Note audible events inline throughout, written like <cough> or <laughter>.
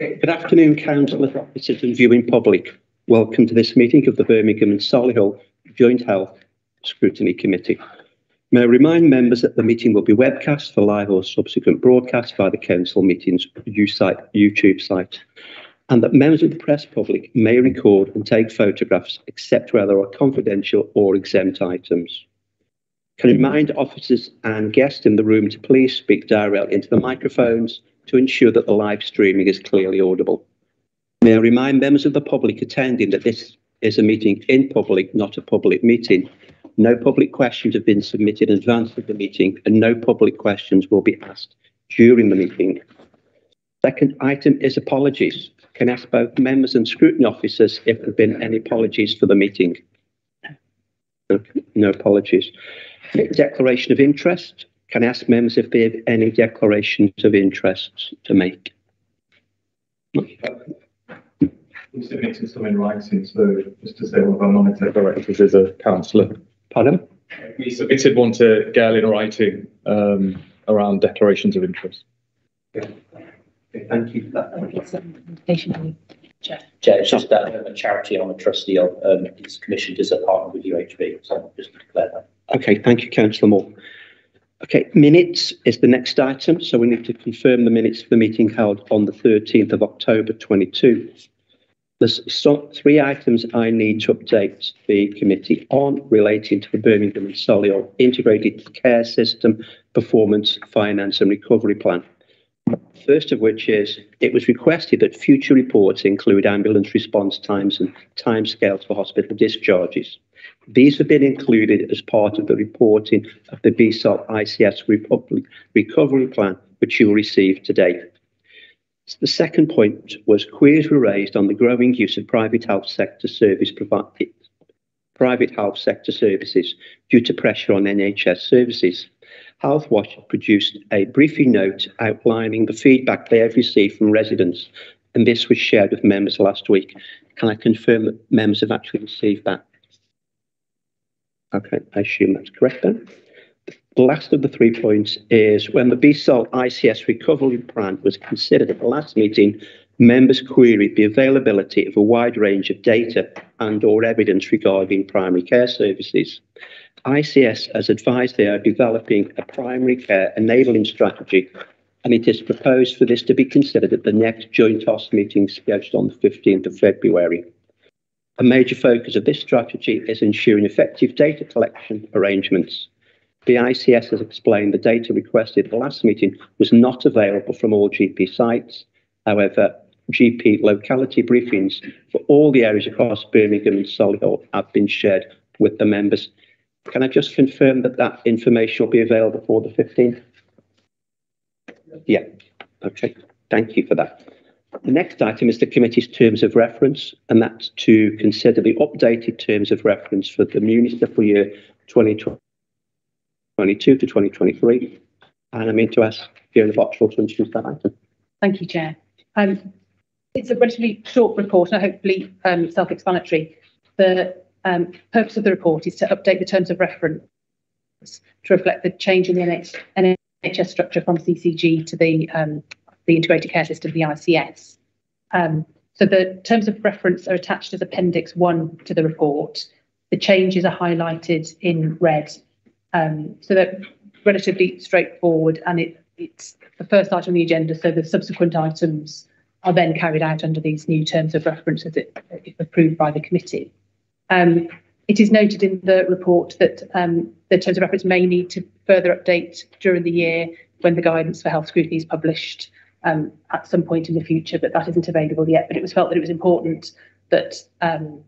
Good afternoon, councillors, officers and viewing public. Welcome to this meeting of the Birmingham and Solihull Joint Health Scrutiny Committee. May I remind members that the meeting will be webcast for live or subsequent broadcast via the council meetings YouTube site and that members of the press public may record and take photographs except where there are confidential or exempt items. Can remind officers and guests in the room to please speak directly into the microphones to ensure that the live streaming is clearly audible. May I remind members of the public attending that this is a meeting in public, not a public meeting. No public questions have been submitted in advance of the meeting and no public questions will be asked during the meeting. Second item is apologies. Can I ask both members and scrutiny officers if there have been any apologies for the meeting? No, no apologies. Declaration of interest. Can I ask members if they have any declarations of interest to make? We submitted some in writing, so just to say one of our non-exec directors is a councillor. Pardon? We submitted one to Gail in writing um, around declarations of interest. Okay, thank you for that. Chair, Chair, it's just that I'm a charity I'm a trustee of. Um, it's commissioned as a partner with UHB, so just to declare that. Okay, thank you, Councillor Moore. Okay, minutes is the next item. So we need to confirm the minutes for the meeting held on the 13th of October 22. There's three items I need to update the committee on relating to the Birmingham and Solihull Integrated Care System Performance, Finance and Recovery Plan. First of which is it was requested that future reports include ambulance response times and timescales for hospital discharges. These have been included as part of the reporting of the BSOL ICS Recovery Plan, which you will receive today. The second point was queries were raised on the growing use of private health sector service provided, private health sector services due to pressure on NHS services. Healthwatch produced a briefing note outlining the feedback they have received from residents, and this was shared with members last week. Can I confirm that members have actually received that? Okay, I assume that's correct then. The last of the three points is when the BSOL ICS recovery plan was considered at the last meeting, members queried the availability of a wide range of data and or evidence regarding primary care services. ICS has advised they are developing a primary care enabling strategy and it is proposed for this to be considered at the next joint OST meeting scheduled on the 15th of February. A major focus of this strategy is ensuring effective data collection arrangements. The ICS has explained the data requested at the last meeting was not available from all GP sites. However, GP locality briefings for all the areas across Birmingham and Solihull have been shared with the members. Can I just confirm that that information will be available for the 15th? Yeah, okay, thank you for that. The next item is the committee's terms of reference, and that's to consider the updated terms of reference for the municipal year 2022 to 2023. And I'm going to ask Fiona Bottrill to introduce that item. Thank you, Chair. Um, it's a relatively short report and hopefully um, self-explanatory. The um, purpose of the report is to update the terms of reference to reflect the change in the NH NHS structure from CCG to the um, the integrated care system, the ICS. Um, so the terms of reference are attached as Appendix 1 to the report. The changes are highlighted in red. Um, so they're relatively straightforward and it, it's the first item on the agenda, so the subsequent items are then carried out under these new terms of reference as it, if approved by the committee. Um, it is noted in the report that um, the terms of reference may need to further update during the year when the guidance for health scrutiny is published um, at some point in the future, but that isn't available yet. But it was felt that it was important that um,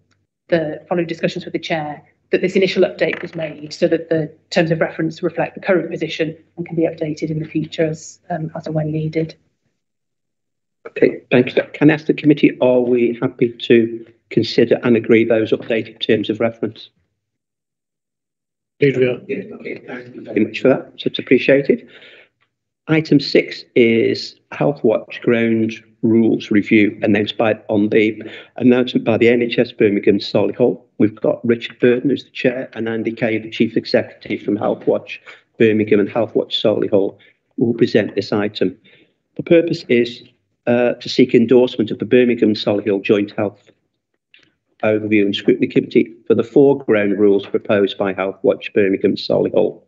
the following discussions with the chair that this initial update was made so that the terms of reference reflect the current position and can be updated in the future as, um, as and when needed. Okay, thank you. Can I ask the committee, are we happy to consider and agree those updated terms of reference? Indeed, we are. Yeah, okay, thank you very much for that. So it's appreciated. Item six is Healthwatch ground rules review announced by on the announcement by the NHS Birmingham Solihull. We've got Richard Burton, who's the chair, and Andy Cave, the chief executive from Healthwatch Birmingham and Healthwatch Solihull, will present this item. The purpose is uh, to seek endorsement of the Birmingham Solihull Joint Health Overview and Scrutiny Committee for the four ground rules proposed by Health Watch Birmingham Solihull.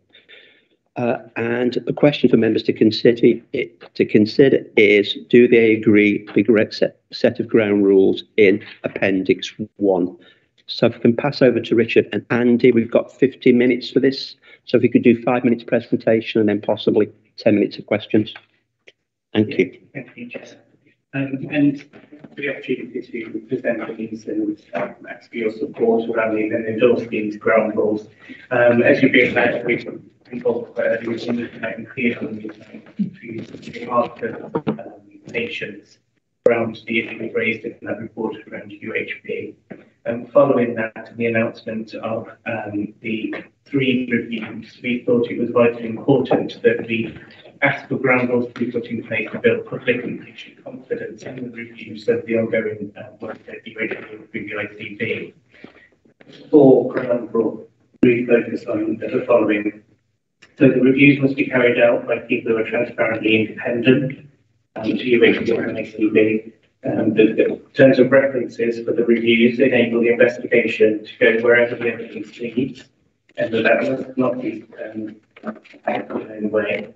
Uh, and the question for members to consider to consider is: Do they agree with the set, set of ground rules in Appendix One? So if I can pass over to Richard and Andy, we've got 15 minutes for this. So if you could do five minutes presentation and then possibly 10 minutes of questions. Thank you. Thank you, Jess. Um, and for the opportunity to present these and um, ask for your support around these and endorse these ground rules. Um, as you've been aware, involved quite early in the clear on the part um, patients around the issues raised in that report around UHB. And following that, the announcement of um, the three reviews, we thought it was vitally important that we ask for ground rules to be put in place to build public and patient confidence in the reviews of the ongoing uh, work at UHB with ICB. Four ground rules we focus on the following. So the reviews must be carried out by people who are transparently independent um, to UHB or ICB um, the, the, terms of references for the reviews enable the investigation to go wherever the evidence leads, and that must not be um, in any way.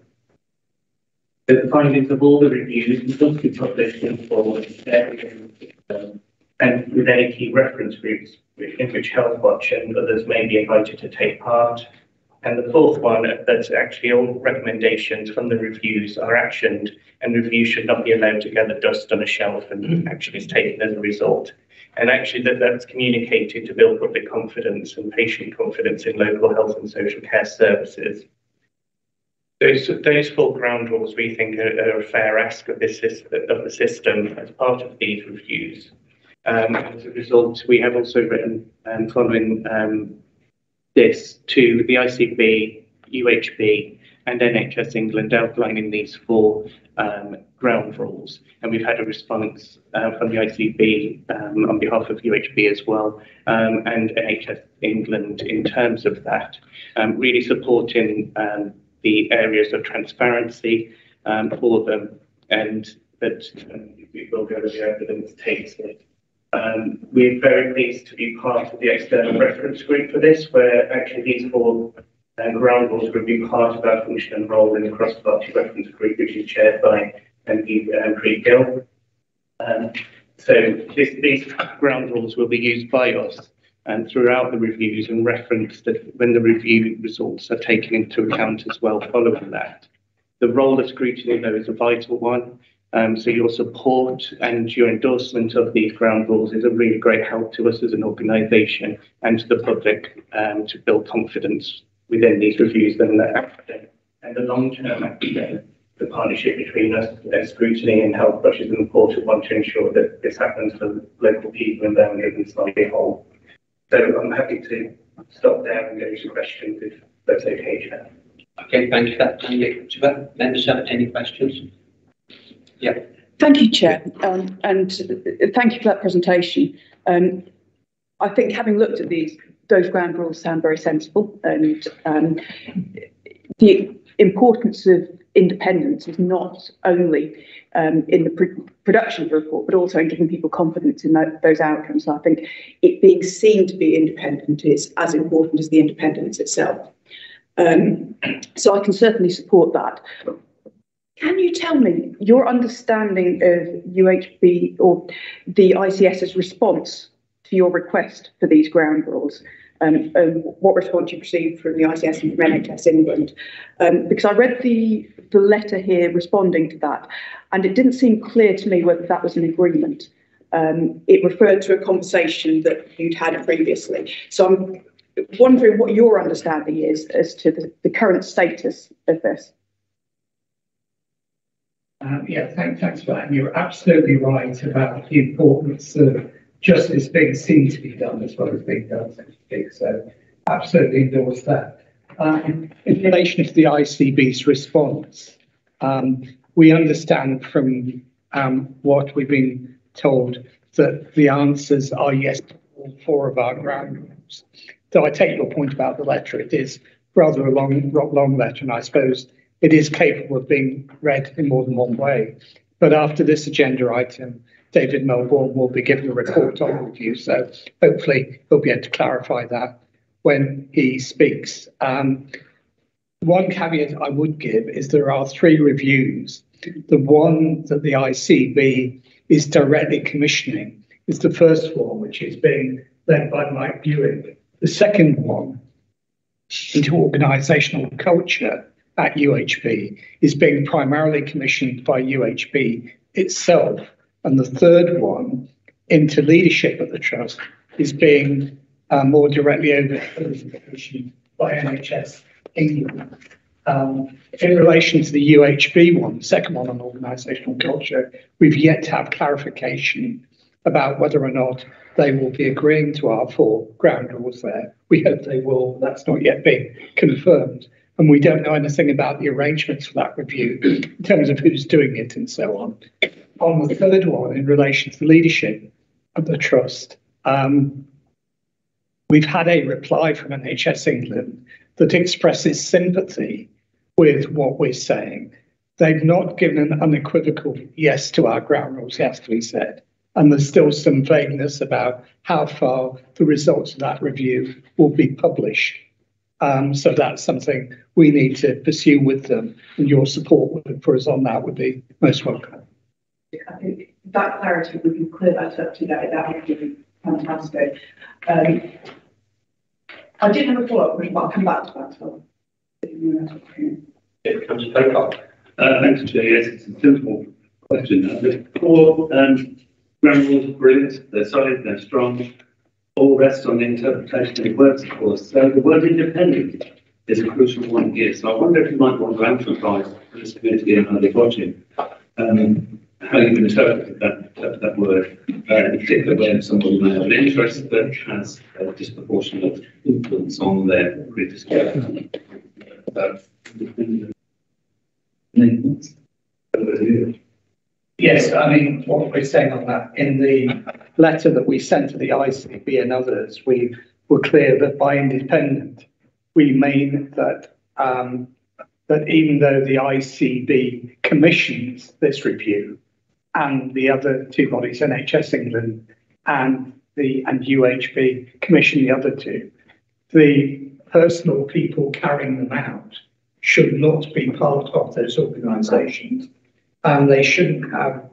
The findings of all the reviews must be published in full um, and with any key reference groups in which Health Watch and others may be invited to take part. And the fourth one, that's actually all recommendations from the reviews are actioned and reviews should not be allowed to gather dust on a shelf and mm. actually is taken as a result. And actually that, that's communicated to build public confidence and patient confidence in local health and social care services. Those, those four ground rules we think are, are a fair ask of, this, of the system as part of these reviews. Um, as a result, we have also written um, following um, this to the ICB, UHB, and NHS England outlining these four um, ground rules. And we've had a response uh, from the ICB um, on behalf of UHB as well, um, and NHS England in terms of that, um, really supporting um, the areas of transparency um, for them and that we will go to the evidence takes it. Um, we're very pleased to be part of the external reference group for this, where actually these four uh, ground rules will be part of our function and role in the cross-party reference group, which is chaired by MP um, Preet Gill. Um, so this, these ground rules will be used by us and throughout the reviews and referenced when the review results are taken into account as well following that. The role of scrutiny, though, is a vital one. Um, so your support and your endorsement of these ground rules is a really great help to us as an organisation and to the public um, to build confidence within these reviews and the, and the long-term the partnership between us and scrutiny and Healthwatch is an important one to ensure that this happens for local people in Birmingham and Solihull. So I'm happy to stop there and go to questions if that's okay, Chair. Okay, thank you for that. Do members have any questions? Yeah. Thank you, Chair, um, and thank you for that presentation. Um, I think having looked at these, those ground rules sound very sensible, and um, the importance of independence is not only um, in the pr- production of the report, but also in giving people confidence in that, those outcomes. So I think it being seen to be independent is as important as the independence itself. Um, so I can certainly support that. Can you tell me your understanding of UHB or the ICS's response to your request for these ground rules? Um, um, what response you received from the ICS and from NHS England? Um, because I read the, the letter here responding to that, and it didn't seem clear to me whether that was an agreement. Um, it referred to a conversation that you'd had previously. So I'm wondering what your understanding is as to the, the current status of this. Um, yeah, thank, thanks for that. And you're absolutely right about the importance of justice being seen to be done as well as being done, so to speak. So, absolutely endorse that. Um, in relation to the ICB's response, um, we understand from um, what we've been told that the answers are yes to all four of our ground rules. So I take your point about the letter. It is rather a long, long letter, and I suppose it is capable of being read in more than one way. But after this agenda item, David Melbourne will be given a report on review. So hopefully he'll be able to clarify that when he speaks. Um, one caveat I would give is there are three reviews. The one that the ICB is directly commissioning is the first one, which is being led by Mike Bewick. The second one into organisational culture at UHB is being primarily commissioned by UHB itself. And the third one into leadership at the Trust is being uh, more directly overseen by NHS England. Um, in relation to the UHB one, the second one on organisational culture, we've yet to have clarification about whether or not they will be agreeing to our four ground rules there. We hope they will. That's not yet been confirmed. And we don't know anything about the arrangements for that review in terms of who's doing it and so on. On the third one, in relation to the leadership of the trust, um, we've had a reply from NHS England that expresses sympathy with what we're saying. They've not given an unequivocal yes to our ground rules, to be said. And there's still some vagueness about how far the results of that review will be published. Um, so that's something we need to pursue with them, and your support for us on that would be most welcome. I think that clarity, we can clear that up today. That would be fantastic. Um, I did have a follow-up question, but I'll come back to that. So. Councillor Pocock. Uh, thanks, Chair. Yes, it's a simple question. Uh, the core um, ground rules are brilliant. They're solid, they're strong. All rests on the interpretation it words, of course. So the word independent is a crucial one here. So I wonder if you might want to emphasise for this committee and others watching um, how you interpret that, that, that word, uh, in particular when somebody may have an interest that has a disproportionate influence on their predisposition. Uh, Yes, I mean, what we're saying on that, in the letter that we sent to the ICB and others, we were clear that by independent, we mean that um, that even though the ICB commissions this review and the other two bodies, NHS England and the and UHB commission the other two, the personal people carrying them out should not be part of those organisations and they shouldn't have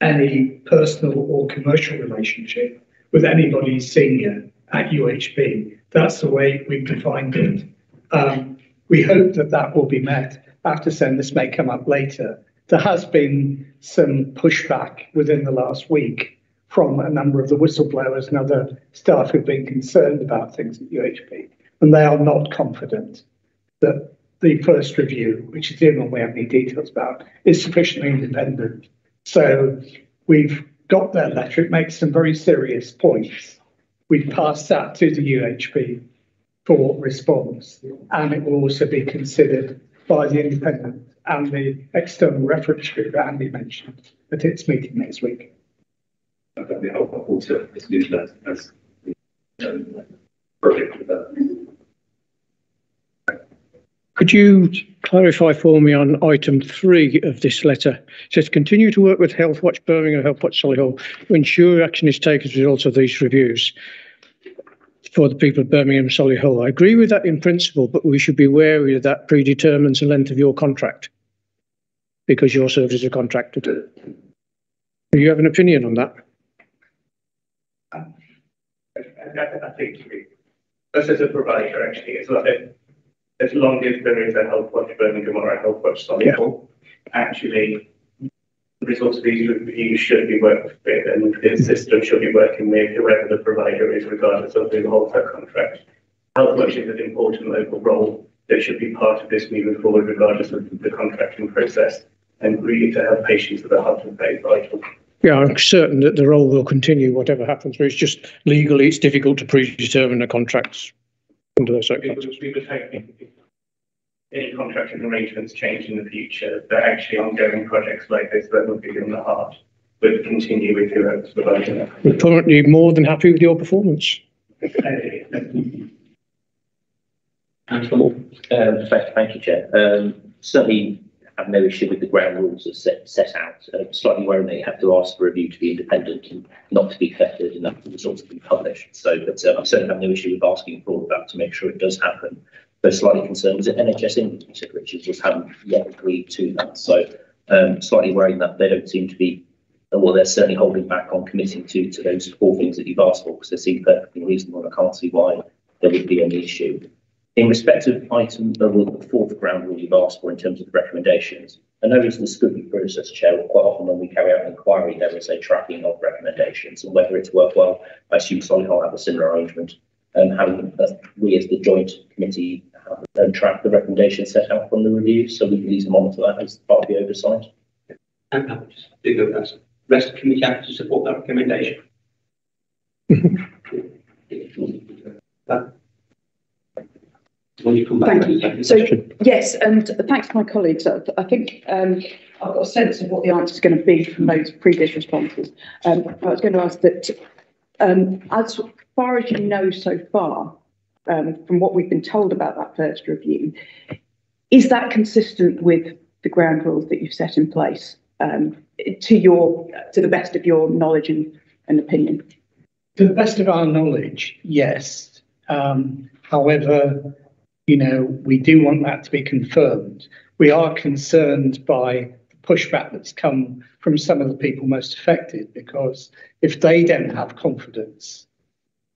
any personal or commercial relationship with anybody senior at UHB. That's the way we've defined it. Um, we hope that that will be met. I have to say, this may come up later, there has been some pushback within the last week from a number of the whistleblowers and other staff who've been concerned about things at UHB, and they are not confident that the first review, which is the only one we have any details about, is sufficiently independent. So we've got their letter. It makes some very serious points. We've passed that to the UHB for response, and it will also be considered by the independent and the external reference group that Andy mentioned at its meeting next week. That'd be helpful to use that as perfect. Could you clarify for me on item three of this letter? It says continue to work with Health Watch Birmingham, Health Watch Solihull to ensure action is taken as a result of these reviews for the people of Birmingham Solihull. I agree with that in principle, but we should be wary that that predetermines the length of your contract because your service is a contractor. Do you have an opinion on that? I, think as a provider, actually, it's like as long as there is a health watch Birmingham or a health watch Solihull, actually the results of these reviews should be worked with and the system should be working with whoever the provider is, regardless of who holds that contract. Health watch is an important local role that should be part of this moving forward, regardless of the contracting process, and really to help patients that are hard to pay vital. Yeah, I'm certain that the role will continue, whatever happens. But it's just legally, it's difficult to predetermine the contracts under those circumstances. We would hope any contracting arrangements change in the future, that actually ongoing projects like this that would be in the heart would continue with whoever's providing that. We're currently more than happy with your performance. Um, thank, thank you, Chair. Um, certainly have no issue with the ground rules as set, set out. Uh, slightly worried they have to ask for a review to be independent and not to be fettered and that the results to be published. So, but uh, I certainly have no issue with asking for all of that to make sure it does happen. But slightly concerned it NHS said, Richard, just haven't yet agreed to that. So, um, slightly worried that they don't seem to be, well, they're certainly holding back on committing to, to those four things that you've asked for because they seem perfectly reasonable and I can't see why there would be any issue. In respect of item, well, the fourth ground rule you've asked for in terms of the recommendations, I know it's the scrutiny process, Chair, quite often when we carry out an inquiry, there is a tracking of recommendations and whether it's worthwhile, I assume Solihull have a similar arrangement. Um, having uh, we as the joint committee have, uh, track the recommendations set out from the review, so we can easily monitor that as part of the oversight. And I'm happy to do that. Rest of the committee happy to support that recommendation. <laughs> That- When you come back. Thank you. So, yes, and thanks to my colleagues. I, I think um, I've got a sense of what the answer is going to be from those previous responses. Um, I was going to ask that, um, as far as you know so far, um, from what we've been told about that first review, is that consistent with the ground rules that you've set in place um, to your, to the best of your knowledge and, and opinion? To the best of our knowledge, yes. Um, however, you know, we do want that to be confirmed. We are concerned by the pushback that's come from some of the people most affected because if they don't have confidence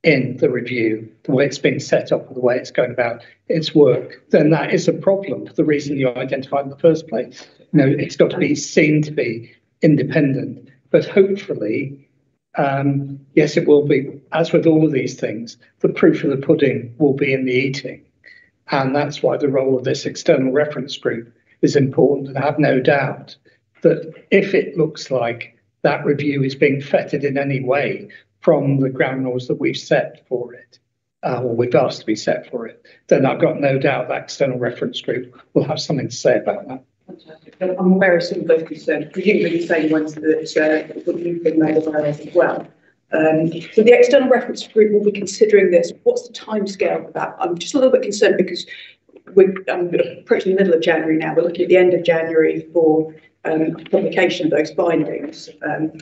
in the review, the way it's being set up, or the way it's going about its work, then that is a problem for the reason you identified in the first place. You know, it's got to be seen to be independent, but hopefully, um, yes, it will be. As with all of these things, the proof of the pudding will be in the eating. And that's why the role of this external reference group is important. And I have no doubt that if it looks like that review is being fettered in any way from the ground rules that we've set for it, uh, or we've asked to be set for it, then I've got no doubt that external reference group will have something to say about that. Fantastic. I'm aware of some of those concerns, presumably the same ones that, uh, that you've been made aware of as well. Um, so the external reference group will be considering this. What's the timescale for that? I'm just a little bit concerned because we're um, approaching the middle of January now. We're looking at the end of January for um, publication of those findings um,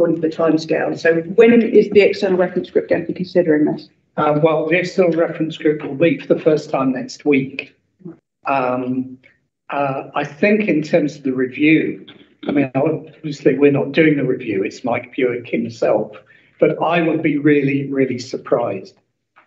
according to the timescale. So when is the external reference group going to be considering this? Uh, well, the external reference group will meet for the first time next week. Um, uh, I think in terms of the review, I mean, obviously we're not doing the review, it's Mike Bewick himself, but I would be really, really surprised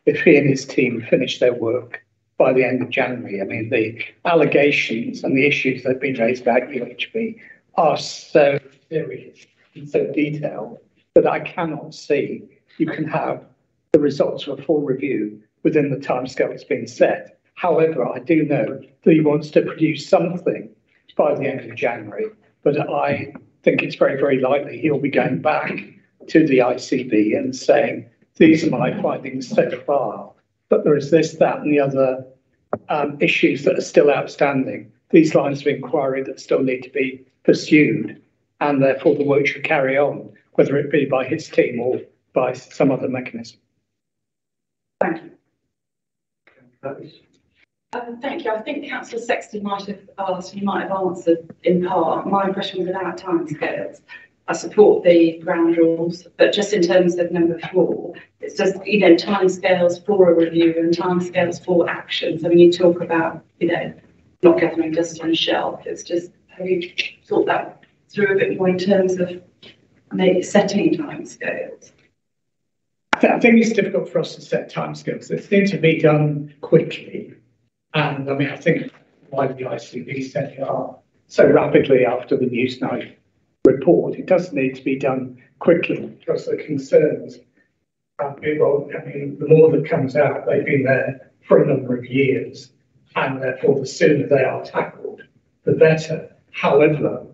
if he and his team finish their work by the end of January. I mean, the allegations and the issues that have been raised about UHB are so serious so detailed that I cannot see you can have the results of a full review within the timescale that's been set. However, I do know that he wants to produce something by the end of January, but I think it's very, very likely he'll be going back to the ICB and saying, these are my findings so far, but there is this, that, and the other um, issues that are still outstanding. These lines of inquiry that still need to be pursued, and therefore the work should carry on, whether it be by his team or by some other mechanism. Thank you. Um, thank you. I think Councillor Sexton might have asked, you might have answered in part. My impression was about timescales. I support the ground rules, but just in terms of number four, it's just, you know, timescales for a review and timescales for actions. I mean, you talk about, you know, not gathering dust on a shelf. It's just, have you thought that through a bit more in terms of setting timescales? I, I think it's difficult for us to set timescales. They need to be done quickly. And I mean, I think why the ICB set it up so rapidly after the Newsnight report, it does need to be done quickly because the concerns are people, I mean, the more that comes out, they've been there for a number of years, and therefore the sooner they are tackled, the better. However,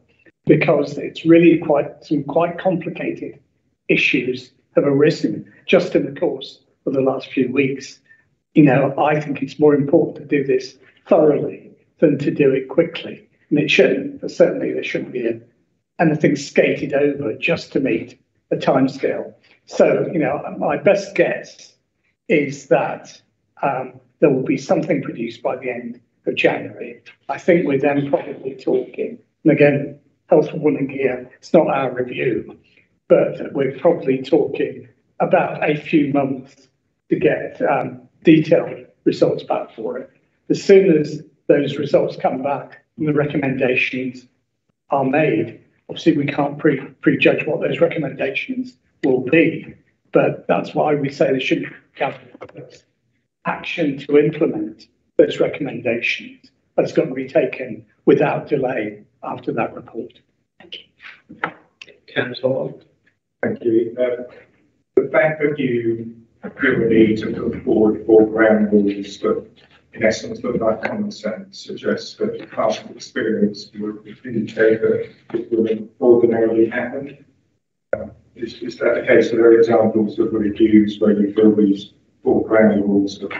because it's really quite some quite complicated issues have arisen just in the course of the last few weeks. You know, I think it's more important to do this thoroughly than to do it quickly. And it shouldn't, but certainly there shouldn't be a, anything skated over just to meet a timescale. So, you know, my best guess is that um, there will be something produced by the end of January, I think we're then probably talking, and again, health warning here, it's not our review, but we're probably talking about a few months to get um, detailed results back for it. As soon as those results come back and the recommendations are made, obviously we can't pre prejudge what those recommendations will be, but that's why we say there should be action to implement those recommendations. That's got to be taken without delay after that report. Thank you. Councillor, Thank you. Uh, The fact that you feel the need to put forward four ground rules that in essence look like common sense suggests that past experience would indicate that it will ordinarily happen. Uh, Is, is that the case? Are there examples that of reviews where you feel these four ground rules have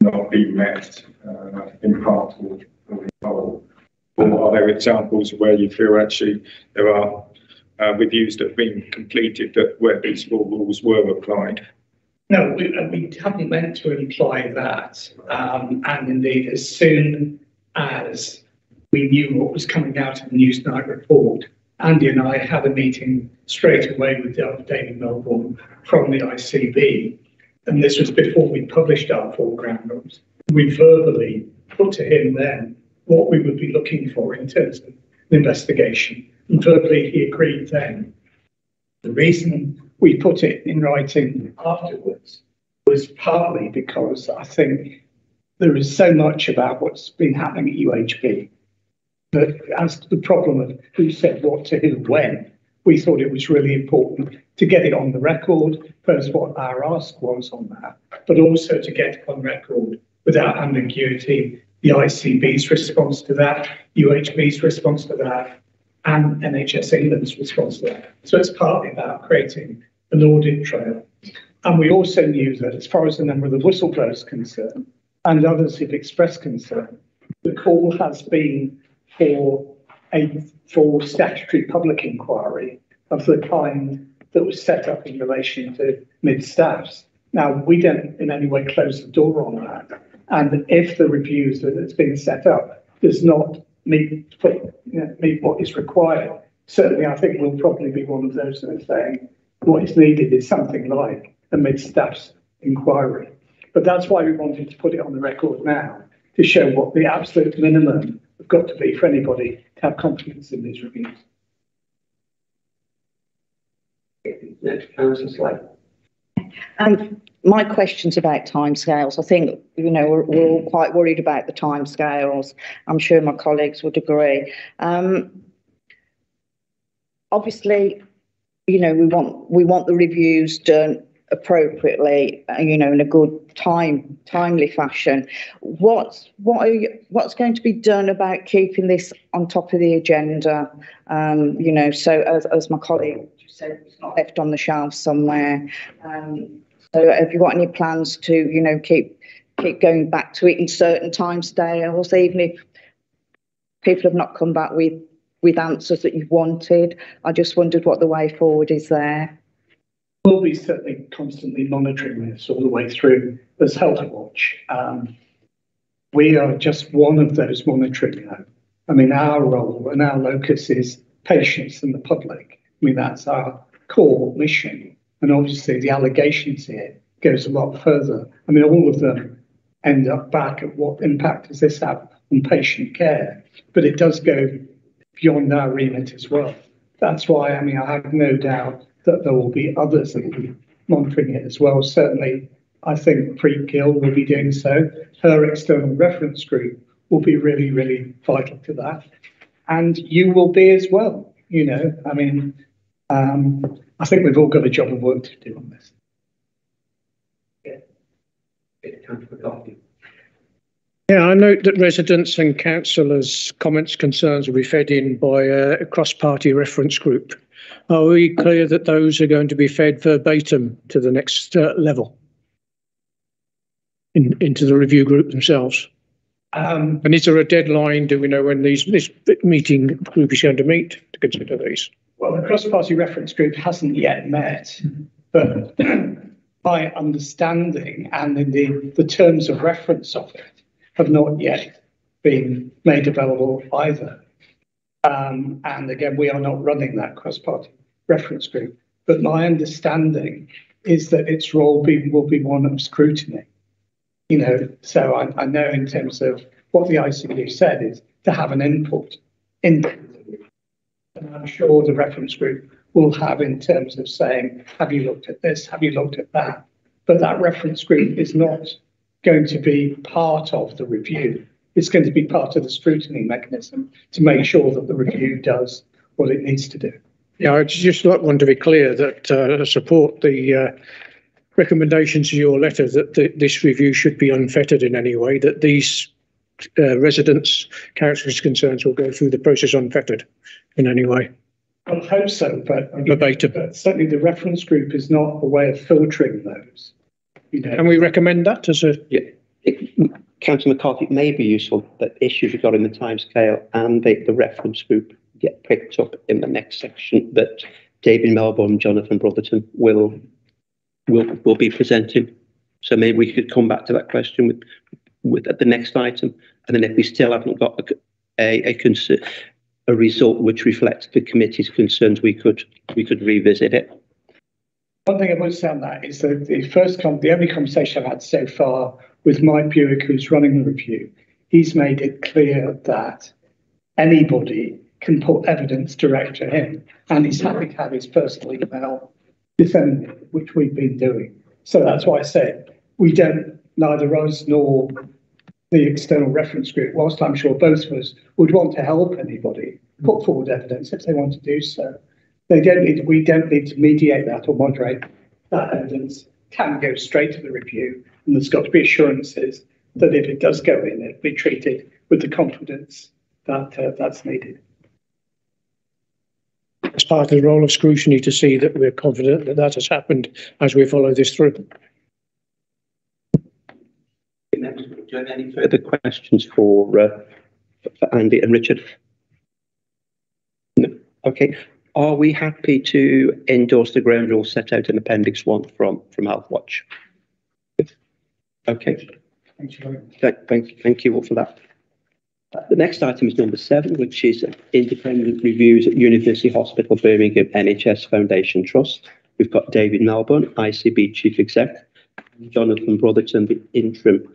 not been met uh, in part or or in whole? Or are there examples where you feel actually there are uh, reviews that have been completed that where these four rules were applied? No, we, uh, we haven't meant to imply that. Um, and indeed, as soon as we knew what was coming out of the Newsnight report, Andy and I had a meeting straight away with David Melbourne from the ICB. And this was before we published our four ground rules. We verbally put to him then what we would be looking for in terms of the investigation. And verbally, he agreed then. The reason we put it in writing afterwards was partly because I think there is so much about what's been happening at UHB that as to the problem of who said what to who when, we thought it was really important to get it on the record, first what our ask was on that, but also to get on record without ambiguity the ICB's response to that, UHB's response to that, and NHS England's response to that. So it's partly about creating an audit trail. And we also knew that as far as the number of the whistleblowers concerned, and others who've expressed concern, the call has been for a full statutory public inquiry of the kind that was set up in relation to mid-staffs. Now, we don't in any way close the door on that. And if the reviews that has been set up does not meet, you know, meet what is required, certainly I think we'll probably be one of those that are saying what is needed is something like a mid-staffs inquiry. But that's why we wanted to put it on the record now to show what the absolute minimum have got to be for anybody to have confidence in these reviews. next councillor Slade. Um, my question's about timescales. I think, you know, we're, we're all quite worried about the timescales. I'm sure my colleagues would agree. Um, obviously, you know, we want we want the reviews done appropriately, uh, you know, in a good time timely fashion. What's what you, what's going to be done about keeping this on top of the agenda? Um, you know, so as, as my colleague said, it's not left on the shelf somewhere. Um, so have you got any plans to, you know, keep keep going back to it in certain timescales, even if people have not come back with with answers that you've wanted? I just wondered what the way forward is there. We'll be certainly constantly monitoring this all the way through as Healthwatch. Um, we are just one of those monitoring them. I mean, our role and our locus is patients and the public. I mean, that's our core mission. And obviously, the allegations here goes a lot further. I mean, all of them end up back at what impact does this have on patient care? But it does go beyond our remit as well. That's why, I mean, I have no doubt that there will be others that will be monitoring it as well. Certainly, I think Preet Gill will be doing so. Her external reference group will be really, really vital to that. And you will be as well. You know, I mean, um, I think we've all got a job of work to do on this. Yeah, I note that residents and councillors' comments, concerns will be fed in by a cross-party reference group. Are we clear that those are going to be fed verbatim to the next uh, level? In, into the review group themselves? Um, and is there a deadline? Do we know when these this meeting group is going to meet to consider these? Well, the cross-party reference group hasn't yet met, but <clears throat> my understanding and indeed the terms of reference of it have not yet been made available either. Um, and again, we are not running that cross-party reference group, but my understanding is that its role be, will be one of scrutiny. You know, so I, I know in terms of what the ICB said is to have an input in. And I'm sure the reference group will have in terms of saying, have you looked at this? Have you looked at that? But that reference group is not going to be part of the review. It's going to be part of the scrutiny mechanism to make sure that the review does what it needs to do. Yeah, I just want to be clear that uh, I support the uh, recommendations in your letter that the, this review should be unfettered in any way, that these uh, residents, councillors' concerns will go through the process unfettered in any way. I hope so, but, Verbatim. but certainly the reference group is not a way of filtering those. You know, Can we recommend that as a, yeah, Councillor McCarthy, it may be useful that issues regarding the timescale and the, the reference group get picked up in the next section that David Melbourne and Jonathan Brotherton will, will, will be presenting. So maybe we could come back to that question with, with at the next item. And then if we still haven't got a, a, a concern, a result which reflects the committee's concerns, we could, we could revisit it. One thing I would say on that is that the first con- the only conversation I've had so far with Mike Bewick, who's running the review, he's made it clear that anybody can put evidence direct to him, and he's happy to have his personal email disseminated, which we've been doing. So that's why I said we don't, neither us nor the external reference group, whilst I'm sure both of us would want to help anybody put forward evidence if they want to do so. They don't need, we don't need to mediate that or moderate that evidence can go straight to the review. And there's got to be assurances that if it does go in, it'll be treated with the confidence that uh, that's needed. as part of the role of scrutiny to see that we're confident that that has happened as we follow this through? Do you have any further? Questions for, uh, for Andy and Richard? No. Okay. Are we happy to endorse the ground rules set out in Appendix 1 from, from Healthwatch? Okay. Thank you very much. Thank, thank, thank you all for that. Uh, The next item is number seven, which is independent reviews at University Hospital Birmingham NHS Foundation Trust. We've got David Melbourne, ICB Chief Exec, Jonathan Brotherton, the interim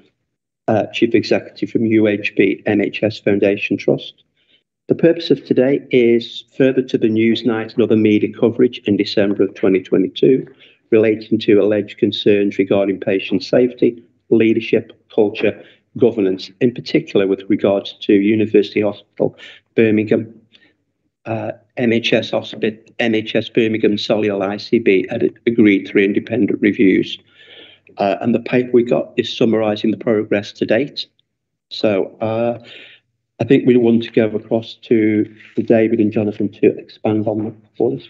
uh, Chief Executive from UHB NHS Foundation Trust. The purpose of today is further to the Newsnight and other media coverage in December of 2022 relating to alleged concerns regarding patient safety, leadership, culture, governance, in particular with regards to University Hospital Birmingham, uh, NHS Hospital, NHS Birmingham, Solihull ICB had agreed three independent reviews. Uh, and the paper we got is summarising the progress to date. So uh, I think we want to go across to, to David and Jonathan to expand on that for us.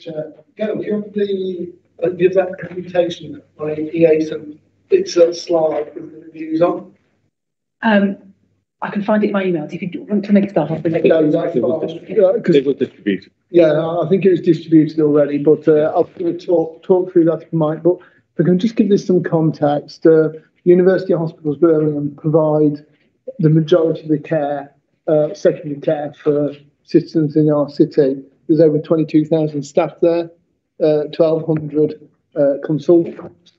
Chair, Gail, do you have the, uh, give that presentation by EA some, it's a slide with the reviews on? Um, I can find it in my emails. If you want to make a start, I'll bring it. No, that's fine. Yeah, 'cause- It was distributed. yeah, I think it was distributed already, but, uh, I'm going to talk, talk through that if I might, but if I can just give this some context, uh, University Hospitals Birmingham provide the majority of the care, uh, secondary care for citizens in our city. There's over twenty-two thousand staff there, uh, twelve hundred, uh, consultants.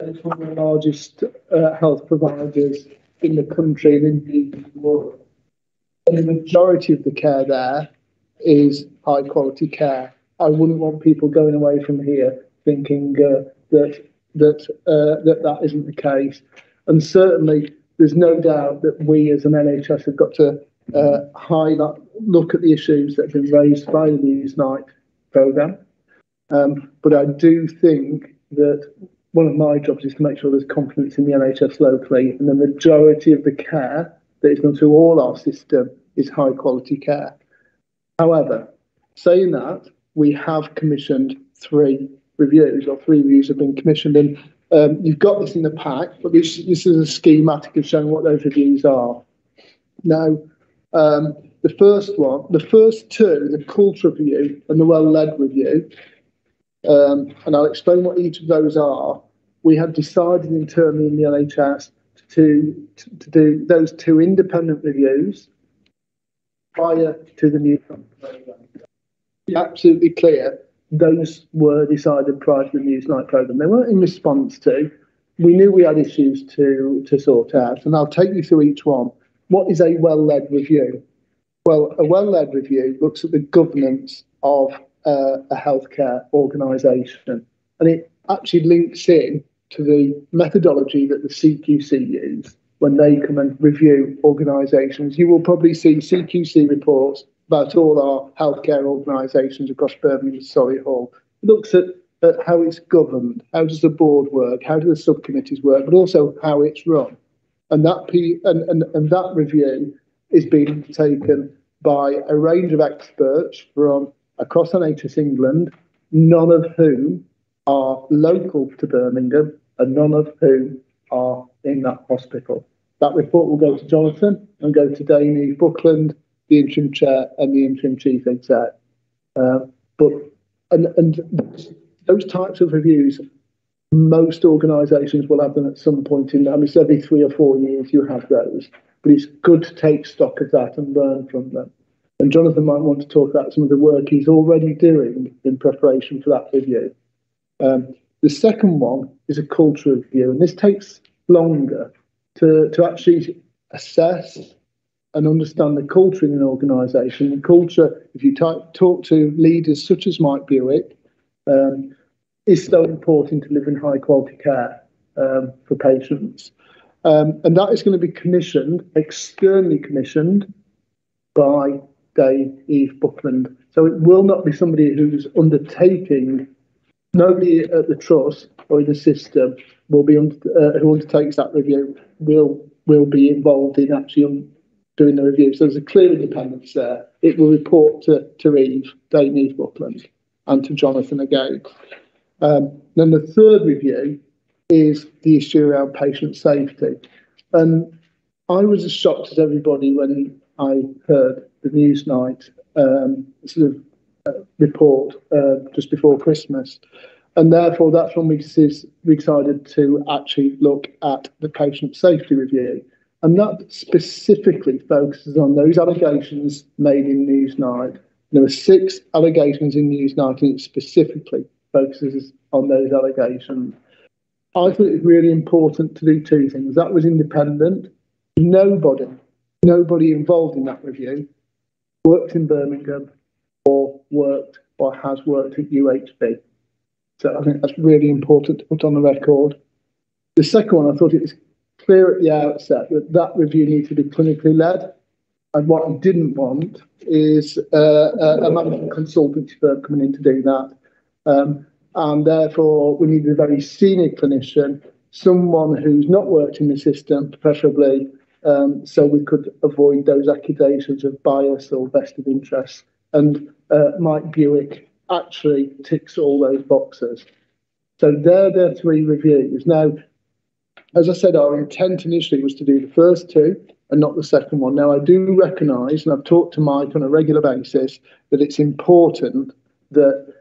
It's one of the largest, uh, health providers in the country and indeed in the world. And the majority of the care there is high quality care. I wouldn't want people going away from here thinking uh, that that uh, that that isn't the case. And certainly, there's no doubt that we as an NHS have got to uh, highlight, look at the issues that have been raised by the Newsnight programme. Um, but I do think that one of my jobs is to make sure there's confidence in the NHS locally, and the majority of the care that is done through all our system is high quality care. However, saying that, we have commissioned three reviews, or three reviews have been commissioned, and um, you've got this in the pack, but this, this is a schematic of showing what those reviews are. Now, um, the first one, the first two, the culture review and the well-led review, um, and I'll explain what each of those are. We have decided internally in the NHS to to, to do those two independent reviews prior to the new programme. Be absolutely clear, those were decided prior to the Newsnight programme. They weren't in response to. We knew we had issues to, to sort out, and I'll take you through each one. What is a well-led review? Well, a well-led review looks at the governance of uh, a healthcare organisation, and it actually links in to the methodology that the CQC use when they come and review organisations. You will probably see CQC reports about all our healthcare organisations across Birmingham and Solihull. It looks at, at how it's governed, how does the board work, how do the subcommittees work, but also how it's run. And that P, and, and, and that review is being taken by a range of experts from across NHS England, none of whom are local to Birmingham and none of whom are in that hospital. That report will go to Jonathan and go to Dame Eve Buckland, the interim chair and the interim chief exec. Uh, but and, and those types of reviews, most organisations will have them at some point in. I mean, it's every three or four years you have those, but it's good to take stock of that and learn from them. And Jonathan might want to talk about some of the work he's already doing in preparation for that review. Um, the second one is a culture review, and this takes longer to, to actually assess and understand the culture in an organisation. The culture, if you talk to leaders such as Mike Bewick, um, is so important to delivering high quality care um, for patients. Um, and that is going to be commissioned, externally commissioned by Dame Eve Buckland. So it will not be somebody who's undertaking, nobody at the trust or in the system will be uh, who undertakes that review will will be involved in actually doing the review. So there's a clear independence there. It will report to, to Eve, Dame Eve Buckland, and to Jonathan again. Um, then the third review is the issue around patient safety. And I was as shocked as everybody when I heard the Newsnight um, sort of uh, report uh, just before Christmas. And therefore, that's when we, we decided to actually look at the patient safety review. And that specifically focuses on those allegations made in Newsnight. There were six allegations in Newsnight, and it specifically focuses on those allegations. I thought it was really important to do two things. That was independent. Nobody, nobody involved in that review worked in Birmingham or worked or has worked at UHB. So I think that's really important to put on the record. The second one, I thought it was clear at the outset that that review needs to be clinically led. And what I didn't want is uh, a, a management consultancy firm coming in to do that. Um, and therefore, we needed a very senior clinician, someone who's not worked in the system, preferably, um, so we could avoid those accusations of bias or vested interests. And uh, Mike Bewick actually ticks all those boxes. So they're their three reviews. Now, as I said, our intent initially was to do the first two and not the second one. Now, I do recognise, and I've talked to Mike on a regular basis, that it's important that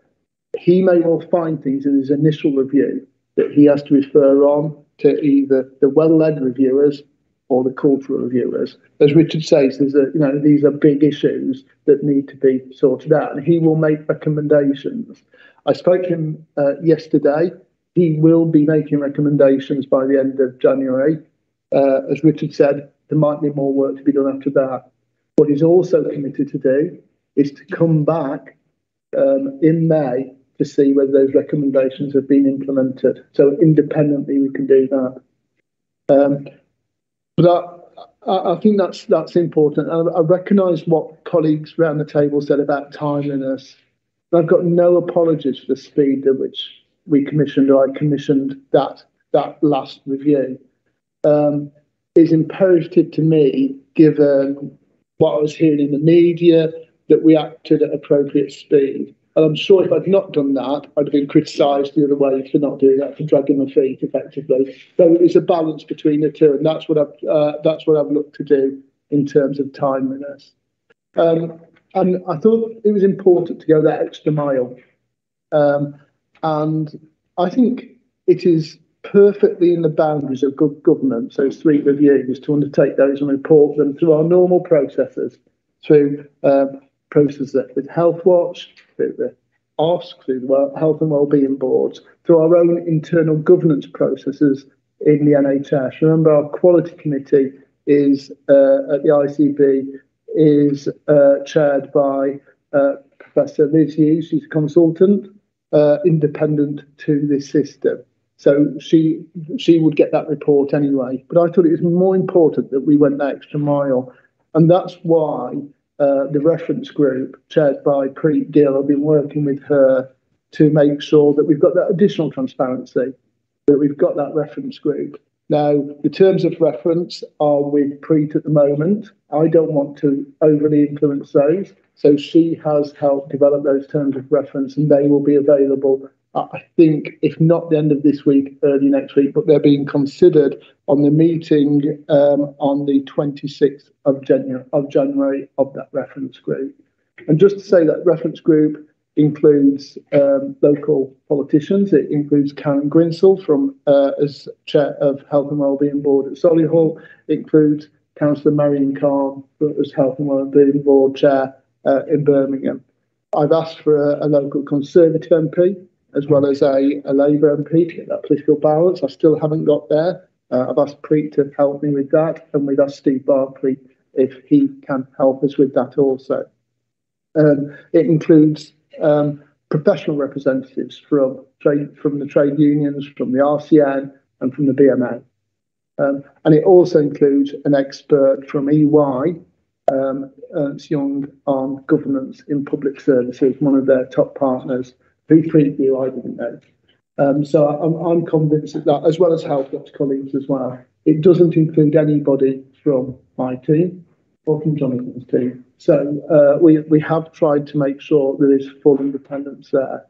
he may well find things in his initial review that he has to refer on to either the well-led reviewers or the cultural reviewers. As Richard says, there's a, you know, these are big issues that need to be sorted out, and he will make recommendations. I spoke to him uh, yesterday. He will be making recommendations by the end of January. Uh, as Richard said, there might be more work to be done after that. What he's also committed to do is to come back um, in May to see whether those recommendations have been implemented. So independently, we can do that. Um, but I, I, think that's that's important. I, I recognise what colleagues around the table said about timeliness. I've got no apologies for the speed at which we commissioned or I commissioned that that last review. Um, it's imperative to me, given what I was hearing in the media, that we acted at appropriate speed. And I'm sure if I'd not done that, I'd have been criticised the other way for not doing that, for dragging my feet effectively. So it's a balance between the two, and that's what I've uh, that's what I've looked to do in terms of timeliness. Um, and I thought it was important to go that extra mile. Um, and I think it is perfectly in the boundaries of good governance, those three reviews, to undertake those and report them through our normal processes, through um, processes with Healthwatch, through the OSC, through the Health and Wellbeing Boards, through our own internal governance processes in the NHS. Remember, our quality committee is uh, at the ICB is uh, chaired by uh, Professor Liz Hughes, she's a consultant, uh, independent to this system. So she she would get that report anyway. But I thought it was more important that we went that extra mile, and that's why uh, the reference group, chaired by Preet Gill, have been working with her to make sure that we've got that additional transparency, that we've got that reference group. Now, the terms of reference are with Preet at the moment. I don't want to overly influence those. So she has helped develop those terms of reference and they will be available I think, if not the end of this week, early next week, but they're being considered on the meeting um, on the 26th of January, of January of that reference group. And just to say that reference group includes um, local politicians. It includes Karen Grinsell from uh, as chair of Health and Wellbeing Board at Solihull. It includes Councillor Mariam Khan as Health and Wellbeing Board chair uh, in Birmingham. I've asked for a, a local Conservative MP as well as a, a Labour MP to get that political balance. I still haven't got there. Uh, I've asked Preet to help me with that, and we've asked Steve Barclay if he can help us with that also. Um, it includes um, professional representatives from trade, from the trade unions, from the RCN, and from the BMA. Um, and it also includes an expert from EY, um, Ernst Young, on governance in public services, one of their top partners, who you, I didn't know. Um, so I'm, I'm convinced that, that, as well as Healthwatch colleagues as well, it doesn't include anybody from my team or from Jonathan's team. So uh, we, we have tried to make sure there is full independence there.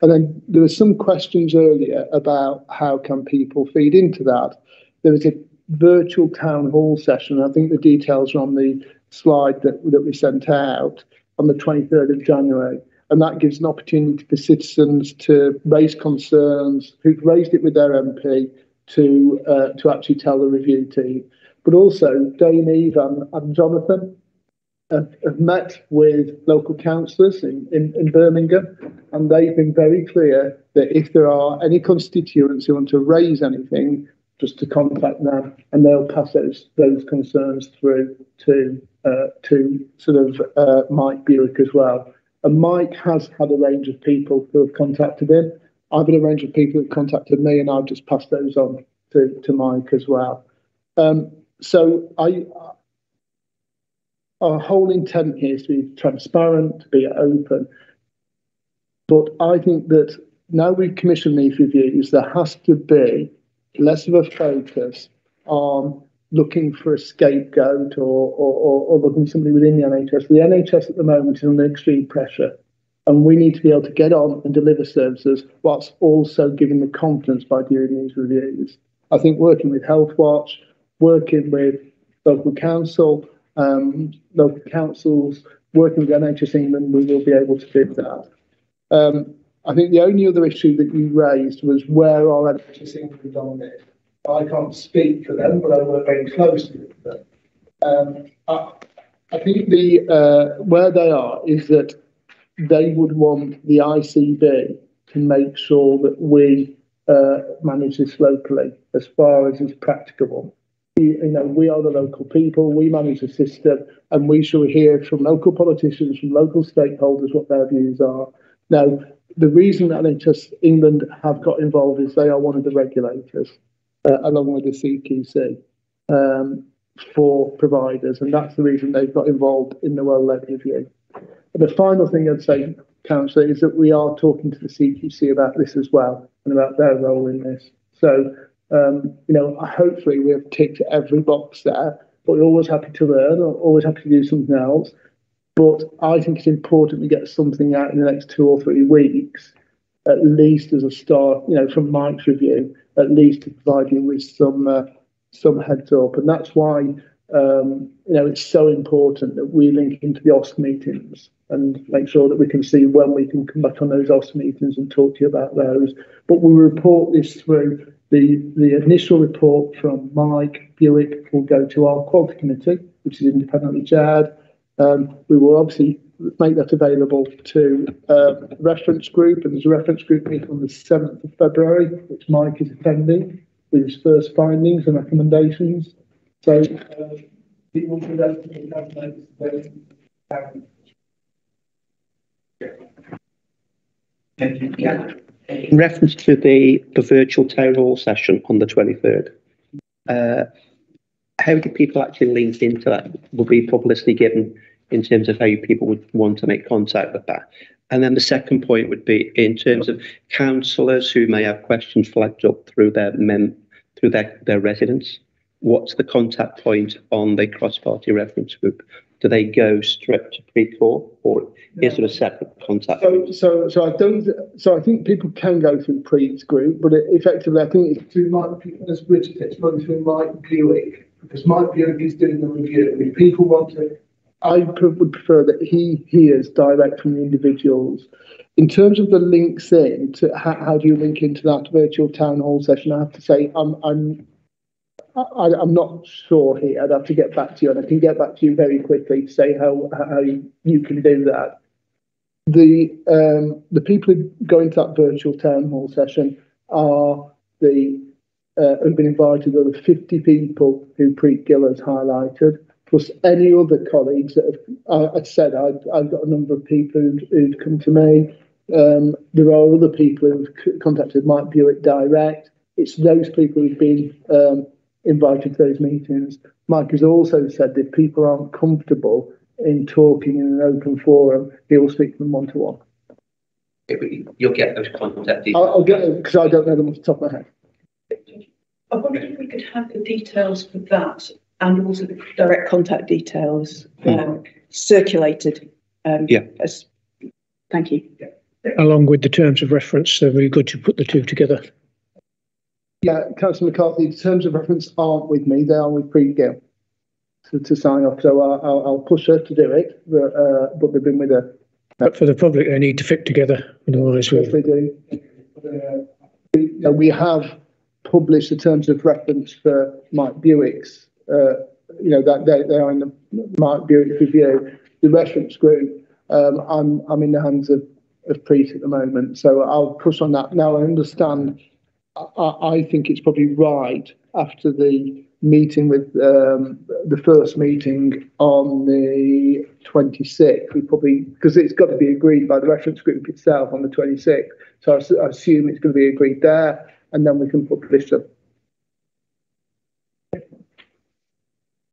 And then there were some questions earlier about how can people feed into that. There was a virtual town hall session. I think the details are on the slide that, that we sent out on the 23rd of January and that gives an opportunity for citizens to raise concerns who've raised it with their MP to uh, to actually tell the review team. But also, Dame Eve and, and Jonathan have, have, met with local councillors in, in, in Birmingham, and they've been very clear that if there are any constituents who want to raise anything, just to contact them, and they'll pass those those concerns through to uh, to sort of uh, Mike Bewick as well. And Mike has had a range of people who have contacted him. I've had a range of people who have contacted me, and I've just passed those on to, to Mike as well. Um, so I, our whole intent here is to be transparent, to be open. But I think that now we've commissioned these reviews, there has to be less of a focus on looking for a scapegoat or, or, or, looking for somebody within the NHS. The NHS at the moment is under extreme pressure, and we need to be able to get on and deliver services whilst also giving the confidence by doing these reviews. I think working with Healthwatch, working with local council, um, local councils, working with NHS England, we will be able to do that. Um, I think the only other issue that you raised was where England on it. I can't speak for them, but I work very closely with them. Um, I, I, think the uh, where they are is that they would want the ICB to make sure that we uh, manage this locally as far as is practicable. We, you know, we are the local people, we manage the system, and we shall hear from local politicians, from local stakeholders what their views are. Now, the reason that NHS England have got involved is they are one of the regulators uh, along with the CQC um, for providers, and that's the reason they've got involved in the well-led review. the final thing I'd say, Councillor, is that we are talking to the CQC about this as well and about their role in this. So, um, you know, hopefully we have ticked every box there, but we're always happy to learn, always happy to do something else. But I think it's important to get something out in the next two or three weeks, at least as a start, you know, from Mike's review, at least to provide you with some uh, some heads up. And that's why um, you know it's so important that we link into the OSC meetings and make sure that we can see when we can come back on those OSC meetings and talk to you about those. But we report this through the, the initial report from Mike Bewick will go to our quality committee, which is independently chaired. Um, we will obviously make that available to uh, reference group, and there's a reference group meeting on the 7th of February, which Mike is attending with his first findings and recommendations. So, uh, people can definitely have notice of In reference to the, the virtual town hall session on the 23rd, uh, how do people actually link into that? Will be publicity given in terms of how people would want to make contact with that? And then the second point would be in terms of councillors who may have questions flagged up through their mem through their, their residents. What's the contact point on the cross-party reference group? Do they go straight to pre-core or is it a separate contact? So, so, so I don't. So I think people can go through Preet's group, but it, effectively, I think it's through Mike, as said, it's running through Mike Bewick because Mike Bewick is doing the review. If people want to, I would prefer that he hears direct from the individuals. In terms of the links in, to how, how do you link into that virtual town hall session? I have to say, I'm, I'm I, I'm not sure here. I'd have to get back to you, and I can get back to you very quickly to say how how you, you can do that. The um, the people who go into that virtual town hall session are the uh, have been invited. There are 50 people who Preet Gill has highlighted, plus any other colleagues that have. I, I said I've, I've got a number of people who'd, who'd come to me. Um, there are other people who've contacted Mike Bewick direct. It's those people who've been um, invited to those meetings. Mike has also said that if people aren't comfortable in talking in an open forum, he will speak to them one to one. You'll get those contact I'll. I'll get them because I don't know them off the top of my head. I wonder if we could have the details for that and also the direct contact details um, circulated. Um, Yeah. As, thank you. along with the terms of reference. So very good to put the two together. Yeah, Councillor McCarthy, the terms of reference aren't with me, they are with Preet Gill to, to sign off. So I'll, I'll, I'll push her to do it, but, uh, but they've been with her. But for the public, they need to fit together. Otherwise, Yes, we'll they do. Uh, we, uh, we have published the terms of reference for Mike Bewick's, uh, you know, that they, they are in the Mike Bewick review. The reference group, um, I'm, I'm in the hands of, of Preet at the moment, so I'll push on that. Now, I understand, I, I I think it's probably right after the meeting with, um, the first meeting on the 26th, we probably, because it's got to be agreed by the reference group itself on the 26th. So I assume it's going to be agreed there, and then we can publish them.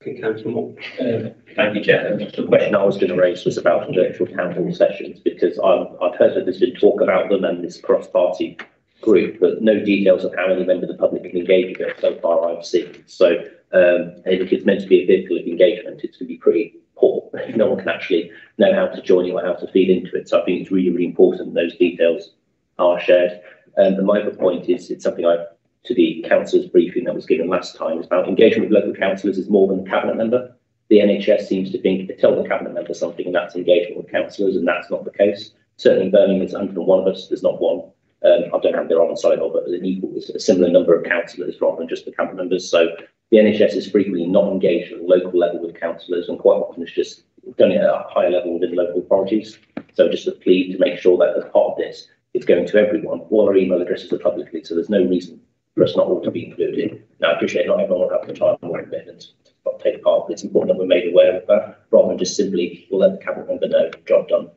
Okay, Councillor Moore. Um, Thank you, Chair. The question I was going to raise was about virtual town hall sessions because I've, I've heard that there's been talk about them and this cross-party group, but no details of how any member of the public can engage with it so far I've seen. So um, if it's meant to be a vehicle of engagement, it's going to be pretty poor. No one can actually know how to join you or how to feed into it. So I think it's really, really important those details are shared. Um, and my other point is it's something I to the councillors briefing that was given last time is about engagement with local councillors is more than a cabinet member. The NHS seems to think they tell the cabinet member something and that's engagement with councillors and that's not the case. Certainly in Birmingham is under one of us, there's not one. Um, I don't have their on side, but there's an equal, a similar number of councillors rather than just the cabinet members. So the NHS is frequently not engaged at a local level with councillors and quite often it's just done it at a higher level within local authorities. So just a plea to make sure that as part of this, it's going to everyone. All our email addresses are publicly, so there's no reason for us not all to be included. Now, I appreciate not everyone will have the time or commitment to take part, but it's important that we're made aware of that rather than just simply, we'll let the cabinet member know, job done.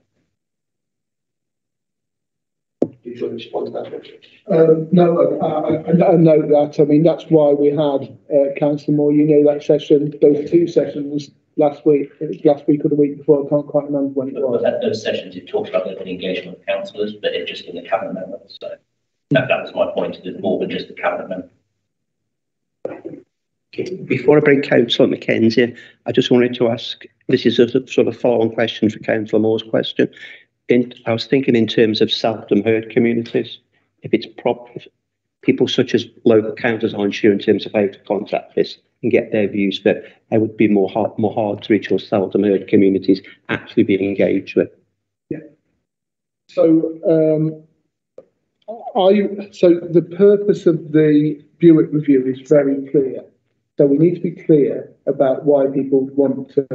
Do you want to respond to that? Um, no, I, I, I note that. I mean, that's why we had uh, Councillor Moore. You know that session, those two sessions last week. It was last week or the week before. I can't quite remember when it But was. at those sessions, it talks about the engagement with councillors, but it just in the cabinet member, so that, that was my point, there's more than just the cabinet member. Before I bring Councillor Mackenzie, I just wanted to ask, this is a sort of follow-on question for Councillor Moore's question. In, I was thinking in terms of seldom heard communities, if it's prop, people such as local councils aren't sure in terms of how to contact this and get their views, but it would be more hard, more hard to reach or seldom heard communities actually being engaged with. Yeah. So um, I, so the purpose of the Bewick review is very clear. So we need to be clear about why people want to,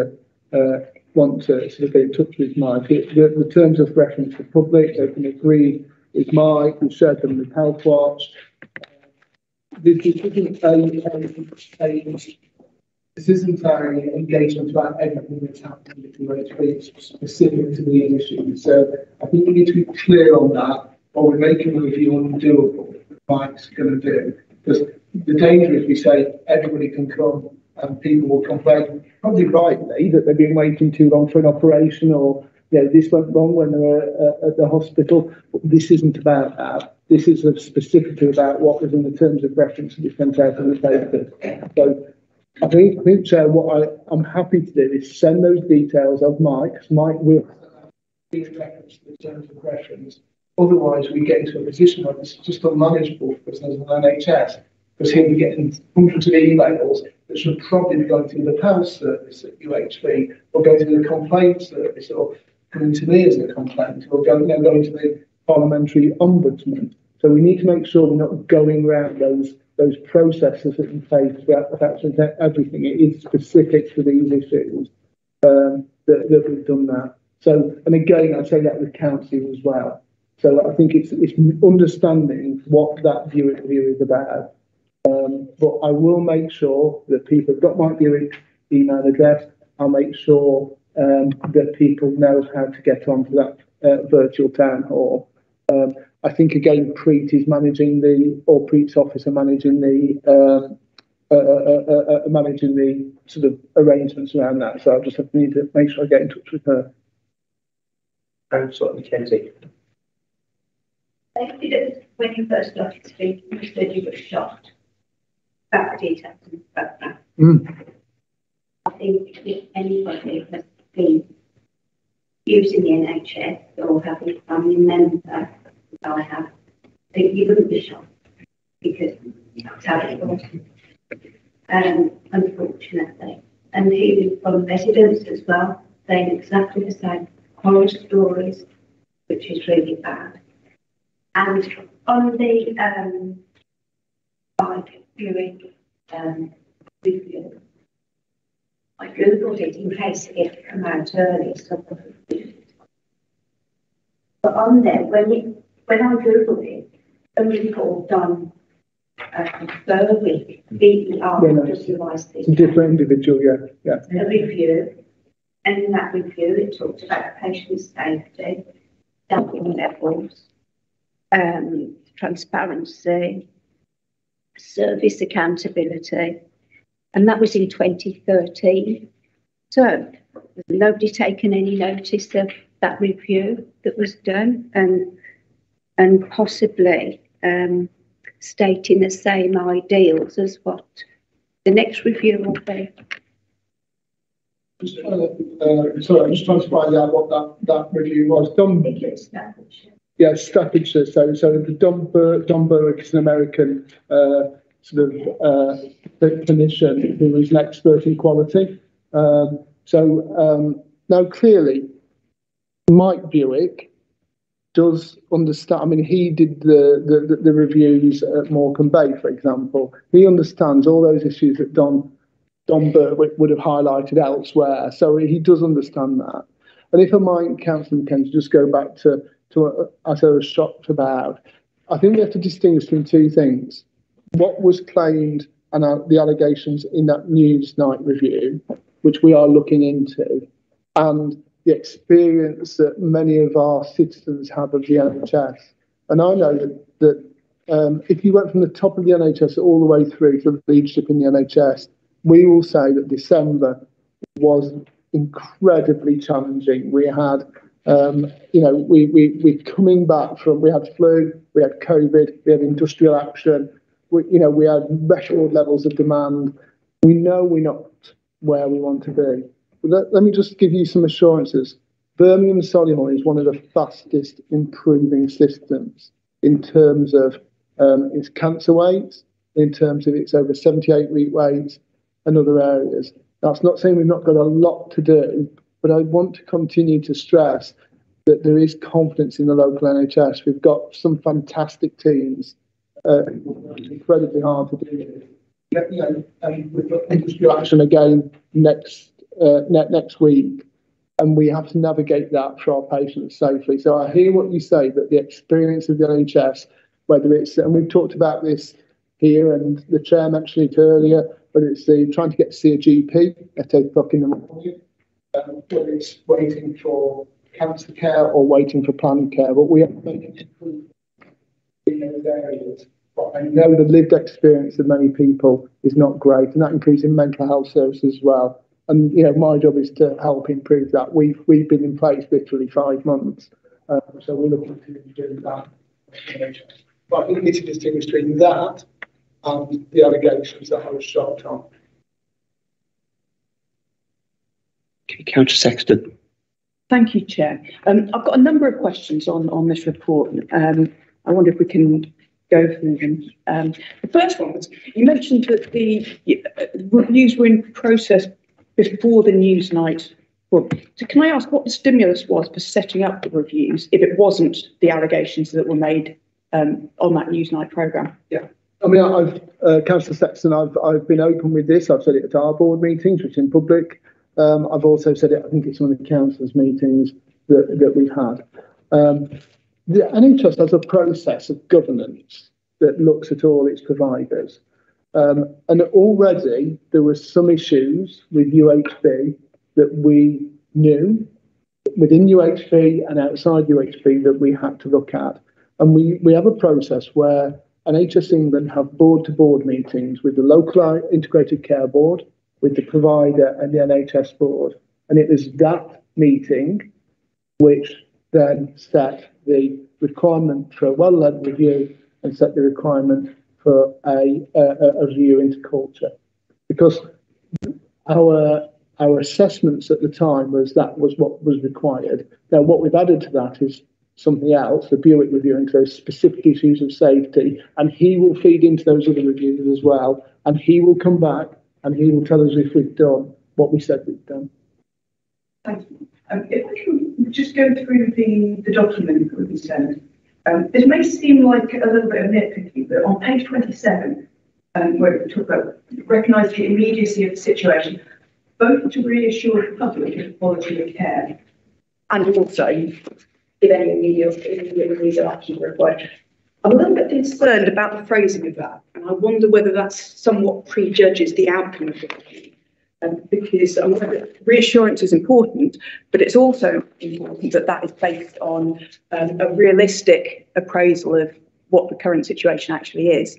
uh, want to sort of get in touch with Mike. The, the, terms of reference for public, they can agree with Mike, we've shared them with Healthwatch. This isn't a, a, a this isn't our engagement about everything that's happening the rate, it's specific to the issue. So I think we need to be clear on that, or we're making a review undoable, Mike's going to do. Because the danger is we say everybody can come and people will complain, probably rightly, that they've been waiting too long for an operation or you know, this went wrong when they were uh, at the hospital. This isn't about that. This is specifically about what was in the terms of reference to be sent out on the paper. So I think, think Chair, what I, I'm happy to do is send those details of Mike, Mike will these reference to the terms of reference. Otherwise, we get into a position where it's just unmanageable for us as an NHS, because he'll be getting hundreds of emails that should probably be going through the PALS service at UHB, or going to the complaint service, or coming to me as a complaint, or going, you know, going to the parliamentary ombudsman. So we need to make sure we're not going around those those processes that in place throughout the everything. It is specific to these issues um, that, that we've done that. So, and again, I'd say that with council as well. So I think it's it's understanding what that view review is about. Um, but I will make sure that people have got my viewing email address. I'll make sure um, that people know how to get onto that uh, virtual town hall. Um, I think again, Preet is managing the, or Preet's office are managing the, um, uh, uh, uh, uh, managing the sort of arrangements around that. So I'll just have to need to make sure I get in touch with her. Councillor Mackenzie. I did when you first started speaking, you said you were shocked about the details in the background. Mm. I think if anybody has been using the NHS or having a family member I have, think you wouldn't be shocked because that's how it was. Um, unfortunately. And hearing from residents as well, saying exactly the same horror stories, which is really bad. And on the um, Mike Bewick um, review, I googled it in case it had come out early, so but on there, when it when I googled it, a report done uh, Berwick, B-E-R-W-I-C. It's a different individual, yeah, yeah. A review, and in that review, it talked about patient safety, staffing levels, um, transparency, service accountability, and that was in 2013. So, nobody taken any notice of that review that was done, and and possibly um, stating the same ideals as what the next review will be. Just trying to, uh, sorry, I'm just trying to find out what that, that review was. Dun, yeah, Staffordshire. So, so the Don, Bur- is an American uh, sort of uh, clinician who is an expert in quality. Um, so um, now clearly, Mike Bewick does understand. I mean, he did the, the, the reviews at Morecambe Bay, for example. He understands all those issues that Don Don Berwick would have highlighted elsewhere. So he does understand that. And if I might, Councillor McKenzie, just go back to, to as I was shocked about, I think we have to distinguish between two things. What was claimed and uh, the allegations in that Newsnight review, which we are looking into, and the experience that many of our citizens have of the NHS. And I know that, that um, if you went from the top of the NHS all the way through to leadership in the NHS, we will say that December was incredibly challenging. We had, um, you know, we, we, we're coming back from, we had flu, we had COVID, we had industrial action, we, you know, we had record levels of demand. We know we're not where we want to be let, let me just give you some assurances. Birmingham Solihull is one of the fastest improving systems in terms of um, its cancer rates, in terms of its over 78 week rates, and other areas. That's not saying we've not got a lot to do, but I want to continue to stress that there is confidence in the local NHS. We've got some fantastic teams, uh, incredibly hard to do. Yeah, know, and we've got industry action again next uh, ne- next week, and we have to navigate that for our patients safely. So I hear what you say that the experience of the NHS, whether it's and we've talked about this here, and the chair mentioned it earlier, but it's the trying to get to see a GP at eight o'clock in the morning, um, whether it's waiting for cancer care or waiting for planning care, but we have to in those areas. But I know the lived experience of many people is not great, and that includes in mental health services as well. And you know, my job is to help improve that. We've we've been in place literally five months, um, so we're looking to do that. But I think we need to distinguish between that and the allegations that I was shocked on. Okay, Councillor Sexton. Thank you, Chair. Um, I've got a number of questions on, on this report. Um, I wonder if we can go through them. Um, the first one was, you mentioned that the uh, reviews were in process before the Newsnight. So can I ask what the stimulus was for setting up the reviews if it wasn't the allegations that were made um, on that Newsnight programme? Yeah. I mean, I've, uh, Councillor Sexton, I've, I've been open with this. I've said it at our board meetings, which in public. Um, I've also said it, I think it's one of the councillors' meetings that, that we've had. Um, the NHS has a process of governance that looks at all its providers. Um, and already there were some issues with UHB that we knew within UHB and outside UHB that we had to look at. And we, we have a process where NHS England have board to board meetings with the local integrated care board, with the provider and the NHS board. And it was that meeting which then set the requirement for a well-led review and set the requirement for a, a, a review into culture. Because our our assessments at the time was that was what was required. Now, what we've added to that is something else, the Bewick review into those specific issues of safety, and he will feed into those other reviews as well, and he will come back and he will tell us if we've done what we said we've done. Thank you. Um, if I can just go through the, the document that we sent, um, it may seem like a little bit of nitpicking, but on page 27, um, where we talk about recognise the immediacy of the situation, both to reassure the public of the quality of care and also if any immediate, remedial action required. I'm a little bit concerned about the phrasing of that, and I wonder whether that's somewhat prejudges the outcome of the review. Um, because um, reassurance is important, but it's also important that that is based on um, a realistic appraisal of what the current situation actually is.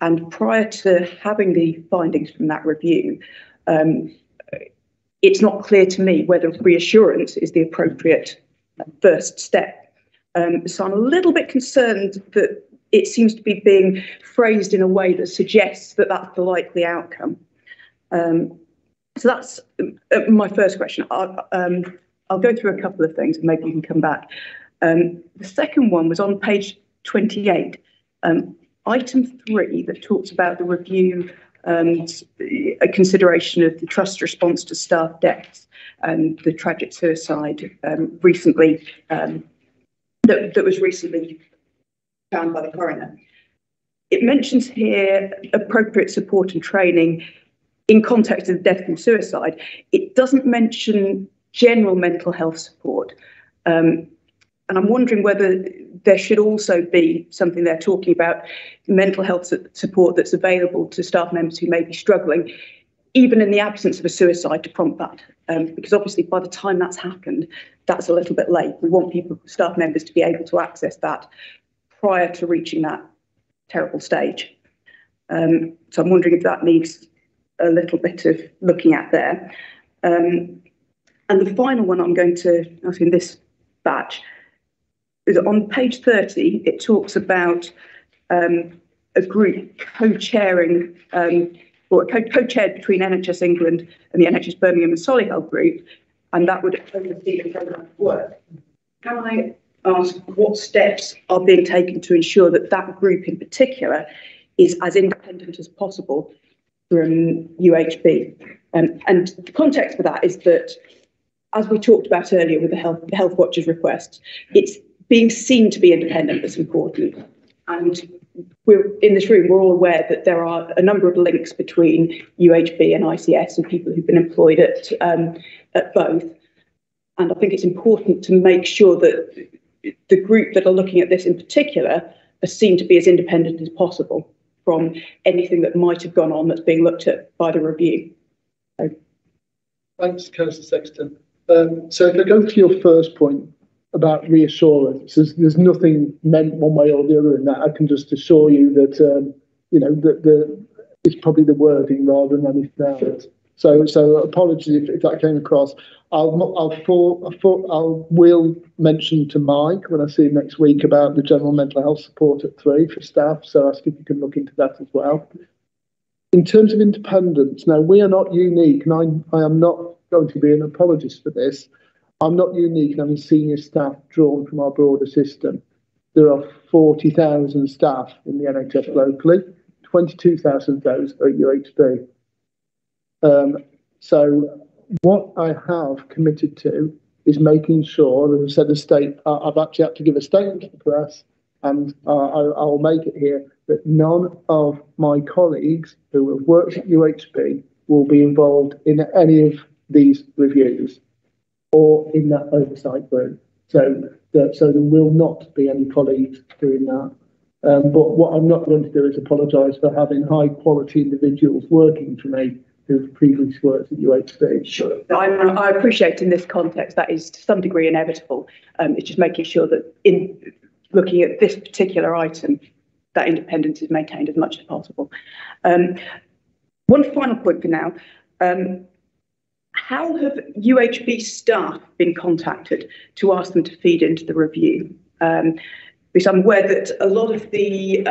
And prior to having the findings from that review, um, it's not clear to me whether reassurance is the appropriate first step. Um, so I'm a little bit concerned that it seems to be being phrased in a way that suggests that that's the likely outcome. Um, so that's uh, my first question. I'll, um, I'll go through a couple of things and maybe you can come back. Um, the second one was on page 28, um, item three that talks about the review and a consideration of the trust response to staff deaths and the tragic suicide um, recently um, that, that was recently found by the coroner. It mentions here appropriate support and training in context of death from suicide. It doesn't mention general mental health support. Um, and I'm wondering whether there should also be something they're talking about mental health support that's available to staff members who may be struggling, even in the absence of a suicide to prompt that. Um, because obviously, by the time that's happened, that's a little bit late. We want people, staff members, to be able to access that prior to reaching that terrible stage. Um, so I'm wondering if that needs a little bit of looking at there. Um, and the final one I'm going to ask in this batch is on page 30, it talks about um, a group co-chairing um, or co-chaired between NHS England and the NHS Birmingham and Solihull group, and that would oversee the programme work. Can I ask what steps are being taken to ensure that that group in particular is as independent as possible from UHB? Um, and the context for that is that as we talked about earlier with the Health, Healthwatch's request, it's being seen to be independent that's important. And we're in this room, we're all aware that there are a number of links between UHB and ICS and people who've been employed at, um, at both. And I think it's important to make sure that the group that are looking at this in particular are seen to be as independent as possible from anything that might have gone on that's being looked at by the review. So, Thanks, Councillor Sexton. Um, so if I go to your first point about reassurance, there's, there's nothing meant one way or the other in that. I can just assure you that, um, you know, that the, it's probably the wording rather than anything else. So, so apologies if, if that came across. I'll, I'll, for, for, I'll will mention to Mike when I see him next week about the general mental health support at three for staff. So ask if you can look into that as well. In terms of independence, now we are not unique, and I, I am not going to be an apologist for this. I'm not unique in having senior staff drawn from our broader system. There are 40,000 staff in the NHS locally, 22,000 of those are at UHB. Um, so what I have committed to is making sure, as I said, the state, uh, I've actually had to give a statement to the press, and uh, I, I'll make it here that none of my colleagues who have worked at UHB will be involved in any of these reviews or in that oversight room. So, the, so there will not be any colleagues doing that. Um, but what I'm not going to do is apologise for having high quality individuals working for me who've previously worked at UHB. Sure. I, I appreciate in this context that is to some degree inevitable. Um, it's just making sure that in looking at this particular item, that independence is maintained as much as possible. Um, one final point for now. Um, how have UHB staff been contacted to ask them to feed into the review? Um, because I'm aware that a lot of the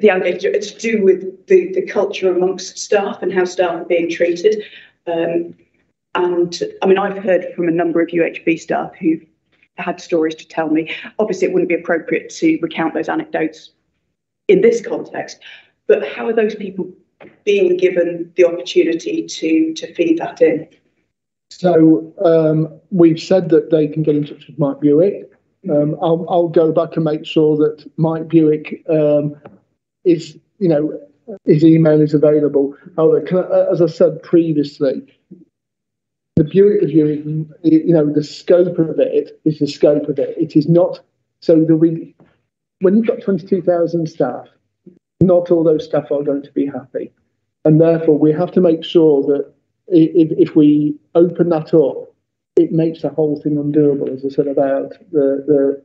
the allegations to do with the, the culture amongst staff and how staff are being treated. Um, and I mean, I've heard from a number of UHB staff who've had stories to tell me. Obviously, it wouldn't be appropriate to recount those anecdotes in this context, but how are those people being given the opportunity to, to feed that in? So um, we've said that they can get in touch with Mike Bewick. Um, I'll, I'll go back and make sure that Mike Bewick um, is, you know, his email is available. However, as I said previously, the Bewick review, you know, the scope of it is the scope of it. It is not so the we when you've got 22,000 staff, not all those staff are going to be happy. And therefore, we have to make sure that if, if we open that up, it makes the whole thing undoable, as I said about the, the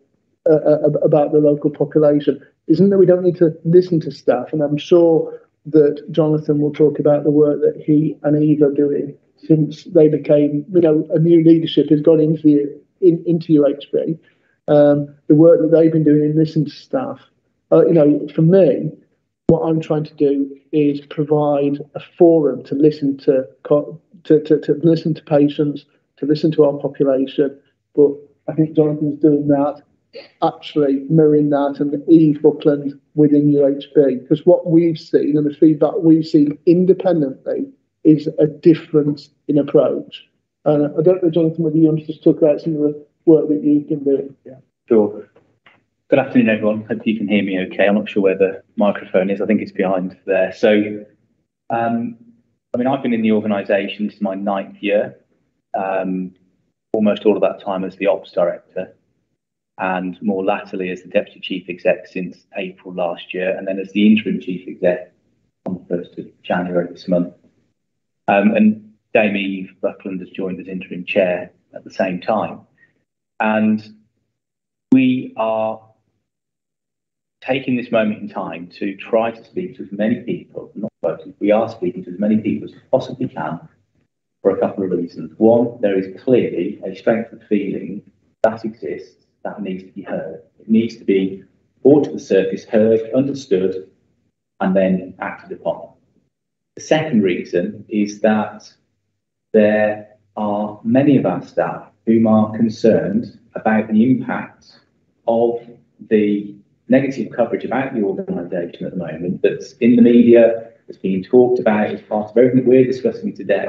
uh, uh, about the local population. Isn't that we don't need to listen to staff? And I'm sure that Jonathan will talk about the work that he and Eve are doing since they became, you know, a new leadership has gone into the in, into UHB. Um, the work that they've been doing in listening to staff. Uh, you know, for me, what I'm trying to do is provide a forum to listen to, to, to, to listen to patients, to listen to our population. But I think Jonathan's doing that, actually mirroring that and Eve Buckland within UHB. Because what we've seen and the feedback we've seen independently is a difference in approach. And I don't know, Jonathan, whether you want to just talk about some of the work that you've been doing. Yeah. Sure. Good afternoon, everyone. Hope you can hear me okay. I'm not sure where the microphone is. I think it's behind there. So, um, I mean, I've been in the organisation. This is my ninth year. Um, almost all of that time as the ops director, and more latterly as the deputy chief exec since April last year, and then as the interim chief exec on the first of January this month. Um, and Dame Eve Buckland has joined as interim chair at the same time, and we are taking this moment in time to try to speak to as many people, not voting, we are speaking to as many people as possibly can for a couple of reasons. One, there is clearly a strength of feeling that exists that needs to be heard. It needs to be brought to the surface, heard, understood, and then acted upon. The second reason is that there are many of our staff whom are concerned about the impact of the negative coverage about the organisation at the moment that's in the media, that's being talked about as part of everything that we're discussing today,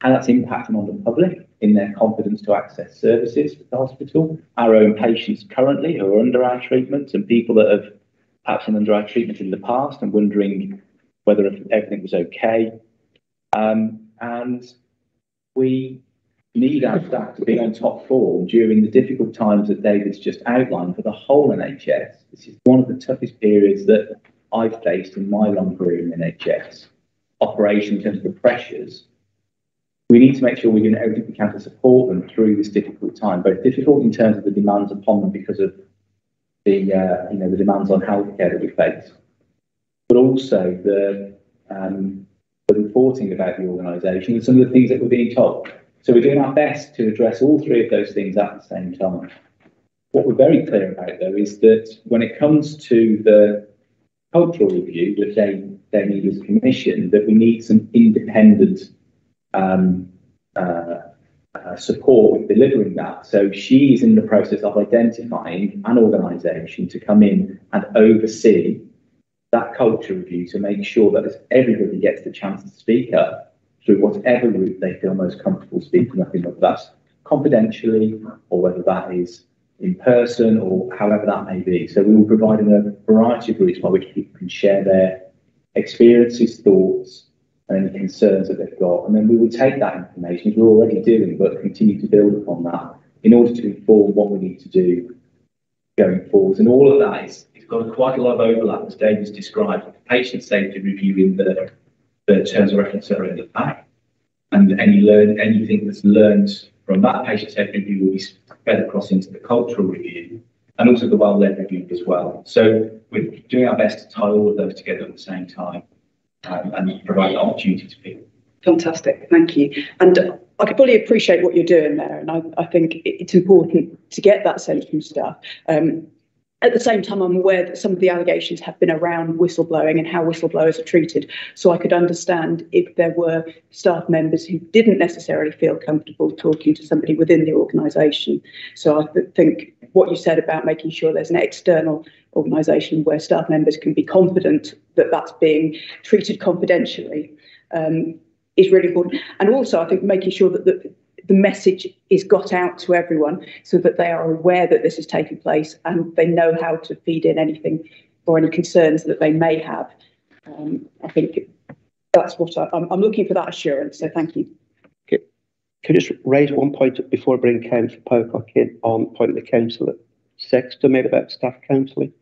how that's impacting on the public in their confidence to access services at the hospital, our own patients currently who are under our treatment and people that have perhaps been under our treatment in the past and wondering whether everything was okay. Um, and we need our staff to be on top form during the difficult times that David's just outlined for the whole NHS. This is one of the toughest periods that I've faced in my long career in NHS operation in terms of the pressures. We need to make sure we're doing everything we can to support them through this difficult time, both difficult in terms of the demands upon them because of the uh, you know the demands on healthcare that we face, but also the um, the reporting about the organisation and some of the things that we're being told. So we're doing our best to address all three of those things at the same time. What we're very clear about, though, is that when it comes to the cultural review that they, they need as commission, that we need some independent Um, uh, uh, support with delivering that. So she's in the process of identifying an organisation to come in and oversee that culture review to make sure that everybody gets the chance to speak up through whatever route they feel most comfortable speaking up in, whether that's confidentially or whether that is in person or however that may be. So we will provide a variety of routes by which people can share their experiences, thoughts, and any concerns that they've got. And then we will take that information, as we're already doing, but continue to build upon that in order to inform what we need to do going forward. And all of that is, it's got quite a lot of overlap, as David's described, with the patient safety review in the the terms of reference are in the pack. And any learn anything that's learned from that patient safety review will be fed across into the cultural review and also the well-led review as well. So we're doing our best to tie all of those together at the same time um, and provide an opportunity to people. Fantastic, thank you. And I can fully appreciate what you're doing there, and I, I think it's important to get that sense from staff. Um, at the same time, I'm aware that some of the allegations have been around whistleblowing and how whistleblowers are treated. So I could understand if there were staff members who didn't necessarily feel comfortable talking to somebody within the organisation. So I think what you said about making sure there's an external organisation where staff members can be confident that that's being treated confidentially um, is really important. And also, I think making sure that the, the message is got out to everyone so that they are aware that this is taking place and they know how to feed in anything or any concerns that they may have. Um, I think that's what I, am I'm looking for that assurance. So thank you. Can I just raise one point before I bring Councillor Pocock in on um, point of the councillor Sexton made about staff counselling?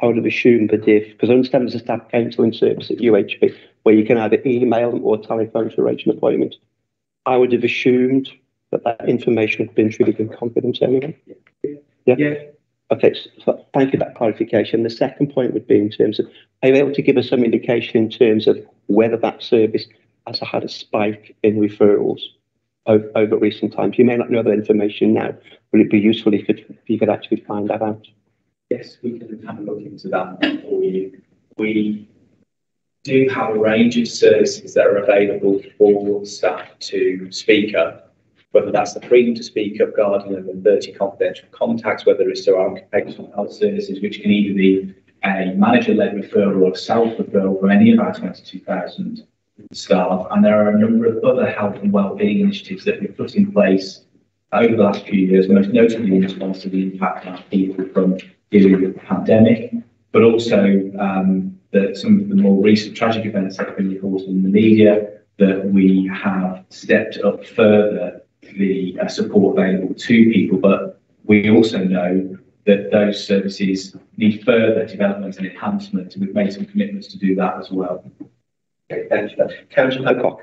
I would have assumed that if, because I understand there's a staff counselling service at UHB where you can either email them or telephone to arrange an appointment. I would have assumed that that information had been treated in confidence anyway? Yeah. yeah. Okay, so thank you for that clarification. The second point would be in terms of, are you able to give us some indication in terms of whether that service has had a spike in referrals over, recent times? You may not know that information now. Would it be useful if, if you could actually find that out? Yes, we can have a look into that for you. We do have a range of services that are available for staff to speak up whether that's the freedom to speak up guardian and 30 confidential contacts, whether it's to our occupational health services, which can either be a manager-led referral or self-referral from any of our 22,000 staff. And there are a number of other health and wellbeing initiatives that we've put in place over the last few years, most notably in response to the impact on people from dealing with the pandemic, but also um, the, some of the more recent tragic events that have been reported in the media that we have stepped up further the uh, support available to people, but we also know that those services need further development and enhancement, and we've made some commitments to do that as well. Councillor Pocock.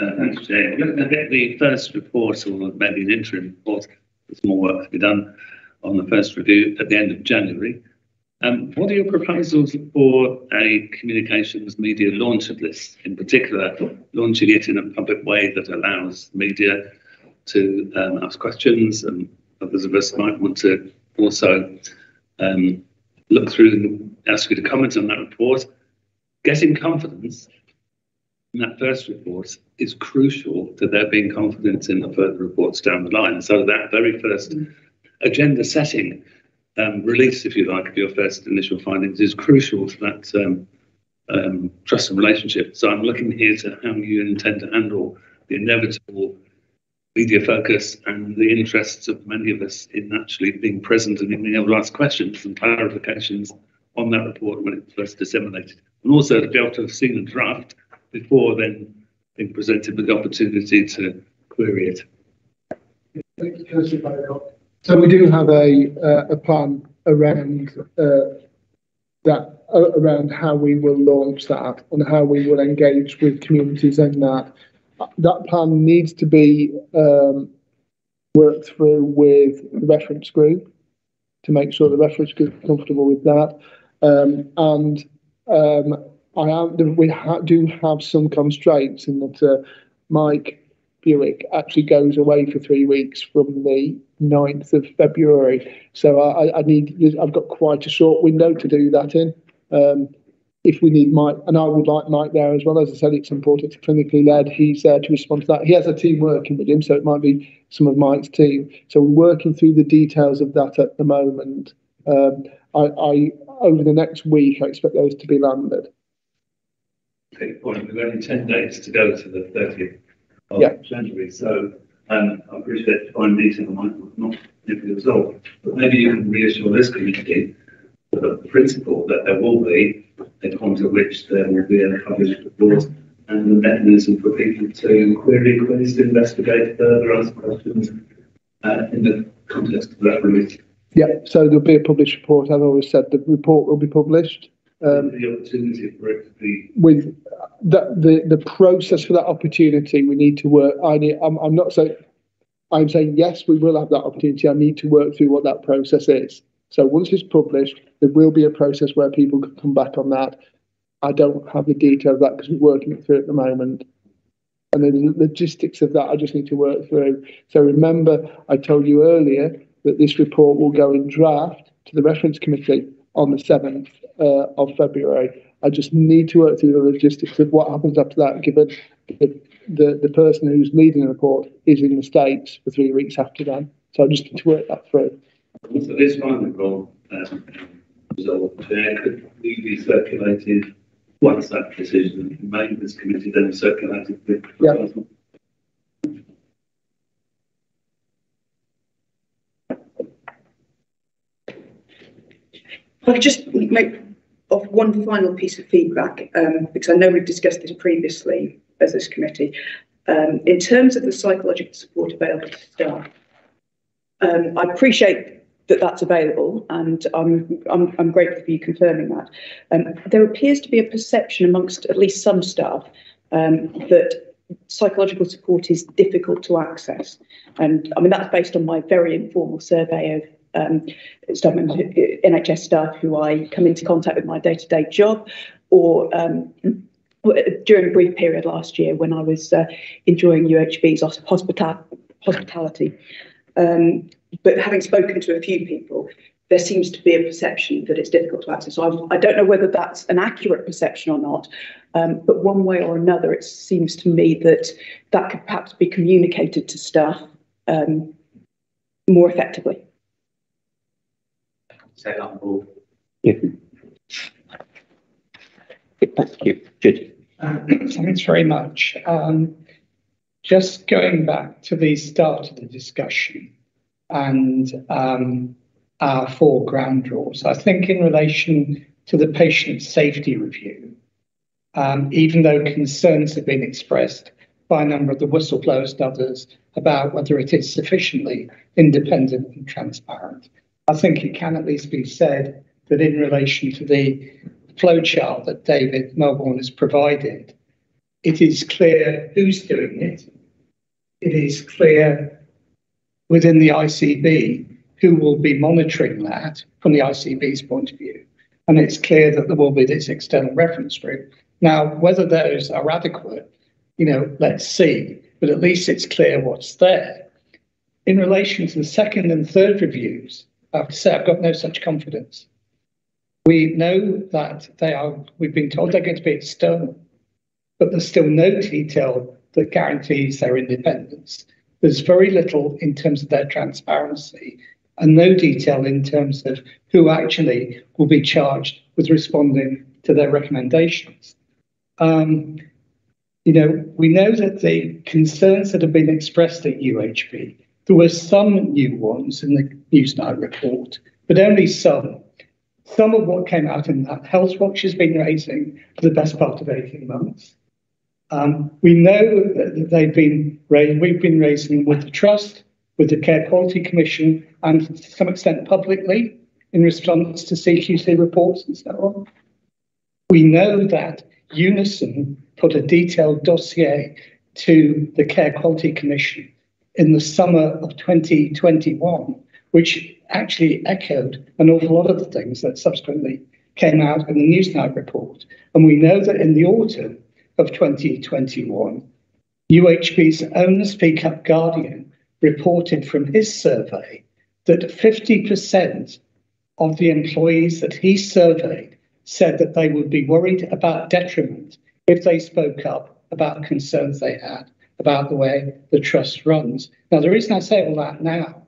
Uh, thanks. Looking at the first report, or maybe an interim report, there's more work to be done on the first review at the end of January. Um, what are your proposals for a communications media launch of this, in particular, launching it in a public way that allows media to um, ask questions, and others of us might want to also um, look through and ask you to comment on that report. Getting confidence in that first report is crucial to there being confidence in the further reports down the line. So that very first agenda setting um, release, if you like, of your first initial findings is crucial to that um, um, trust and relationship. So I'm looking here to how you intend to handle the inevitable media focus and the interests of many of us in actually being present and being able to ask questions and clarifications on that report when it first disseminated. And also to be able to have seen a draft before then being presented with the opportunity to query it. So we do have a, uh, a plan around, uh, that, uh, around how we will launch that and how we will engage with communities in that. That plan needs to be, um, worked through with the reference group to make sure the reference group is comfortable with that. Um, and, um, I we ha- do have some constraints in that, uh, Mike Bewick actually goes away for three weeks from the 9th of February. So I, I need, I've got quite a short window to do that in. Um, if we need Mike, and I would like Mike there as well. As I said, it's important to clinically led. He's there to respond to that. He has a team working with him, so it might be some of Mike's team. So we're working through the details of that at the moment. Um, I, I over the next week, I expect those to be landed. Take point, we've only ten days to go to the thirtieth of Yeah. January, so, um, I appreciate the fine detail might not be resolved, but maybe you can reassure this committee the principle that there will be a point at which there will be a published report and the mechanism for people to query, quiz, investigate further, ask questions, uh, in the context of that release. Yeah, so there'll be a published report. I've always said the report will be published. Um, The opportunity for it to be with the, the, the process for that opportunity, we need to work. I need, I'm, I'm not saying, I'm saying, yes, we will have that opportunity. I need to work through what that process is. So once it's published, there will be a process where people can come back on that. I don't have the detail of that because we're working it through at the moment. And then the logistics of that, I just need to work through. So remember, I told you earlier that this report will go in draft to the reference committee on the 7th uh, of February. I just need to work through the logistics of what happens after that, given the, the, the person who's leading the report is in the States for three weeks after that. So I just need to work that through. So this final goal, um, result, could be circulated once that decision is made, this committee then circulated the proposal? If I could just make off one final piece of feedback, um, because I know we've discussed this previously as this committee. Um, in terms of the psychological support available to staff, um, I appreciate that that's available, and I'm, I'm, I'm grateful for you confirming that. Um, there appears to be a perception amongst at least some staff um, that psychological support is difficult to access. And I mean, that's based on my very informal survey of um, staff members, NHS staff who I come into contact with my day-to-day job, or um, during a brief period last year when I was uh, enjoying UHB's hospital hospitality. Um, but having spoken to a few people, there seems to be a perception that it's difficult to access. So I've, I do not know whether that's an accurate perception or not, um, but one way or another, it seems to me that that could perhaps be communicated to staff um, more effectively. Take on board. Yeah. Thank you. Judy. Um, Thanks very much. Um, just going back to the start of the discussion and um, our four ground rules, I think in relation to the patient safety review, um, even though concerns have been expressed by a number of the whistleblowers and others about whether it is sufficiently independent and transparent, I think it can at least be said that in relation to the flowchart that David Melbourne has provided, it is clear who's doing it. It is clear within the ICB who will be monitoring that from the ICB's point of view. And it's clear that there will be this external reference group. Now, whether those are adequate, you know, let's see, but at least it's clear what's there. In relation to the second and third reviews, I have to say I've got no such confidence. We know that they are, we've been told they're going to be external, but there's still no detail that guarantees their independence. There's very little in terms of their transparency and no detail in terms of who actually will be charged with responding to their recommendations. Um, you know, we know that the concerns that have been expressed at UHB, there were some new ones in the Newsnight report, but only some. Some of what came out in that Healthwatch has been raising for the best part of 18 months. Um, we know that they've been raised, we've been raising with the Trust, with the Care Quality Commission, and to some extent publicly in response to CQC reports and so on. We know that Unison put a detailed dossier to the Care Quality Commission in the summer of 2021, which actually echoed an awful lot of the things that subsequently came out in the Newsnight report. And we know that in the autumn of 2021, UHB's own Speak Up Guardian reported from his survey that 50% of the employees that he surveyed said that they would be worried about detriment if they spoke up about concerns they had about the way the trust runs. Now, the reason I say all that now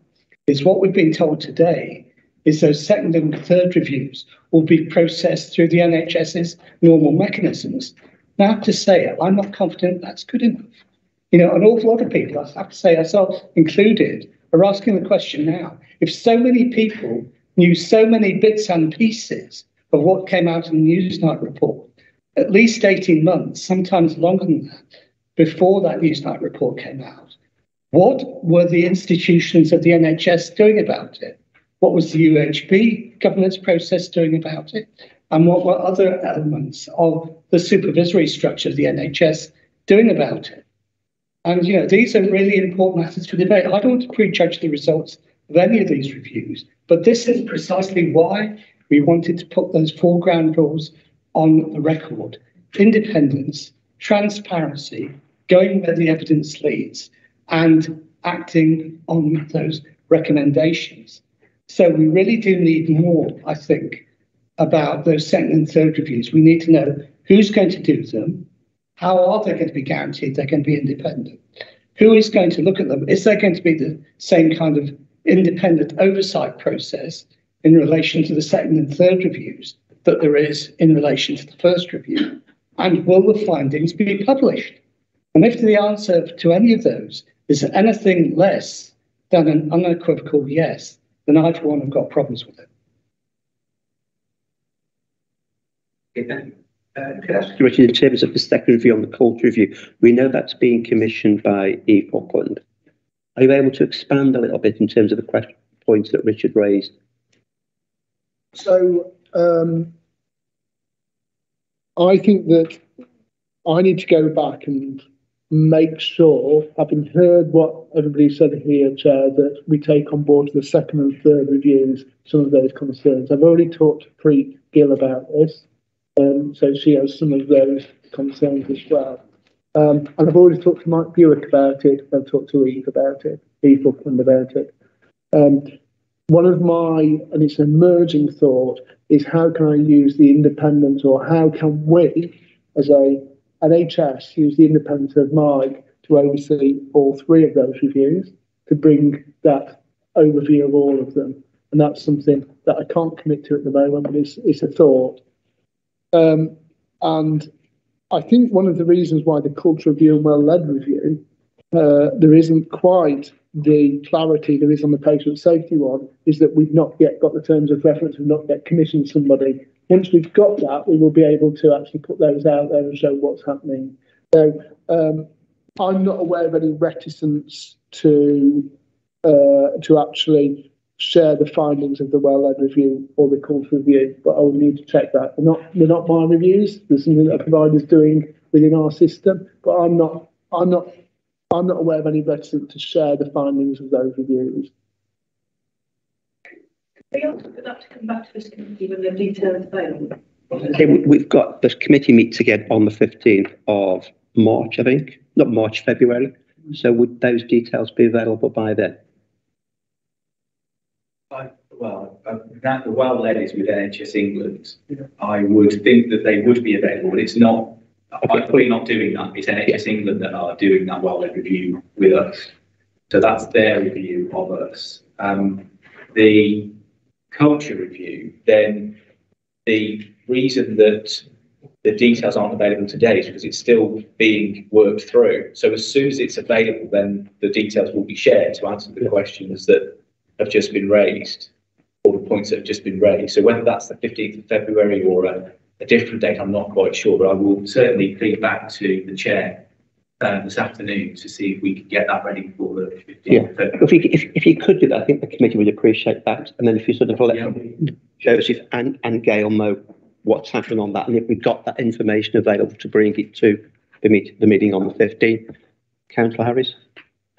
is what we've been told today is those second and third reviews will be processed through the NHS's normal mechanisms. Now, I have to say, I'm not confident that's good enough. You know, an awful lot of people, I have to say, ourselves included, are asking the question now if so many people knew so many bits and pieces of what came out in the Newsnight report, at least 18 months, sometimes longer than that, before that Newsnight report came out. What were the institutions of the NHS doing about it? What was the UHB governance process doing about it? And what were other elements of the supervisory structure of the NHS doing about it? And, you know, these are really important matters for debate. I don't want to prejudge the results of any of these reviews, but this is precisely why we wanted to put those four ground rules on the record. Independence, transparency, going where the evidence leads, and acting on those recommendations. So we really do need more, I think, about those second and third reviews. We need to know who's going to do them, how are they going to be guaranteed they're going to be independent? Who is going to look at them? Is there going to be the same kind of independent oversight process in relation to the second and third reviews that there is in relation to the first review? And will the findings be published? And if the answer to any of those is anything less than an unequivocal yes, then I, for one, have got problems with it. Uh, could I ask you, Richard, in terms of the second review on the culture review, we know that's being commissioned by Eve Buckland. Are you able to expand a little bit in terms of the question, points that Richard raised? So um, I think that I need to go back and make sure, having heard what everybody said here, Chair, that we take on board the second and third reviews some of those concerns. I've already talked to Preet Gill about this, um, so she has some of those concerns as well. Um, and I've already talked to Mike Bewick about it. I've talked to Eve about it, Eve Buckland about it. Um, one of my, and it's an emerging thought, is how can I use the independence or how can we, as a NHS, use the independence of Mike to oversee all three of those reviews, to bring that overview of all of them. And that's something that I can't commit to at the moment, but it's, it's a thought. Um, and I think one of the reasons why the culture review and well-led review, uh, there isn't quite the clarity there is on the patient safety one, is that we've not yet got the terms of reference, we've not yet commissioned somebody. Once we've got that, we will be able to actually put those out there and show what's happening. So um, I'm not aware of any reticence to uh, to actually share the findings of the well-led review or the culture review, but I will need to check that. They're not they're not my reviews. There's something that a provider's doing within our system, but I'm not I'm not I'm not aware of any reticence to share the findings of those reviews. We also would like to come back to this committee when the details available. Okay, we've got the committee meets again on the 15th of March, I think, not March, February. So would those details be available by then? I, well, uh, that the well led is with NHS England. I would think that they would be available, but it's not. I'm probably not doing that. It's NHS England that are doing that well led review with us. So that's their review of us. Um, the culture review, then the reason that the details aren't available today is because it's still being worked through. So as soon as it's available, then the details will be shared to answer the questions that have just been raised or the points that have just been raised. So whether that's the 15th of February or a, a different date, I'm not quite sure, but I will certainly feed back to the chair uh, this afternoon to see if we can get that ready for the 15th Yeah, if you, if, if you could do that, I think the committee would appreciate that. And then if you sort of let Joseph and, and Gail know what's happening on that, and if we've got that information available to bring it to the meet, the meeting on the fifteenth. Councillor Harris?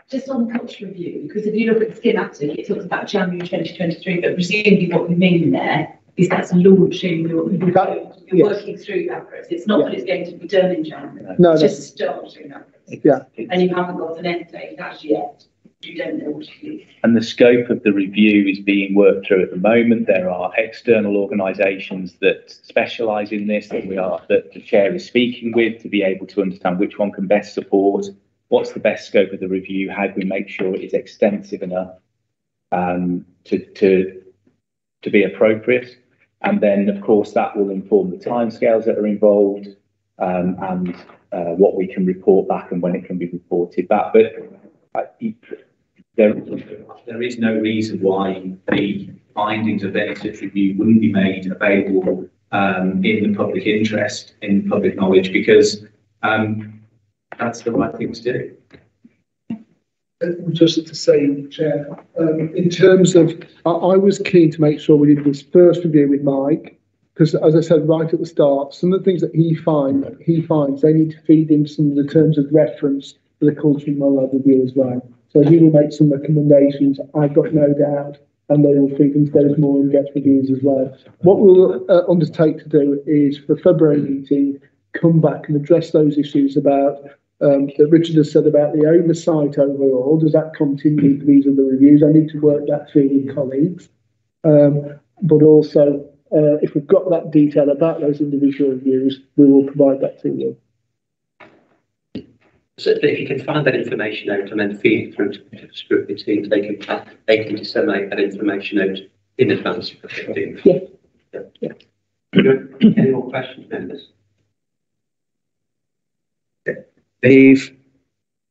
Just on the culture review, because if you look at the schematic, it talks about January twenty twenty-three, but presumably what we mean there is that's launching, you're, you're, you're working through that process. It's not that it's going to be done in January. No, It's no. just starting that. Process. Yeah. And you haven't got an end date as yet. You don't know what it is. And the scope of the review is being worked through at the moment. There are external organisations that specialise in this that we are, that the chair is speaking with to be able to understand which one can best support. What's the best scope of the review? How do we make sure it is extensive enough um, to, to, to be appropriate? And then, of course, that will inform the timescales that are involved um, and uh, what we can report back and when it can be reported back. But uh, there, There is no reason why the findings of any such review wouldn't be made available um, in the public interest, in public knowledge, because um, that's the right thing to do. Just to say, Chair, um, in terms of, I, I was keen to make sure we did this first review with Mike, because as I said right at the start, some of the things that he find, he finds, they need to feed into some of the terms of reference for the cultural moral review as well. So he will make some recommendations, I've got no doubt, and they will feed into those more in-depth reviews as well. What we'll uh, undertake to do is for the February meeting, come back and address those issues about um, that Richard has said about the oversight overall. Does that continue these other reviews? I need to work that through with colleagues. Um, but also, uh, if we've got that detail about those individual reviews, we will provide that to you. So if you can find that information out and then feed it through to the scrutiny team, they can, they can disseminate that information out in advance of the. Yeah. Yeah. Any more questions, members? They've,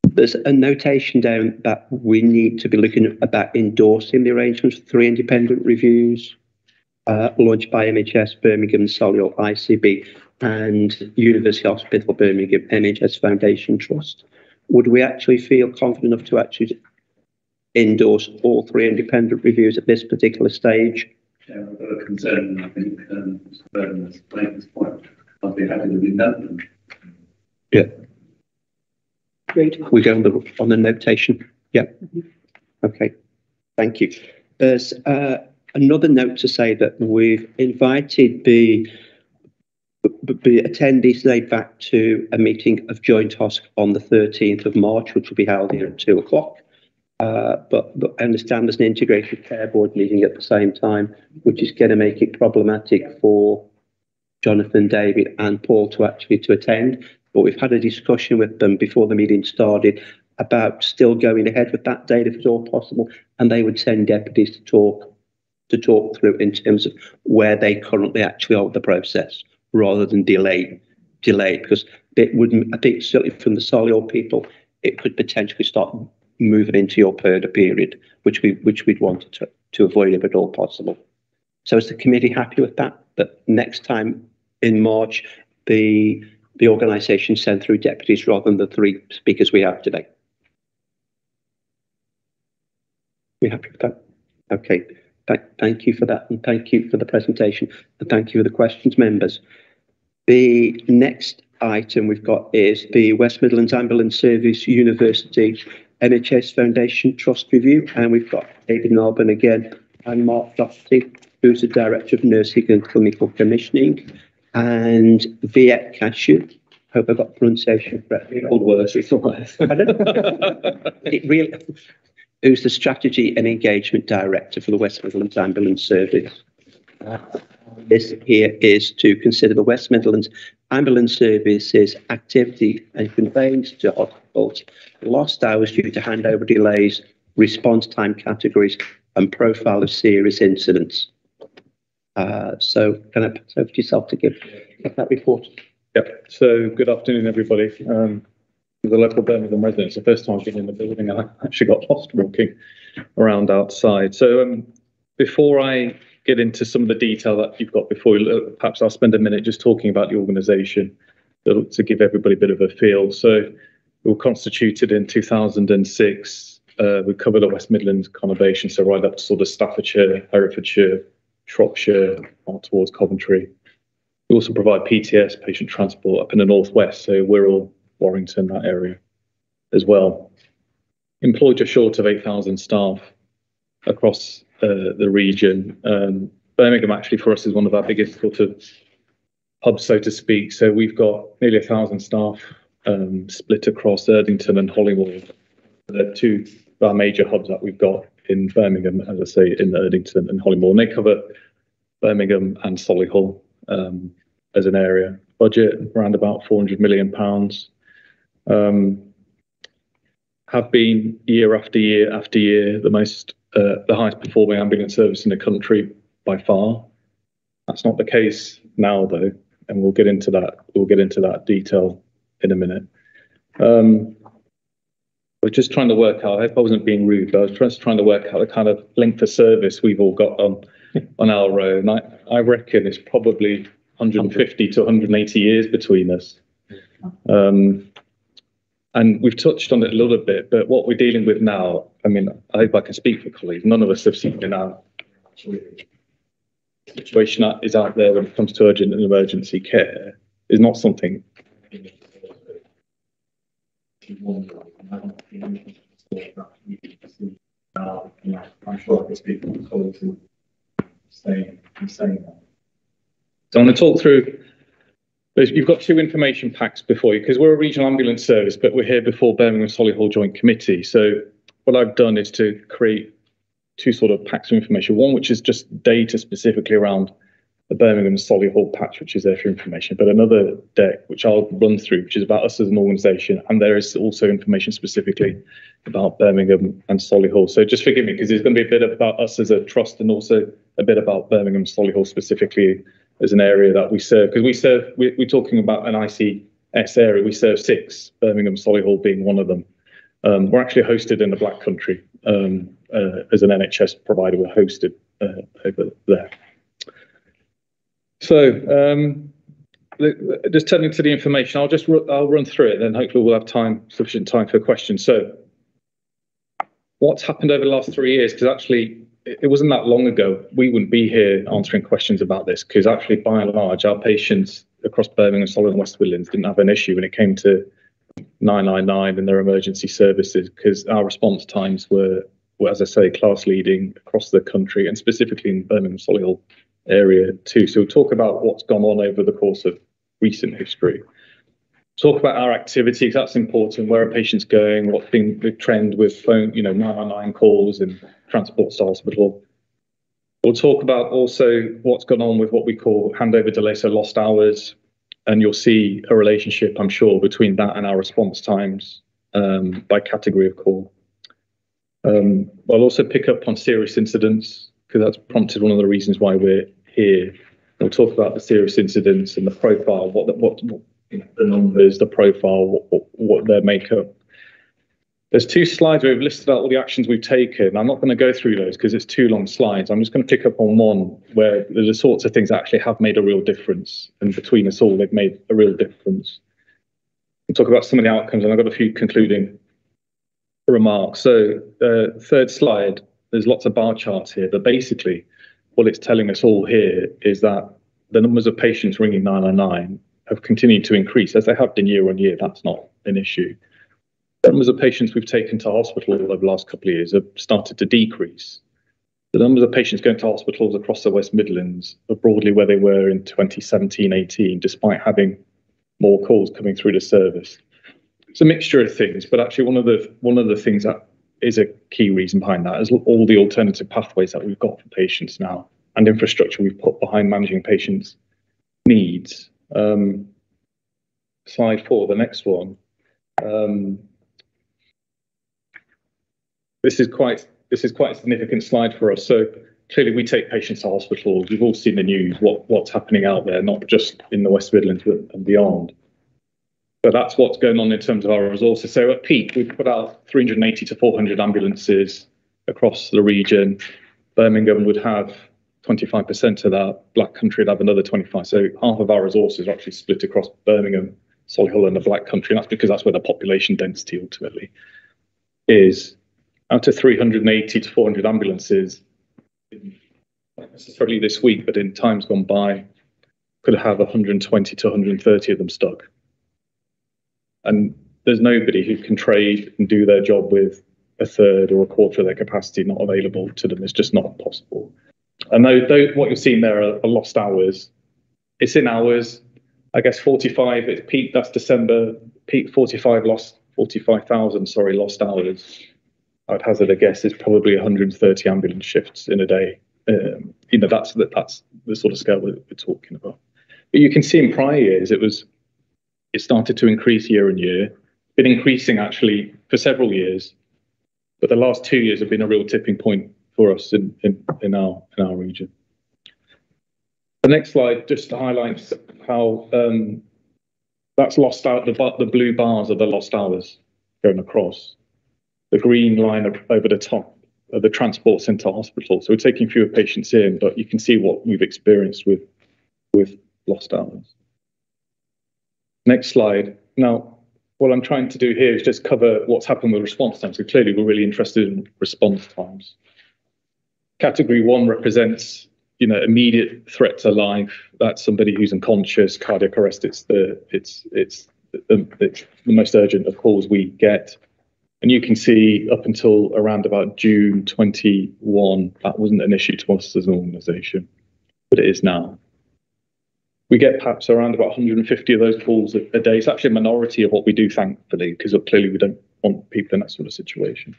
there's a notation down that we need to be looking at about endorsing the arrangements for three independent reviews uh, launched by NHS Birmingham, Solihull ICB and University Hospital Birmingham NHS Foundation Trust. Would we actually feel confident enough to actually endorse all three independent reviews at this particular stage? Yeah, I've got a concern, I think, um, Mr. Burden has explained this point. I'd be happy to be done. Yeah. Great. We go on the, on the notation? Yeah. Okay, thank you. There's uh, another note to say that we've invited the b- attendees laid back to a meeting of Joint HOSC on the 13th of March, which will be held here at two o'clock. Uh, but, but I understand there's an integrated care board meeting at the same time, which is going to make it problematic for Jonathan, David and Paul to actually to attend. But we've had a discussion with them before the meeting started about still going ahead with that date if at all possible. And they would send deputies to talk to talk through in terms of where they currently actually are with the process rather than delay delay because it wouldn't I think certainly from the Solihull people it could potentially start moving into your purdah period, which we which we'd wanted to, to avoid if at all possible. So is the committee happy with that? That next time in March the the organisation send through deputies rather than the three speakers we have today. We happy with that? Okay. Th- thank you for that, and thank you for the presentation, and thank you for the questions, members. The next item we've got is the West Midlands Ambulance Service University NHS Foundation Trust Review, and we've got David Melbourne again and Mark Docherty, who's the Director of Nursing and Clinical Commissioning, and Vivek Khashu. Hope I got pronunciation correctly. Old words, it's all words. It really, who's the Strategy and Engagement Director for the West Midlands Ambulance Service. This here is to consider the West Midlands Ambulance Services activity and conveyance to hospitals, lost hours due to handover delays, response time categories, and profile of serious incidents. Uh, so can I pass over to yourself to give, give that report? Yep. So good afternoon, everybody. Um, the local Birmingham residents, the first time I've been in the building, I actually got lost walking around outside. So um, before I get into some of the detail that you've got before, perhaps I'll spend a minute just talking about the organisation to give everybody a bit of a feel. So we were constituted in 2006. Uh, we cover the West Midlands conurbation, so right up to sort of Staffordshire, Herefordshire, Shropshire, on towards Coventry. We also provide PTS, patient transport, up in the northwest, so Wirral, Warrington, that area as well. Employed just short of 8,000 staff across uh, the region. Um, Birmingham actually for us is one of our biggest sort of hubs, so to speak. So we've got nearly a thousand staff um, split across Erdington and Hollymoor. They're two of our major hubs that we've got in Birmingham, as I say, in Erdington and. And they cover Birmingham and Solihull um, as an area. Budget around about 400 million pounds. Um, have been year after year after year the most uh, the highest performing ambulance service in the country by far. That's not the case now though, and we'll get into that. We'll get into that detail in a minute. Um, we're just trying to work out. I hope I wasn't being rude, but I was just trying to work out the kind of length of service we've all got on on our road. And I, I reckon it's probably 150 to 180 years between us. Um, and we've touched on it a little bit, but what we're dealing with now, I mean, I hope I can speak for colleagues. None of us have seen our situation that is out there when it comes to urgent and emergency care is not something. I'm sure I can speak for colleagues saying, saying that. So I'm going to talk through You've got two information packs before you because we're a regional ambulance service, but we're here before Birmingham Solihull Joint Committee. So what I've done is to create two sort of packs of information. One which is just data specifically around the Birmingham Solihull patch, which is there for information, but another deck which I'll run through, which is about us as an organisation, and there is also information specifically about Birmingham and Solihull. So just forgive me because there's going to be a bit about us as a trust and also a bit about Birmingham Solihull specifically as an area that we serve because we serve we, we're talking about an ICS area. We serve six, Birmingham Solihull being one of them. Um, we're actually hosted in the Black Country um, uh, as an NHS provider. We're hosted uh, over there. So um, the, just turning to the information, I'll just I'll run through it, and then hopefully we'll have time sufficient time for questions. So, what's happened over the last three years? Because actually, it wasn't that long ago, we wouldn't be here answering questions about this because actually, by and large, our patients across Birmingham, Solihull, and West Midlands didn't have an issue when it came to 999 and their emergency services because our response times were, were, as I say, class leading across the country and specifically in Birmingham, Solihull area too. So we'll talk about what's gone on over the course of recent history talk about our activities. That's important. Where are patients going? What's been the trend with phone, you know, 999 calls and transport to hospital. We'll talk about also what's gone on with what we call handover delay, so lost hours. And you'll see a relationship, I'm sure, between that and our response times um, by category of call. Um, I'll also pick up on serious incidents because that's prompted one of the reasons why we're here. We'll talk about the serious incidents and the profile, what, the, what, what the numbers, the profile, what, what their makeup. There's two slides where we've listed out all the actions we've taken. I'm not going to go through those because it's two long slides. I'm just going to pick up on one where the sorts of things that actually have made a real difference. And between us all, they've made a real difference. We'll talk about some of the outcomes, and I've got a few concluding remarks. So, uh, third slide, there's lots of bar charts here, but basically, what it's telling us all here is that the numbers of patients ringing 999 have continued to increase as they have been year on year. That's not an issue. The numbers of patients we've taken to hospital over the last couple of years have started to decrease. The numbers of patients going to hospitals across the West Midlands are broadly where they were in 2017 18, despite having more calls coming through the service. It's a mixture of things, but actually, one of the one of the things that is a key reason behind that is all the alternative pathways that we've got for patients now and infrastructure we've put behind managing patients' needs um, slide four, the next one. Um, this is quite this is quite a significant slide for us. So clearly we take patients to hospitals. We've all seen the news, what, what's happening out there, not just in the West Midlands but and beyond. But that's what's going on in terms of our resources. So at peak, we've put out 380 to 400 ambulances across the region. Birmingham would have 25% of that. Black Country would have another 25. So half of our resources are actually split across Birmingham, Solihull, and the Black Country. And that's because that's where the population density ultimately is. Out of 380 to 400 ambulances, not necessarily this week, but in times gone by, could have 120 to 130 of them stuck. And there's nobody who can trade and do their job with a third or a quarter of their capacity not available to them. It's just not possible. And though, though what you're seeing there are, are lost hours, it's in hours. I guess 45 It's peak, that's December, peak 45 lost, 45,000, sorry, lost hours. I'd hazard a guess is probably 130 ambulance shifts in a day. Um, you know, that's the, that's the sort of scale we're, we're talking about. But you can see in prior years, it was it started to increase year on year. Been increasing actually for several years, but the last two years have been a real tipping point for us in, our in our region. The next slide just highlights how um, that's lost out. The, the blue bars are the lost hours going across. The green line over the top are the transports into hospital. So we're taking fewer patients in, but you can see what we've experienced with with lost hours. Next slide. Now, what I'm trying to do here is just cover what's happened with response times. So clearly, we're really interested in response times. Category one represents, you know, immediate threat to life. That's somebody who's unconscious, cardiac arrest. It's the it's it's the, it's the most urgent of calls we get. And you can see up until around about June 21, that wasn't an issue to us as an organisation, but it is now we get perhaps around about 150 of those calls a, a day. It's actually a minority of what we do, thankfully, because clearly we don't want people in that sort of situation.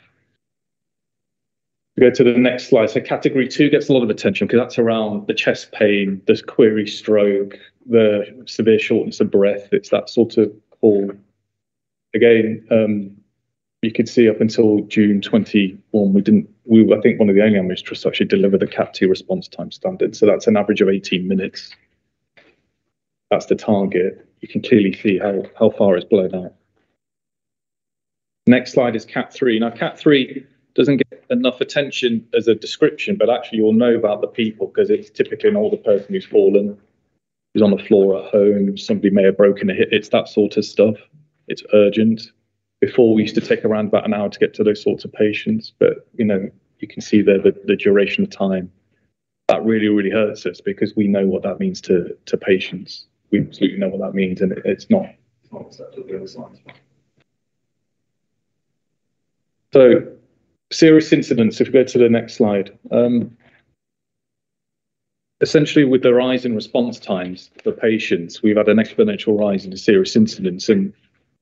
We go to the next slide. So category two gets a lot of attention because that's around the chest pain, the query stroke, the severe shortness of breath. It's that sort of call. Again, um, you could see up until June 21, we didn't. We were, I think, one of the only ambulance trusts actually deliver the CAT2 response time standard. So that's an average of 18 minutes that's the target, you can clearly see how, how far it's blown out. Next slide is CAT3. Now, CAT3 doesn't get enough attention as a description, but actually you'll know about the people because it's typically an older person who's fallen, who's on the floor at home, somebody may have broken a hip. It's that sort of stuff. It's urgent. Before we used to take around about an hour to get to those sorts of patients, but you know, you can see there the, the duration of time. That really, really hurts us because we know what that means to, to patients we absolutely know what that means, and it, it's not. It's not acceptable. So, serious incidents. If we go to the next slide, um, essentially with the rise in response times for patients, we've had an exponential rise in the serious incidents, and,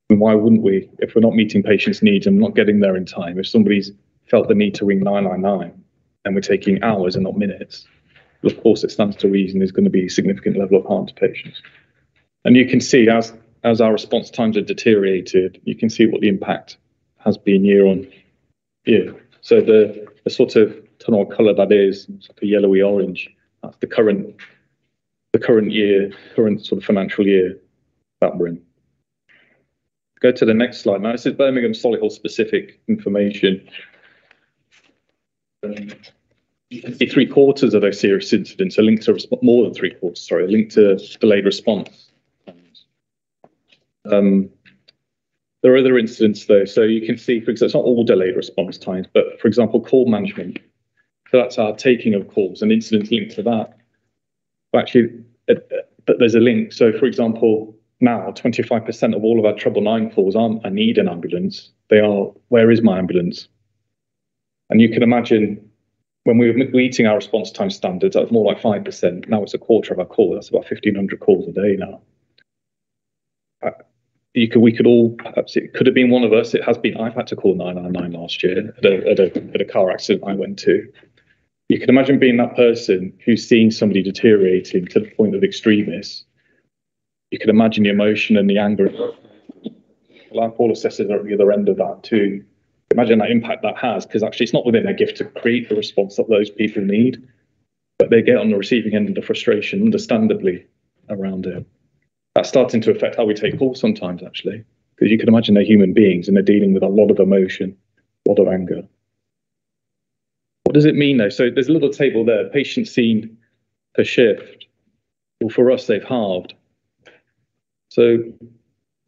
and why wouldn't we? If we're not meeting patients' needs and not getting there in time, if somebody's felt the need to ring 999 and we're taking hours and not minutes, of course, it stands to reason there's going to be a significant level of harm to patients. And you can see as as our response times have deteriorated, you can see what the impact has been year on year. So the, the sort of tunnel colour that is, like a yellowy orange, that's the current the current year, current sort of financial year that we're in. Go to the next slide. Now this is Birmingham Solihull specific information. Um, three quarters of those serious incidents are linked to more than three quarters, sorry, linked to delayed response. Um, there are other incidents though, so you can see, for example, it's not all delayed response times, but for example, call management. So that's our taking of calls and incidents linked to that. But actually, uh, but there's a link. So for example, now 25% of all of our treble nine calls aren't, I need an ambulance. They are, where is my ambulance? And you can imagine when we were meeting our response time standards, that was more like 5%. Now it's a quarter of our call. That's about 1,500 calls a day now. You could, we could all, perhaps it could have been one of us. It has been, I've had to call 999 last year at a, at a, at a car accident I went to. You can imagine being that person who's seen somebody deteriorating to the point of extremis. You can imagine the emotion and the anger. Well, our call assessors are at the other end of that too Imagine that impact that has, because actually it's not within their gift to create the response that those people need, but they get on the receiving end of the frustration, understandably, around it. That's starting to affect how we take calls sometimes, actually, because you can imagine they're human beings and they're dealing with a lot of emotion, a lot of anger. What does it mean though? So there's a little table there, patients seen per shift. Well, for us, they've halved. So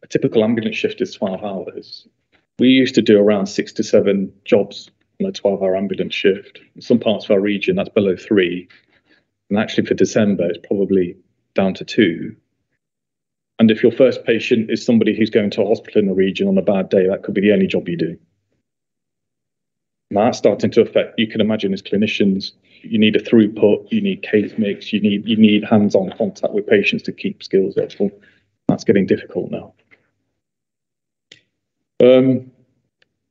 a typical ambulance shift is 12 hours. We used to do around six to seven jobs on a 12 hour ambulance shift. In some parts of our region, that's below three. And actually, for December, it's probably down to two. And if your first patient is somebody who's going to a hospital in the region on a bad day, that could be the only job you do. And that's starting to affect, you can imagine as clinicians, you need a throughput, you need case mix, you need you need hands-on contact with patients to keep skills up. That's getting difficult now. Um,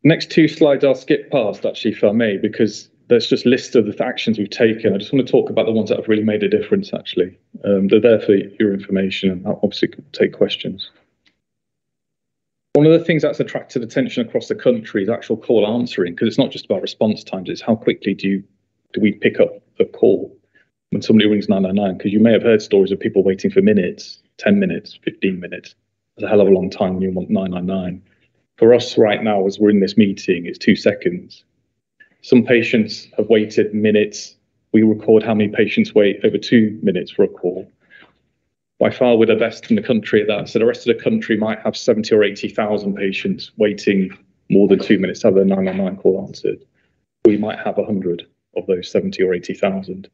next two slides I'll skip past actually, if I may, because there's just lists of the actions we've taken. I just want to talk about the ones that have really made a difference. Actually, um, they're there for your information, and obviously take questions. One of the things that's attracted attention across the country is actual call answering, because it's not just about response times; it's how quickly do you do we pick up a call when somebody rings 999? Because you may have heard stories of people waiting for minutes, 10 minutes, 15 minutes. That's a hell of a long time when you want 999. For us right now, as we're in this meeting, it's two seconds. Some patients have waited minutes. We record how many patients wait over two minutes for a call. By far, we're the best in the country at that. So the rest of the country might have 70 or 80,000 patients waiting more than two minutes to have their 999 call answered. We might have 100 of those 70 or 80,000.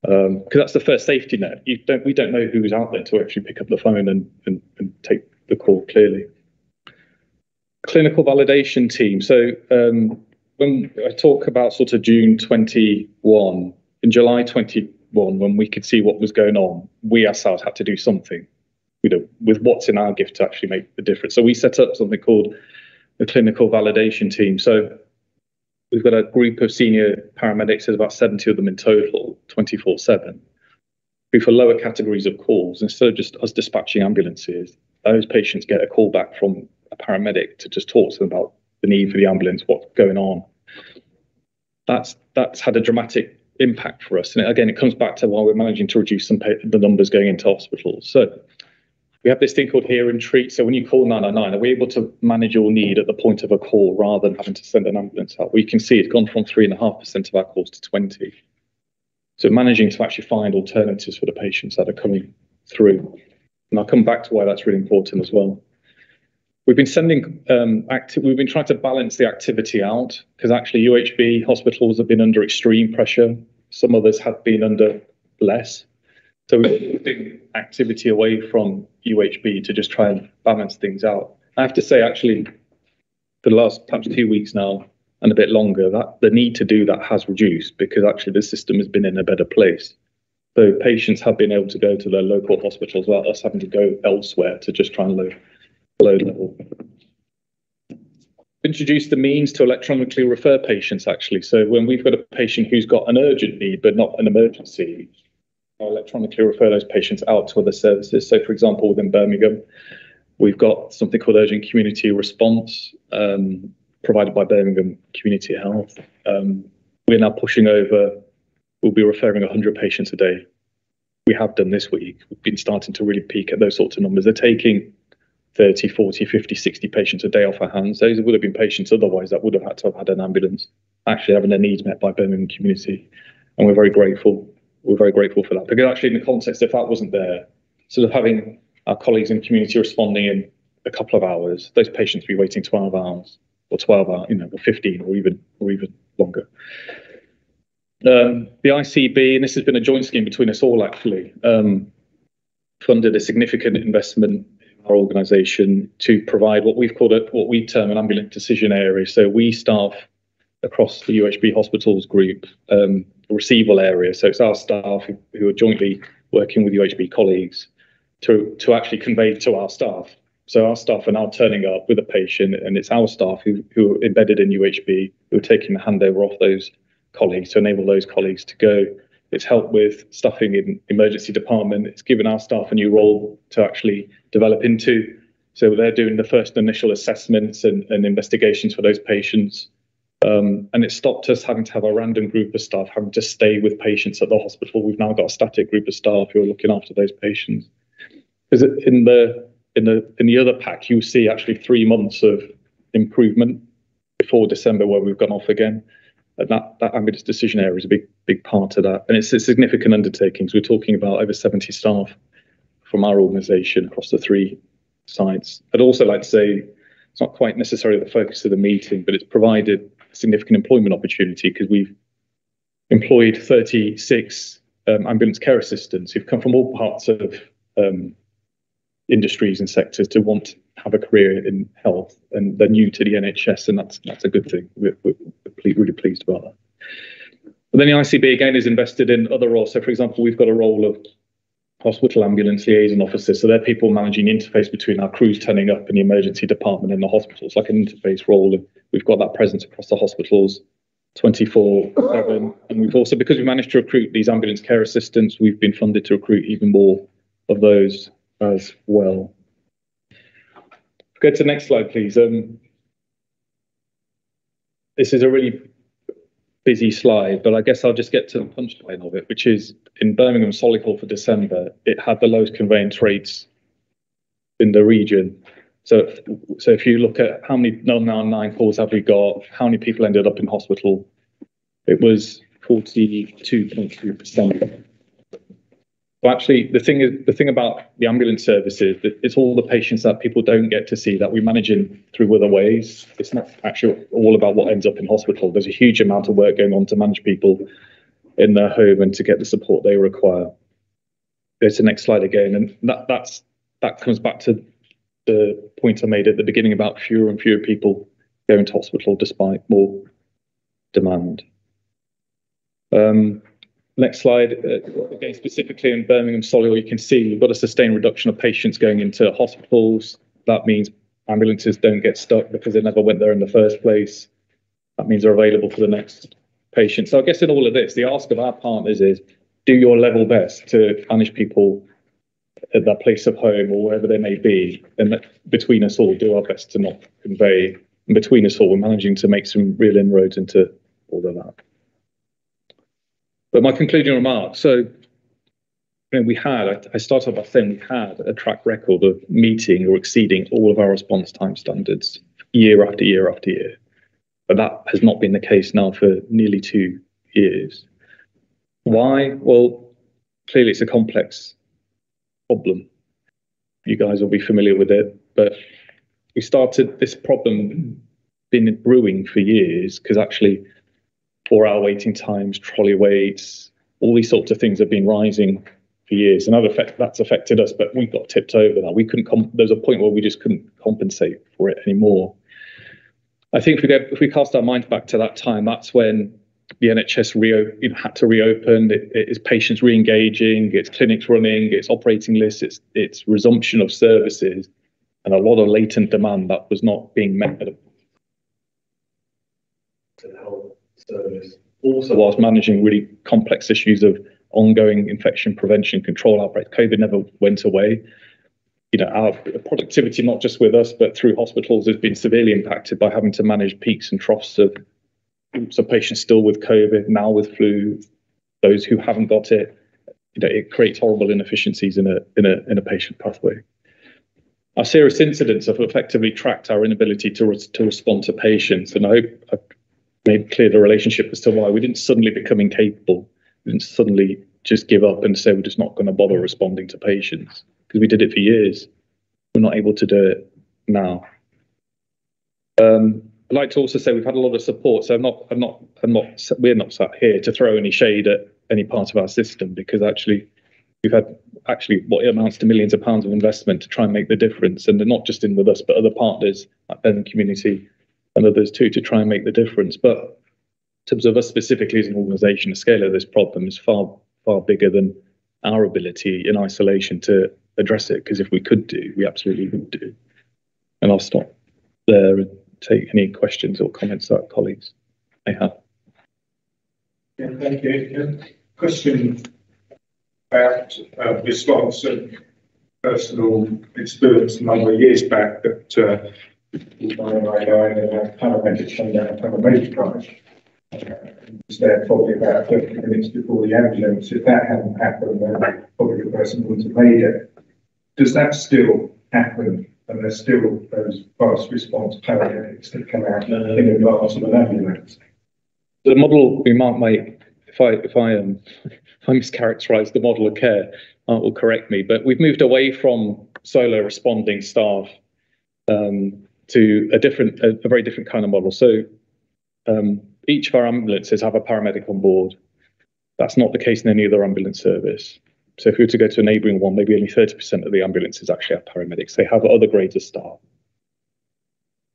Because um, that's the first safety net. You don't, we don't know who's out there to actually pick up the phone and, and, and take the call clearly. Clinical validation team. So um, when I talk about sort of June 21, in July 21, when we could see what was going on, we ourselves had to do something, you know, with what's in our gift to actually make the difference. So we set up something called the clinical validation team. So we've got a group of senior paramedics, there's about 70 of them in total, 24 7, who for lower categories of calls, instead of just us dispatching ambulances, those patients get a call back from a paramedic to just talk to them about the need for the ambulance, what's going on. That's that's had a dramatic impact for us. And again, it comes back to why we're managing to reduce some the numbers going into hospitals. So we have this thing called hear and treat. So when you call 999, are we able to manage your need at the point of a call rather than having to send an ambulance out? We can see it's gone from 3.5% of our calls to 20. So managing to actually find alternatives for the patients that are coming through. And I'll come back to why that's really important as well. We've been sending um, active, we've been trying to balance the activity out because actually UHB hospitals have been under extreme pressure. Some others have been under less. So we're moving activity away from UHB to just try and balance things out. I have to say, actually, for the last perhaps two weeks now and a bit longer, that the need to do that has reduced because actually the system has been in a better place. So patients have been able to go to their local hospitals without us having to go elsewhere to just try and load load level. Introduce the means to electronically refer patients actually. So when we've got a patient who's got an urgent need but not an emergency, I'll electronically refer those patients out to other services. So for example, within Birmingham, we've got something called urgent community response um, provided by Birmingham Community Health. Um, we're now pushing over, we'll be referring 100 patients a day. We have done this week. We've been starting to really peak at those sorts of numbers. They're taking 30, 40, 50, 60 patients a day off our hands. Those would have been patients otherwise that would have had to have had an ambulance, actually having their needs met by Birmingham community. And we're very grateful. We're very grateful for that. Because actually, in the context, if that wasn't there, sort of having our colleagues in community responding in a couple of hours, those patients would be waiting 12 hours or 12 hours, you know, or 15 or even or even longer. Um, the ICB, and this has been a joint scheme between us all actually, um, funded a significant investment our organisation to provide what we've called a, what we term an ambulance decision area. So we staff across the UHB hospitals group um, receival area. So it's our staff who, who, are jointly working with UHB colleagues to to actually convey to our staff. So our staff are now turning up with a patient, and it's our staff who who are embedded in UHB who are taking the handover off those colleagues to enable those colleagues to go it's helped with stuffing in emergency department. It's given our staff a new role to actually develop into. So they're doing the first initial assessments and, and investigations for those patients. Um, and it stopped us having to have a random group of staff having to stay with patients at the hospital. We've now got a static group of staff who are looking after those patients. Because in the in the in the other pack, you see actually three months of improvement before December where we've gone off again. That that ambulance decision area is a big big part of that, and it's a significant undertaking. We're talking about over 70 staff from our organisation across the three sites. I'd also like to say it's not quite necessarily the focus of the meeting, but it's provided significant employment opportunity because we've employed 36 um, ambulance care assistants who've come from all parts of um, industries and sectors to want have a career in health, and they're new to the NHS, and that's that's a good thing. We're, we're really pleased about that. But then the ICB again is invested in other roles. So, for example, we've got a role of hospital ambulance liaison officers. So they're people managing the interface between our crews turning up in the emergency department and the hospitals, like an interface role. We've got that presence across the hospitals 24 7. And we've also, because we managed to recruit these ambulance care assistants, we've been funded to recruit even more of those as well. Go to the next slide, please. Um, this is a really busy slide, but I guess I'll just get to the punchline of it, which is in Birmingham Solihull for December, it had the lowest conveyance rates in the region. So, so if you look at how many 999 calls have we got, how many people ended up in hospital, it was 42.2%. Well, actually, the thing is, the thing about the ambulance services, it's all the patients that people don't get to see that we manage in through other ways. It's not actually all about what ends up in hospital. There's a huge amount of work going on to manage people in their home and to get the support they require. Go to the next slide again, and that that's that comes back to the point I made at the beginning about fewer and fewer people going to hospital despite more demand. Um, Next slide. Uh, again, specifically in Birmingham Solihull, you can see we've got a sustained reduction of patients going into hospitals. That means ambulances don't get stuck because they never went there in the first place. That means they're available for the next patient. So I guess in all of this, the ask of our partners is do your level best to manage people at their place of home or wherever they may be. And between us all, do our best to not convey. And between us all, we're managing to make some real inroads into all of that. But my concluding remarks, so you know, we had, I, I started by saying we had a track record of meeting or exceeding all of our response time standards year after year after year. But that has not been the case now for nearly two years. Why? Well, clearly it's a complex problem. You guys will be familiar with it, but we started this problem been brewing for years because actually four hour waiting times, trolley waits, all these sorts of things have been rising for years. And that's affected us, but we got tipped over that. We couldn't, comp- there's a point where we just couldn't compensate for it anymore. I think if we, if we cast our minds back to that time, that's when the NHS reo- you know, had to reopen, it, its patients re-engaging, its clinics running, its operating lists, its, its resumption of services, and a lot of latent demand that was not being met service, also whilst managing really complex issues of ongoing infection prevention control outbreaks. COVID never went away. You know, our productivity, not just with us, but through hospitals, has been severely impacted by having to manage peaks and troughs of so patients still with COVID, now with flu, those who haven't got it. You know, it creates horrible inefficiencies in a in a in a patient pathway. Our serious incidents have effectively tracked our inability to, re- to respond to patients, and I hope I've made clear the relationship as to why we didn't suddenly become incapable. We didn't suddenly just give up and say we're just not going to bother responding to patients because we did it for years. We're not able to do it now. Um, I'd like to also say we've had a lot of support. So I'm not, I'm not, I'm not, we're not sat here to throw any shade at any part of our system because actually we've had actually what amounts to millions of pounds of investment to try and make the difference. And they're not just in with us, but other partners Birmingham Community and others too to try and make the difference. But in terms of us specifically as an organisation, the scale of this problem is far far bigger than our ability in isolation to address it. Because if we could do, we absolutely would do. And I'll stop there and take any questions or comments that colleagues may have. Yeah, thank you. Question about uh, response. And personal experience a number of years back that, uh, I know I had paramedics and a paramedic drive. Was there probably about thirty minutes before the ambulance. If that hadn't happened, then probably the person wouldn't have made it. Does that still happen? And there's still those fast response paramedics that come out in advance of an ambulance? The model we might make, if I, if I, um, <laughs> if I mischaracterize the model of care, Mark will correct me, but we've moved away from solo responding staff um, to a different, a, a very different kind of model. So um, each of our ambulances have a paramedic on board. That's not the case in any other ambulance service. So if we were to go to a neighbouring one, maybe only 30% of the ambulances actually have paramedics. They have other grades of staff.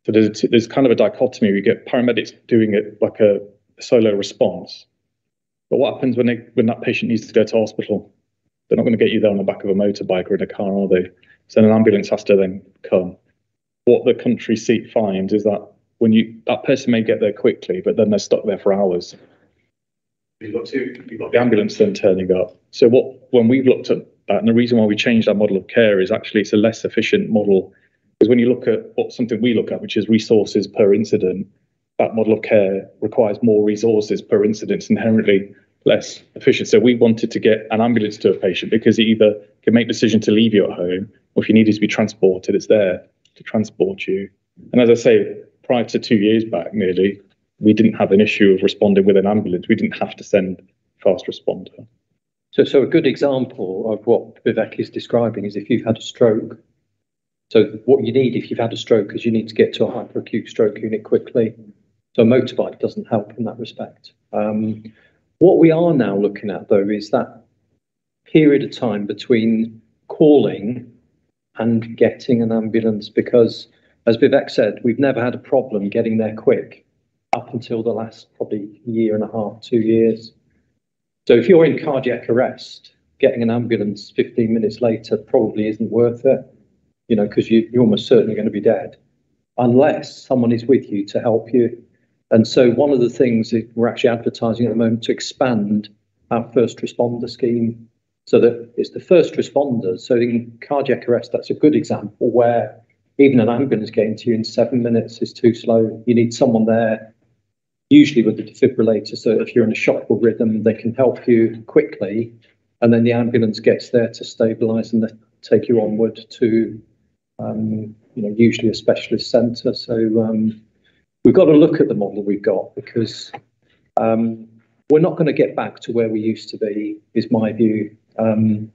So there's, there's kind of a dichotomy. We get paramedics doing it like a, a solo response. But what happens when, they, when that patient needs to go to hospital? They're not going to get you there on the back of a motorbike or in a car, are they? So an ambulance has to then come. What the country seat finds is that when you that person may get there quickly, but then they're stuck there for hours. You've got two, you've got the ambulance then turning up. So what when we've looked at that, and the reason why we changed our model of care is actually it's a less efficient model. Because when you look at what something we look at, which is resources per incident, that model of care requires more resources per incident. It's inherently less efficient. So we wanted to get an ambulance to a patient because it either can make decision to leave you at home, or if you needed to be transported, it's there to transport you. And as I say, prior to two years back, nearly, we didn't have an issue of responding with an ambulance. We didn't have to send fast responder. So, so a good example of what Vivek is describing is if you've had a stroke. So what you need if you've had a stroke is you need to get to a hyperacute stroke unit quickly. So a motorbike doesn't help in that respect. Um, what we are now looking at though is that period of time between calling and getting an ambulance because as Vivek said, we've never had a problem getting there quick up until the last probably year and a half, two years. So if you're in cardiac arrest, getting an ambulance 15 minutes later probably isn't worth it, you know, because you, you're almost certainly going to be dead unless someone is with you to help you. And so one of the things that we're actually advertising at the moment to expand our first responder scheme so that it's the first responders. So in cardiac arrest, that's a good example where even an ambulance getting to you in seven minutes is too slow. You need someone there, usually with a defibrillator, so if you're in a shockable rhythm, they can help you quickly, and then the ambulance gets there to stabilise and take you onward to, um, you know, usually a specialist centre. So um, we've got to look at the model we've got because um, we're not going to get back to where we used to be, is my view. Um,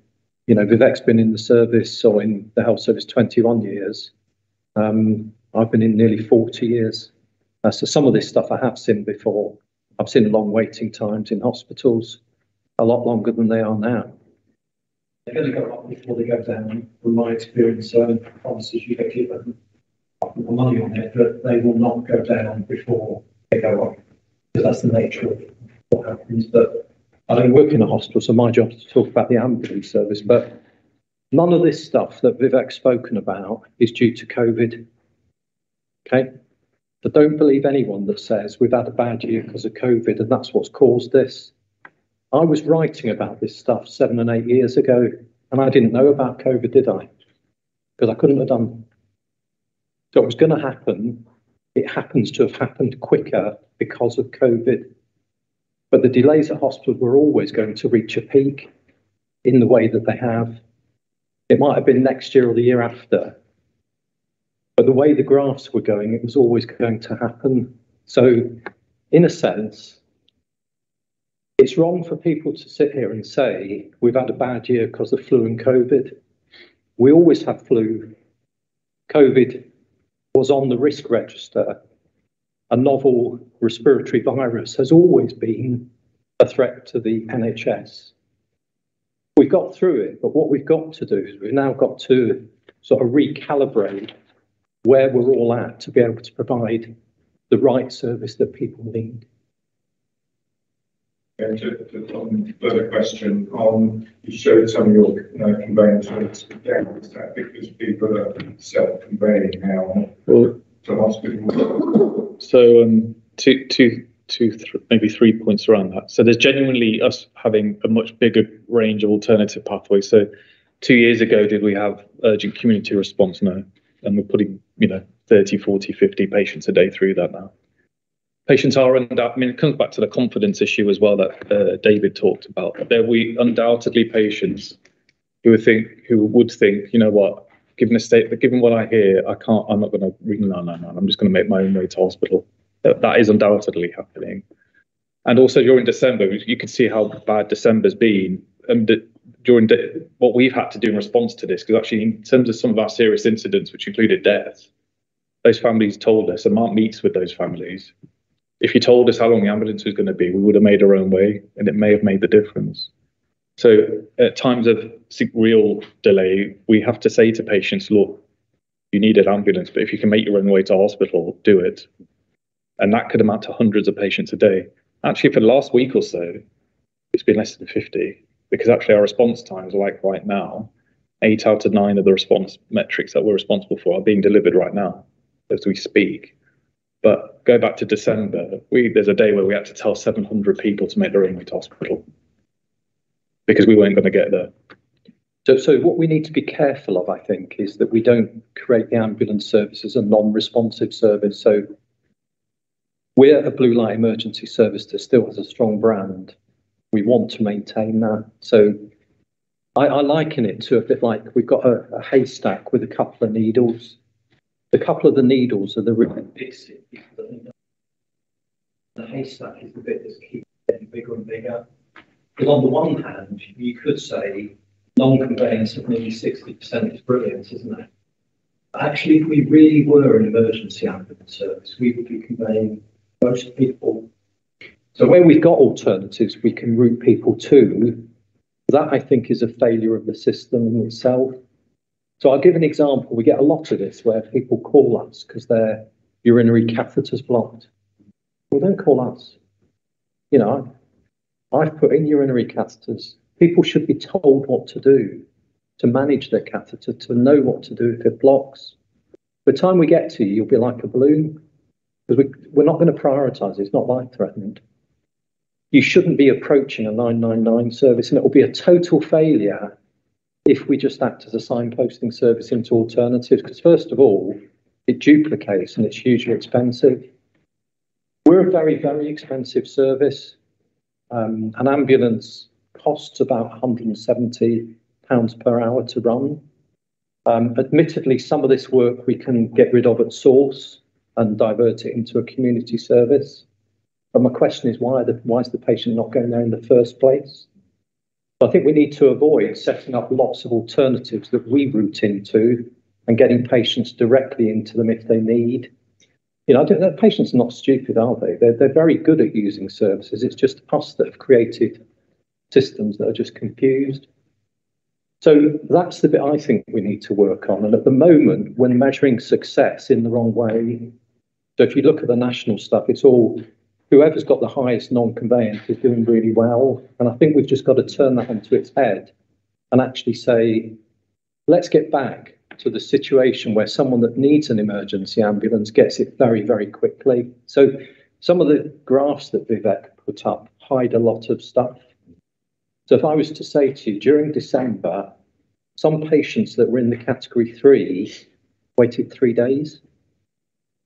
you know, Vivek's been in the service or in the health service 21 years. Um, I've been in nearly 40 years. Uh, so some of this stuff I have seen before. I've seen long waiting times in hospitals, a lot longer than they are now. They're going to go up before they go down. From my experience, um, promises you get given the money on it, but they will not go down before they go up. Because that's the nature of what happens. But I don't work in a hospital, so my job is to talk about the ambulance service. But None of this stuff that Vivek's spoken about is due to COVID. Okay? But don't believe anyone that says we've had a bad year because of COVID and that's what's caused this. I was writing about this stuff seven and eight years ago and I didn't know about COVID, did I? Because I couldn't have done. So it was going to happen. It happens to have happened quicker because of COVID. But the delays at hospitals were always going to reach a peak in the way that they have. It might have been next year or the year after. But the way the graphs were going, it was always going to happen. So, in a sense, it's wrong for people to sit here and say we've had a bad year because of flu and COVID. We always have flu. COVID was on the risk register. A novel respiratory virus has always been a threat to the NHS we got through it, but what we've got to do is we've now got to sort of recalibrate where we're all at to be able to provide the right service that people need. And to, to, on further question, on you showed some of your uh, conveyances down, is that because people are self-conveying now well, hospital? So um, two, two, two, th- maybe three points around that. So there's genuinely us having a much bigger range of alternative pathways. So two years ago, did we have urgent community response? No. And we're putting, you know, 30, 40, 50 patients a day through that now. Patients are, undoubt- I mean, it comes back to the confidence issue as well that uh, David talked about. There we undoubtedly patients who would think, who would think, you know what, given a state, given what I hear, I can't, I'm not going to ring 999. I'm just going to make my own way to hospital. That, that is undoubtedly happening. And also during December, you can see how bad December's been. And during the, what we've had to do in response to this, because actually, in terms of some of our serious incidents, which included deaths, those families told us, and Mark meets with those families. If you told us how long the ambulance was going to be, we would have made our own way, and it may have made the difference. So, at times of real delay, we have to say to patients, look, you need an ambulance, but if you can make your own way to hospital, do it. And that could amount to hundreds of patients a day. Actually, for the last week or so, it's been less than 50 because actually our response times are like right now, eight out of nine of the response metrics that we're responsible for are being delivered right now as we speak. But go back to December, we there's a day where we had to tell 700 people to make their own way to hospital because we weren't going to get there. So, so what we need to be careful of, I think, is that we don't create the ambulance service as a non-responsive service. So we're a blue light emergency service that still has a strong brand. We want to maintain that. So I, I liken it to a bit like we've got a, a, haystack with a couple of needles. A couple of the needles are the really big The haystack is the bit that's getting bigger and bigger. Because on the one hand, you could say non-conveyance of nearly 60% is brilliant, isn't it? Actually, if we really were an emergency ambulance service, we would be conveying most people. So where we've got alternatives, we can route people to. That I think is a failure of the system itself. So I'll give an example. We get a lot of this where people call us because their urinary catheter's blocked. Well, don't call us. You know, I've put in urinary catheters. People should be told what to do to manage their catheter, to know what to do if it blocks. By the time we get to you, you'll be like a balloon because we, we're not going to prioritize. It's not life threatening. You shouldn't be approaching a 999 service, and it will be a total failure if we just act as a signposting service into alternatives. Because, first of all, it duplicates and it's hugely expensive. We're a very, very expensive service. Um, an ambulance costs about 170 pounds per hour to run. Um, admittedly, some of this work we can get rid of at source and divert it into a community service. But my question is why, the, why is the patient not going there in the first place? I think we need to avoid setting up lots of alternatives that we route into and getting patients directly into them if they need. You know, patients are not stupid, are they? They're, they're very good at using services. It's just us that have created systems that are just confused. So that's the bit I think we need to work on. And at the moment, we're measuring success in the wrong way. So if you look at the national stuff, it's all whoever's got the highest non-conveyance is doing really well. And I think we've just got to turn that onto its head and actually say, let's get back to the situation where someone that needs an emergency ambulance gets it very, very quickly. So some of the graphs that Vivek put up hide a lot of stuff. So if I was to say to you during December, some patients that were in the category three waited three days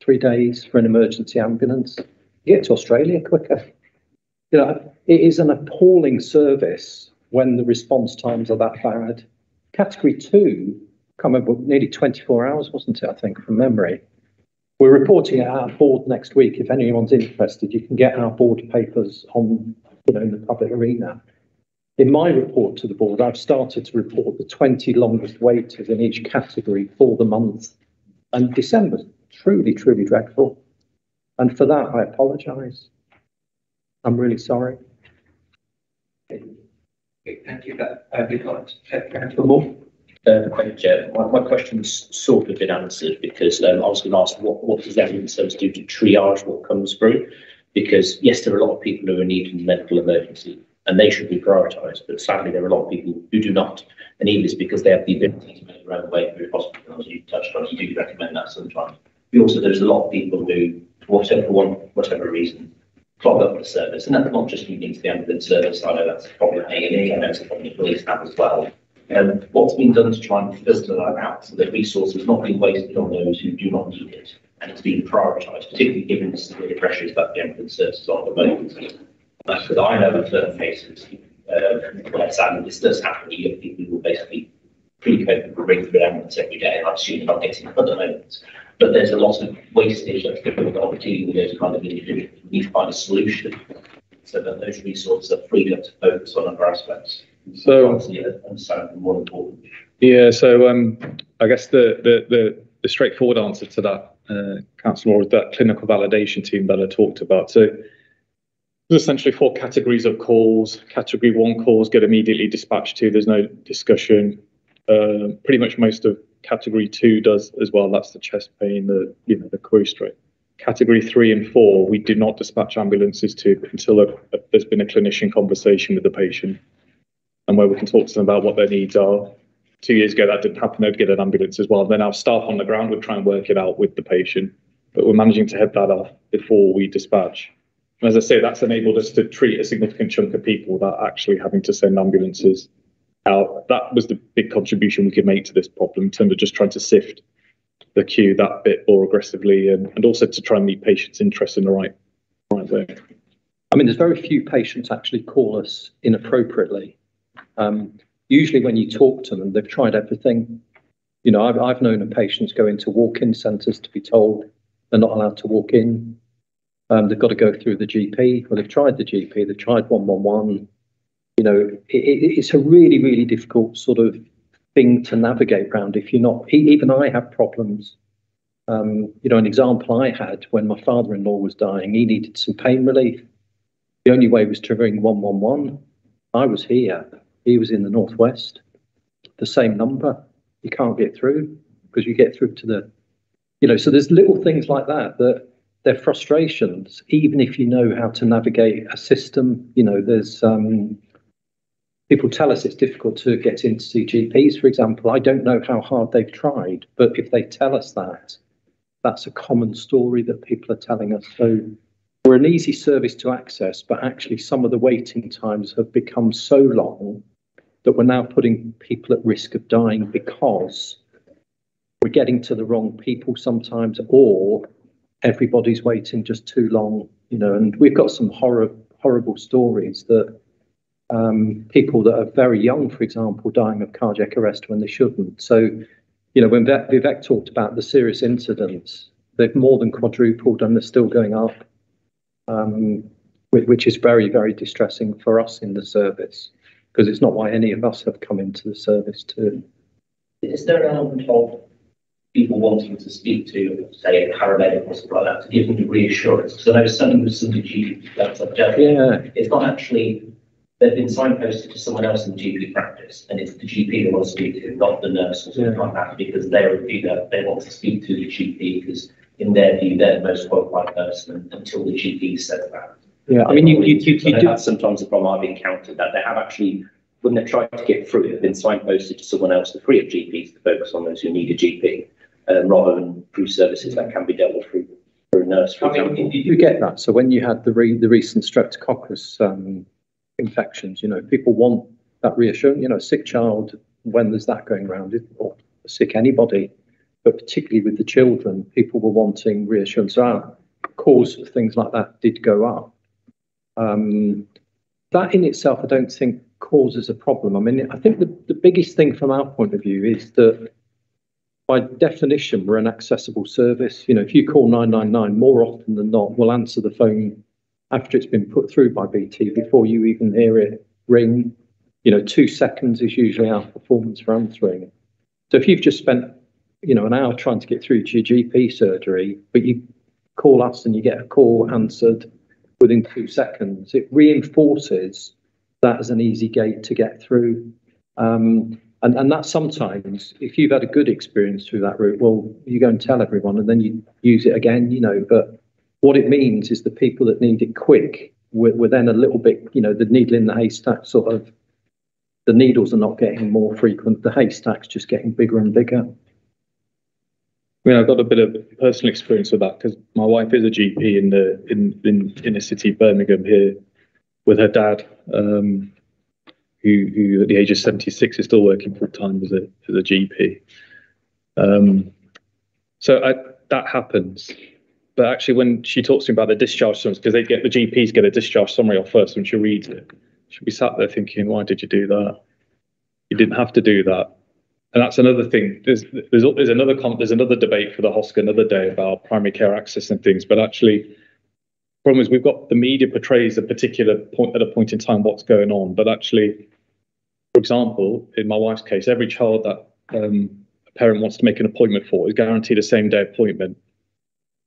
three days for an emergency ambulance. Get to Australia quicker. You know, it is an appalling service when the response times are that bad. Category two, can't remember, nearly 24 hours, wasn't it? I think from memory. We're reporting at our board next week. If anyone's interested, you can get our board papers on, you know, in the public arena. In my report to the board, I've started to report the 20 longest waiters in each category for the month. And December truly, truly dreadful. And for that, I apologise. I'm really sorry. Thank you. Uh, got for more? Uh, Chair, my, my question's sort of been answered because um, I was going to ask what, does the ambulance service do to triage what comes through? Because yes, there are a lot of people who are needing medical emergency and they should be prioritised, but sadly there are a lot of people who do not. And even it's because they have the ability to make their own way through as you touched on, you do recommend that sometimes. We also, there's a lot of people who, for whatever one, whatever reason, clog up the service, and that's not just unique to the ambulance service. I know that's a problem at A&E, I know it's a problem at police as well. Um, what's been done to try and filter that out so that resources not being wasted on those who do not need it, and it's being prioritised, particularly given the severe pressures that the ambulance services are at the moment. Because I know of certain cases uh, where sadly this does happen, you get people who will basically pre-COVID will ring through ambulance every day, and I assume they're not getting it at the moment. But there's a lot of wastage that's going on dealing with those kind of individuals. We need to find a solution so that those resources are freed up to focus on other aspects. So, understand more important. Yeah, so um, I guess the, the, the, the straightforward answer to that, uh, Councillor, is that clinical validation team that I talked about. So there's essentially four categories of calls. Category one calls get immediately dispatched to, there's no discussion. Uh, pretty much most of category two does as well. That's the chest pain, the, you know, the stroke. Category three and four, we do not dispatch ambulances to until there's been a clinician conversation with the patient and where we can talk to them about what their needs are. Two years ago, that didn't happen. They'd get an ambulance as well. Then our staff on the ground would try and work it out with the patient, but we're managing to head that off before we dispatch. And as I say, that's enabled us to treat a significant chunk of people without actually having to send ambulances out. That was the big contribution we could make to this problem in terms of just trying to sift the queue that bit more aggressively and, and also to try and meet patients' interests in the right, right way. I mean, there's very few patients actually call us inappropriately. Um, usually when you talk to them, they've tried everything. You know, I've, I've known patients go into walk-in centres to be told they're not allowed to walk in. Um, they've got to go through the GP. Well, they've tried the GP, they've tried 111. You know, it, it, it's a really, really difficult sort of thing to navigate around if you're not. Even I have problems. Um, you know, an example I had when my father-in-law was dying, he needed some pain relief. The only way was to ring 111. I was here. He was in the northwest. The same number. You can't get through because you get through to the, you know. So there's little things like that that they're frustrations. Even if you know how to navigate a system, you know, there's um, people tell us it's difficult to get into see GPs, for example. I don't know how hard they've tried, but if they tell us that, that's a common story that people are telling us. So we're an easy service to access, but actually some of the waiting times have become so long that we're now putting people at risk of dying because we're getting to the wrong people sometimes, or everybody's waiting just too long, you know, and we've got some horror, horrible stories that um, people that are very young, for example, dying of cardiac arrest when they shouldn't. So, you know, when Vivek talked about the serious incidents, they've more than quadrupled and they're still going up, um, which is very, very distressing for us in the service because it's not why any of us have come into the service to. Is there an element of people wanting to speak to, say, a paramedic or something like that, to give them the reassurance? Because I know something with some GP, that's like, yeah. it's not actually, they've been signposted to someone else in the GP practice, and it's the GP they want to speak to, not the nurse or something Yeah. like that, because they're, you know, they want to speak to the GP, because in their view, they're the most qualified person until the GP says that. Yeah, I mean, you, you, you, you do. that's sometimes the problem I've encountered, that they have actually, when they've tried to get through it, been signposted to someone else to free up GPs to focus on those who need a GP, um, rather than through services that can be dealt with through, through a nurse, for I mean, example. you, you get that. So when you had the re, the recent streptococcus um, infections, you know, people want that reassurance. You know, a sick child when there's that going around, it- or sick anybody, but particularly with the children, people were wanting reassurance. Our calls for things like that did go up. Um, that in itself, I don't think causes a problem. I mean, I think the, the biggest thing from our point of view is that by definition, we're an accessible service. You know, if you call 999, more often than not, we'll answer the phone after it's been put through by BT before you even hear it ring. You know, two seconds is usually our performance for answering. So if you've just spent, you know, an hour trying to get through to your GP surgery, but you call us and you get a call answered within two seconds, it reinforces that as an easy gate to get through. Um, and, and that sometimes, if you've had a good experience through that route, well, you go and tell everyone and then you use it again, you know. But what it means is the people that need it quick were, were then a little bit, you know, the needle in the haystack sort of, the needles are not getting more frequent, the haystack's just getting bigger and bigger. I mean, I've got a bit of personal experience with that because my wife is a GP in the in in inner city Birmingham here with her dad. Um, who, who at the age of 76 is still working full time as a, as a GP. Um, so I, that happens. But actually, when she talks to me about the discharge summaries, because they get the GPs get a discharge summary off first when she reads it, she'll be sat there thinking, why did you do that? You didn't have to do that. And that's another thing. There's there's, there's another there's another debate for the HOSCA another day about primary care access and things. But actually, problem is we've got the media portrays a particular point at a point in time what's going on, but actually, for example, in my wife's case, every child that um, a parent wants to make an appointment for is guaranteed a same day appointment.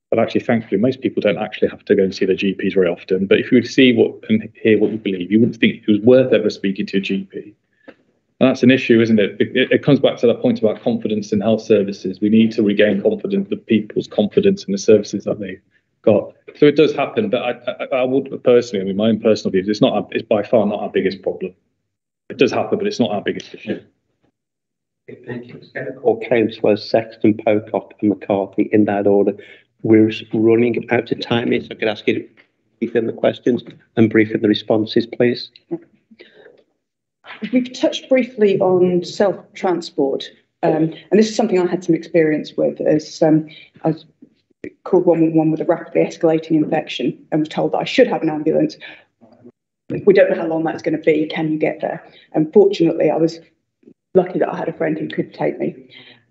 But actually, thankfully, most people don't actually have to go and see their GPs very often. But if you would see what and hear what you believe, you wouldn't think it was worth ever speaking to a GP. And that's an issue, isn't it? it? It comes back to that point about confidence in health services. We need to regain confidence, the people's confidence in the services that they've got. So it does happen, but I, I, I would personally, I mean, my own personal views, it's not, it's by far not our biggest problem. It does happen, but it's not our biggest issue. Thank you. Or councillors Sexton, Pocock and McCarthy in that order. We're running out of time so I could ask you to brief in the questions and brief in the responses, please. We've touched briefly on self-transport, um, and this is something I had some experience with as um, I was called 111 with a rapidly escalating infection and was told that I should have an ambulance. We don't know how long that's going to be. Can you get there? And fortunately, I was lucky that I had a friend who could take me.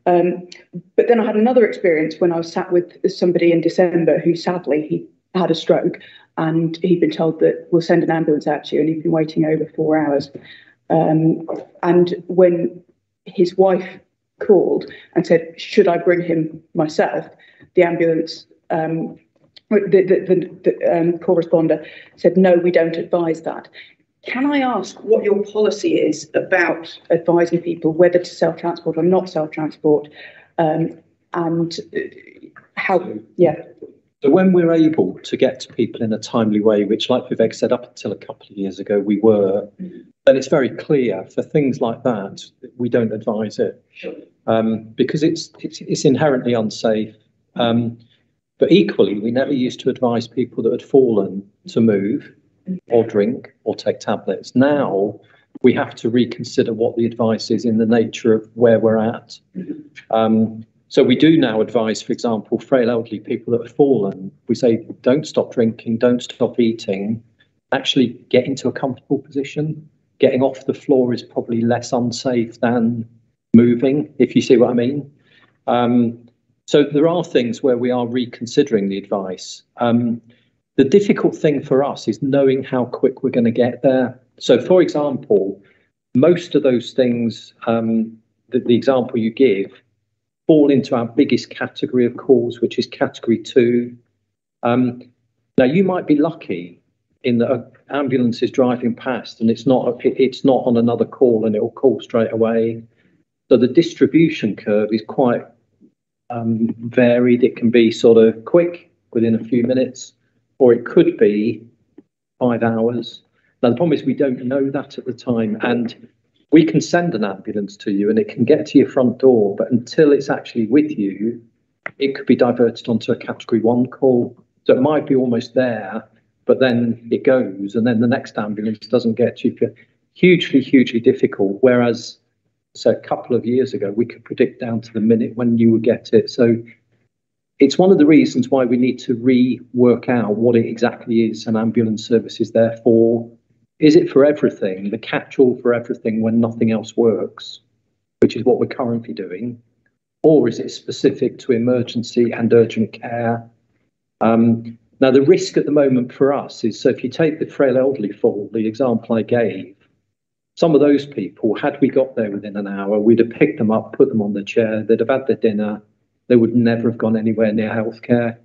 Um, but then I had another experience when I was sat with somebody in December who sadly he had a stroke and he'd been told that we'll send an ambulance out to you and he'd been waiting over four hours. Um, and when his wife called and said, should I bring him myself? The ambulance, um, the, the, the, the um, corresponder said, no, we don't advise that. Can I ask what your policy is about advising people whether to self-transport or not self-transport um, and uh, how, yeah. So when we're able to get to people in a timely way, which like Vivek said up until a couple of years ago, we were, then it's very clear for things like that, we don't advise it. Um, because it's, it's, it's inherently unsafe. Um, but equally, we never used to advise people that had fallen to move or drink or take tablets. Now we have to reconsider what the advice is in the nature of where we're at. Um, so we do now advise, for example, frail elderly people that have fallen. We say, don't stop drinking, don't stop eating. Actually, get into a comfortable position. Getting off the floor is probably less unsafe than moving, if you see what I mean. Um, so there are things where we are reconsidering the advice. Um, the difficult thing for us is knowing how quick we're going to get there. So, for example, most of those things, um, the, the example you give, fall into our biggest category of calls, which is category two. Um, now, you might be lucky in that an ambulance is driving past and it's not it's not on another call and it will call straight away. So the distribution curve is quite um, varied. It can be sort of quick within a few minutes, or it could be five hours. Now, the problem is we don't know that at the time, and we can send an ambulance to you and it can get to your front door, but until it's actually with you, it could be diverted onto a category one call. So it might be almost there, but then it goes, and then the next ambulance doesn't get you. Hugely, hugely difficult. Whereas so a couple of years ago, we could predict down to the minute when you would get it. So it's one of the reasons why we need to rework out what it exactly is an ambulance service is there for. Is it for everything, the catch-all for everything when nothing else works, which is what we're currently doing? Or is it specific to emergency and urgent care? Um, now, the risk at the moment for us is so if you take the frail elderly fall, the example I gave, some of those people, had we got there within an hour, we'd have picked them up, put them on the chair, they'd have had their dinner, they would never have gone anywhere near healthcare.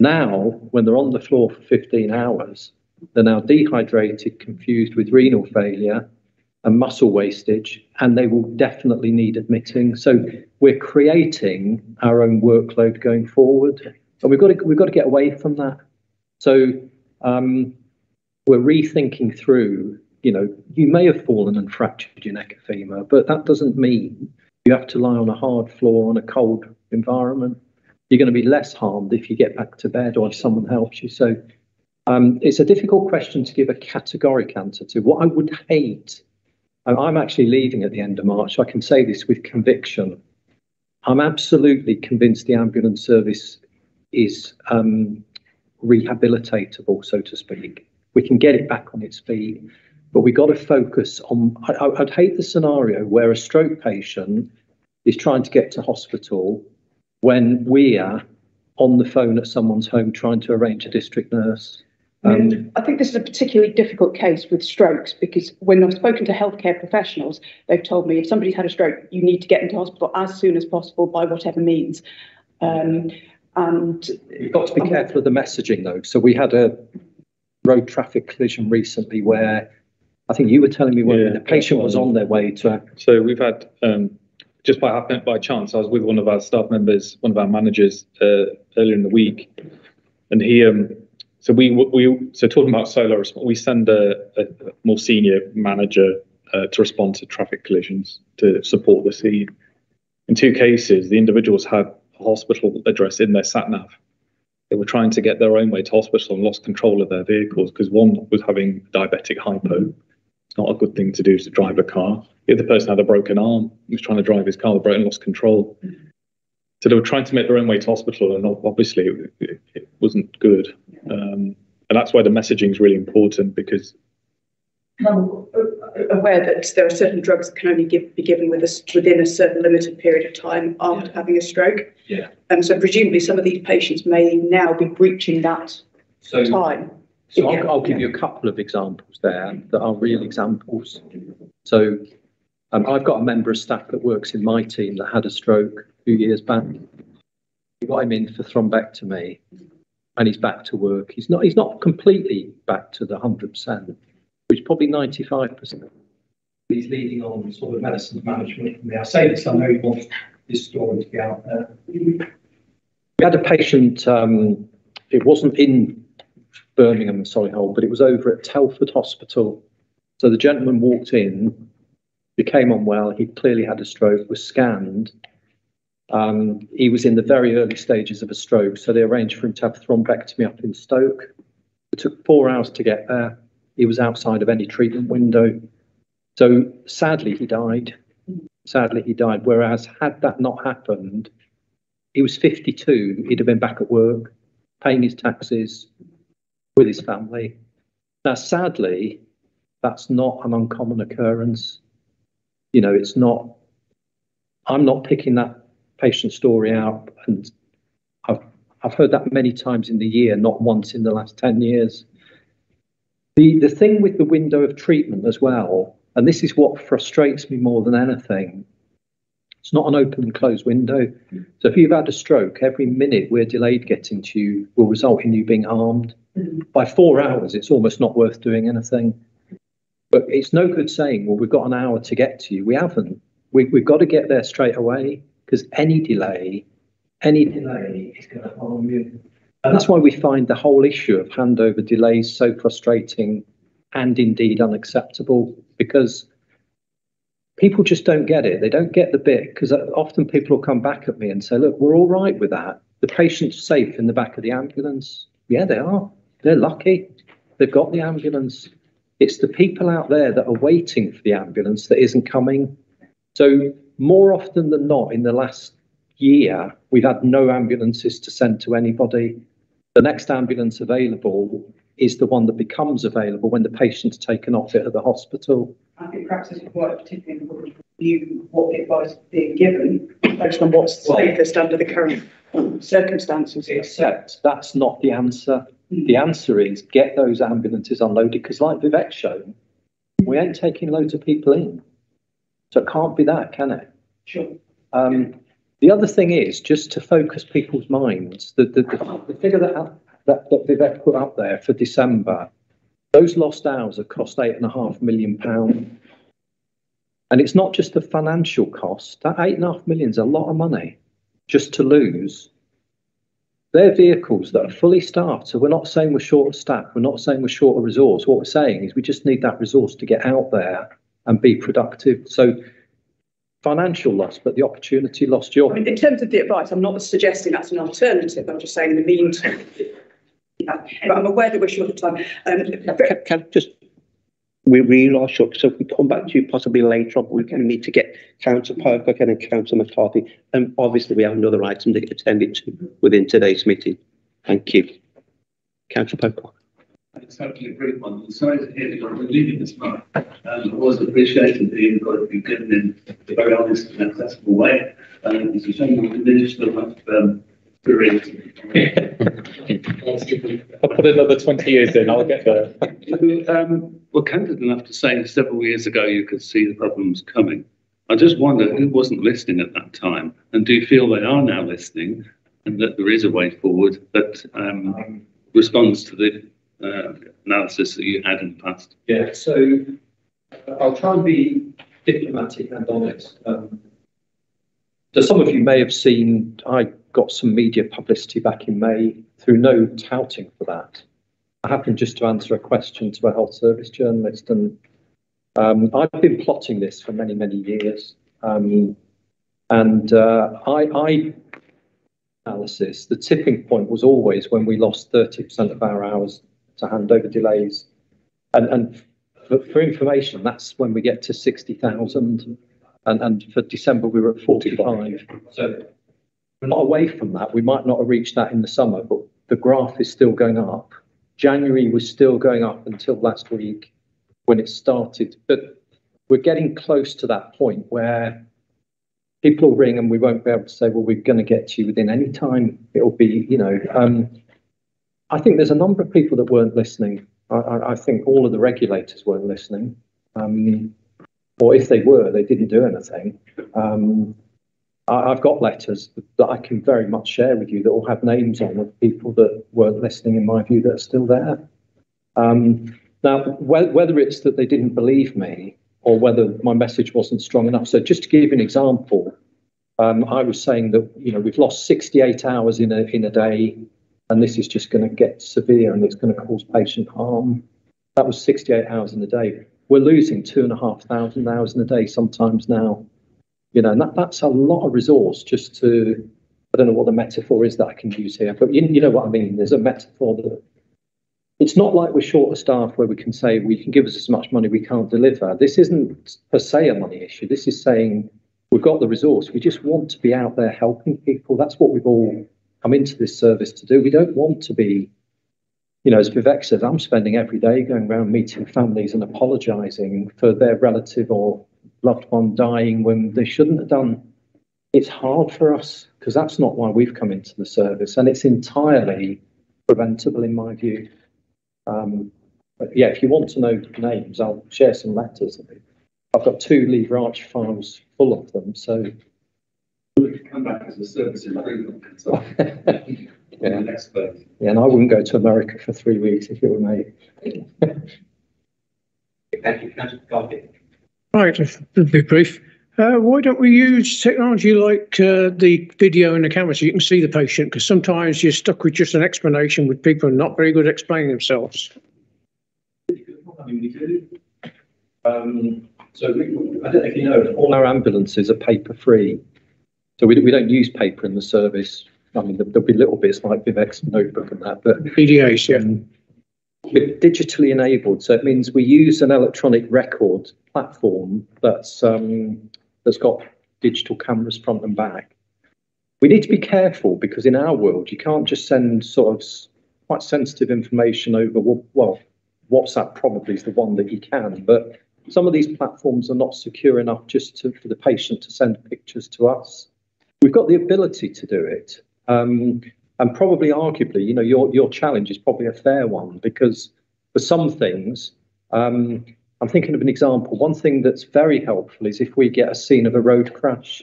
Now, when they're on the floor for 15 hours, they're now dehydrated, confused with renal failure and muscle wastage, and they will definitely need admitting. So we're creating our own workload going forward, and we've got to we've got to get away from that. So um, we're rethinking through you know, you may have fallen and fractured your neck femur, but that doesn't mean you have to lie on a hard floor on a cold environment. You're going to be less harmed if you get back to bed or if someone helps you. So um, it's a difficult question to give a categoric answer to. What I would hate I'm actually leaving at the end of March. I can say this with conviction. I'm absolutely convinced the ambulance service is um, rehabilitatable, so to speak. We can get it back on its feet, but we've got to focus on. I, I'd hate the scenario where a stroke patient is trying to get to hospital when we are on the phone at someone's home trying to arrange a district nurse. Um, I think this is a particularly difficult case with strokes because when I've spoken to healthcare professionals, they've told me if somebody's had a stroke, you need to get into hospital as soon as possible by whatever means. Um, and You've got to be careful of the messaging though. So we had a road traffic collision recently where I think you were telling me when the patient was on their way to. So we've had, um, just by happen, by chance, I was with one of our staff members, one of our managers, uh, earlier in the week. And he, um, so we, we, so talking about solo response, we send a, a more senior manager, uh, to respond to traffic collisions to support the scene. In two cases, the individuals had a hospital address in their sat nav. They were trying to get their own way to hospital and lost control of their vehicles because one was having diabetic hypo. It's not a good thing to do to drive a car. The other person had a broken arm. He was trying to drive his car, the and lost control. So they were trying to make their own way to hospital, and obviously it, wasn't good. Um, and that's why the messaging is really important because I'm aware that there are certain drugs that can only give, be given with a, within a certain limited period of time after yeah. having a stroke. Yeah. And so presumably some of these patients may now be breaching that so, time. So I'll, I'll, give you a couple of examples there that are real examples. So um, I've got a member of staff that works in my team that had a stroke a few years back. We got him in for thrombectomy and he's back to work. He's not he's not completely back to the hundred percent, which probably ninety five percent. He's leading on sort of medicine management for me. I say this, I know he wants this story to be out there. We had a patient. Um, it wasn't in Birmingham, and Solihull, but it was over at Telford Hospital. So the gentleman walked in, became unwell. He clearly had a stroke. Was scanned um, he was in the very early stages of a stroke, so they arranged for him to have thrombectomy up in Stoke. It took four hours to get there. He was outside of any treatment window. So sadly, he died. Sadly, he died. Whereas, had that not happened, he was 52, he'd have been back at work, paying his taxes with his family. Now, sadly, that's not an uncommon occurrence. You know, it's not, I'm not picking that patient story out, and I've I've heard that many times in the year, not once in the last ten years. The the thing with the window of treatment as well, and this is what frustrates me more than anything. It's not an open and closed window. So if you've had a stroke, every minute we're delayed getting to you will result in you being harmed. By four hours, it's almost not worth doing anything. But it's no good saying, well, we've got an hour to get to you. We haven't. We, we've got to get there straight away because any delay, any delay is going to harm you. And that's why we find the whole issue of handover delays so frustrating and indeed unacceptable because people just don't get it. They don't get the bit because often people will come back at me and say, look, we're all right with that. The patient's safe in the back of the ambulance. Yeah, they are. They're lucky. They've got the ambulance. It's the people out there that are waiting for the ambulance that isn't coming. So more often than not, in the last year, we've had no ambulances to send to anybody. The next ambulance available is the one that becomes available when the patient's taken off it at the hospital. I think perhaps this is quite particularly important review what the advice is being given based on what's safest under the current circumstances. Except that's not the answer. The answer is get those ambulances unloaded because, like Vivek showed, we ain't taking loads of people in. So it can't be that, can it? Sure. Um, the other thing is just to focus people's minds. The, the, the, the figure that, that, that Vivek put up there for December, those lost hours have cost eight and a half million pounds. And it's not just the financial cost. That eight and a half million is a lot of money just to lose. They're vehicles that are fully staffed. So we're not saying we're short of staff. We're not saying we're short of resource. What we're saying is we just need that resource to get out there and be productive. So financial loss, but the opportunity lost your. I mean, in terms of the advice, I'm not suggesting that's an alternative. I'm just saying in the meantime. But I'm aware that we're short of time. Um, can, can just we really are shocked. So if we come back to you possibly later on, we're going to need to get Councillor Pocock and Councillor McCarthy. And obviously we have another item to get attended to within today's meeting. Thank you. Councillor Pocock. It's actually a great one. I'm sorry to hear that you're leaving this month. Um, I was appreciated that you've got to be given in a very honest and accessible way. Um, it's a shame we've diminished so much um, careers. I'll put another 20 years in, I'll get there. Um, well, candid enough to say several years ago you could see the problems coming. I just wonder who wasn't listening at that time, and do you feel they are now listening, and that there is a way forward that um, responds to the uh, analysis that you had in the past? Yeah, so uh, I'll try and be diplomatic and honest. Um, so some of you may have seen I got some media publicity back in May through no touting for that. I happened just to answer a question to a health service journalist, and um, I've been plotting this for many, many years. Um, and uh, I, I analysis, the tipping point was always when we lost 30% of our hours to handover delays. And, and for, for information, that's when we get to 60,000. And, and for December, we were at 45. So we're not away from that. We might not have reached that in the summer, but the graph is still going up. January was still going up until last week when it started. But we're getting close to that point where people will ring and we won't be able to say, well, we're going to get to you within any time. It'll be, you know, um, I think there's a number of people that weren't listening. I, I, I think all of the regulators weren't listening. Um, or if they were, they didn't do anything. Um, I, have got letters that I can very much share with you that will have names on of people that weren't listening, in my view, that are still there. Um, now, wh- whether it's that they didn't believe me or whether my message wasn't strong enough. So, just to give an example, um, I was saying that you know we've lost 68 hours in a in a day, and this is just going to get severe and it's going to cause patient harm. That was 68 hours in a day. We're losing two and a half thousand hours in a day sometimes now. You know, and that, that's a lot of resource just to, I don't know what the metaphor is that I can use here, but you, you know what I mean. There's a metaphor that it's not like we're short of staff where we can say we can give us as much money we can't deliver. This isn't per se a money issue. This is saying we've got the resource. We just want to be out there helping people. That's what we've all come into this service to do. We don't want to be, you know, as Vivek says, I'm spending every day going around meeting families and apologising for their relative or loved one dying when they shouldn't have done. It's hard for us because that's not why we've come into the service, and it's entirely preventable in my view. Um, but yeah, if you want to know names, I'll share some letters. I've got two Lever Arch files full of them, so. Come back as a service improvement consultant. <laughs> yeah. yeah, and I wouldn't go to America for three weeks if it were me. Thank you, Councillor Right, a bit brief. Uh, why don't we use technology like uh, the video and the camera so you can see the patient? Because sometimes you're stuck with just an explanation with people not very good at explaining themselves. Um, so we, I don't know if you know, all our ambulances are paper free. So we, we don't use paper in the service. I mean, there'll be little bits like Vivek's notebook and that, but PDAs, yeah. We're digitally enabled, so it means we use an electronic record platform that's um, that's got digital cameras front and back. We need to be careful because in our world, you can't just send sort of quite sensitive information over. Well, WhatsApp probably is the one that you can, but some of these platforms are not secure enough just to, for the patient to send pictures to us. We've got the ability to do it. Um, and probably arguably, you know, your your challenge is probably a fair one because for some things, um, I'm thinking of an example. One thing that's very helpful is if we get a scene of a road crash.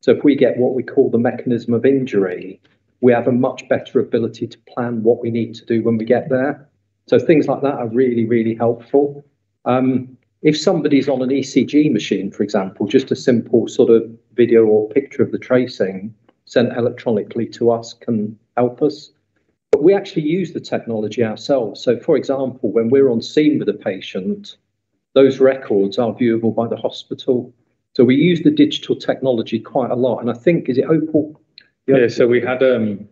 So if we get what we call the mechanism of injury, we have a much better ability to plan what we need to do when we get there. So things like that are really, really helpful. Um, if somebody's on an ECG machine, for example, just a simple sort of video or picture of the tracing sent electronically to us can help us. But we actually use the technology ourselves. So, for example, when we're on scene with a patient, those records are viewable by the hospital. So we use the digital technology quite a lot. And I think, is it Opal? Yeah, so we had, um,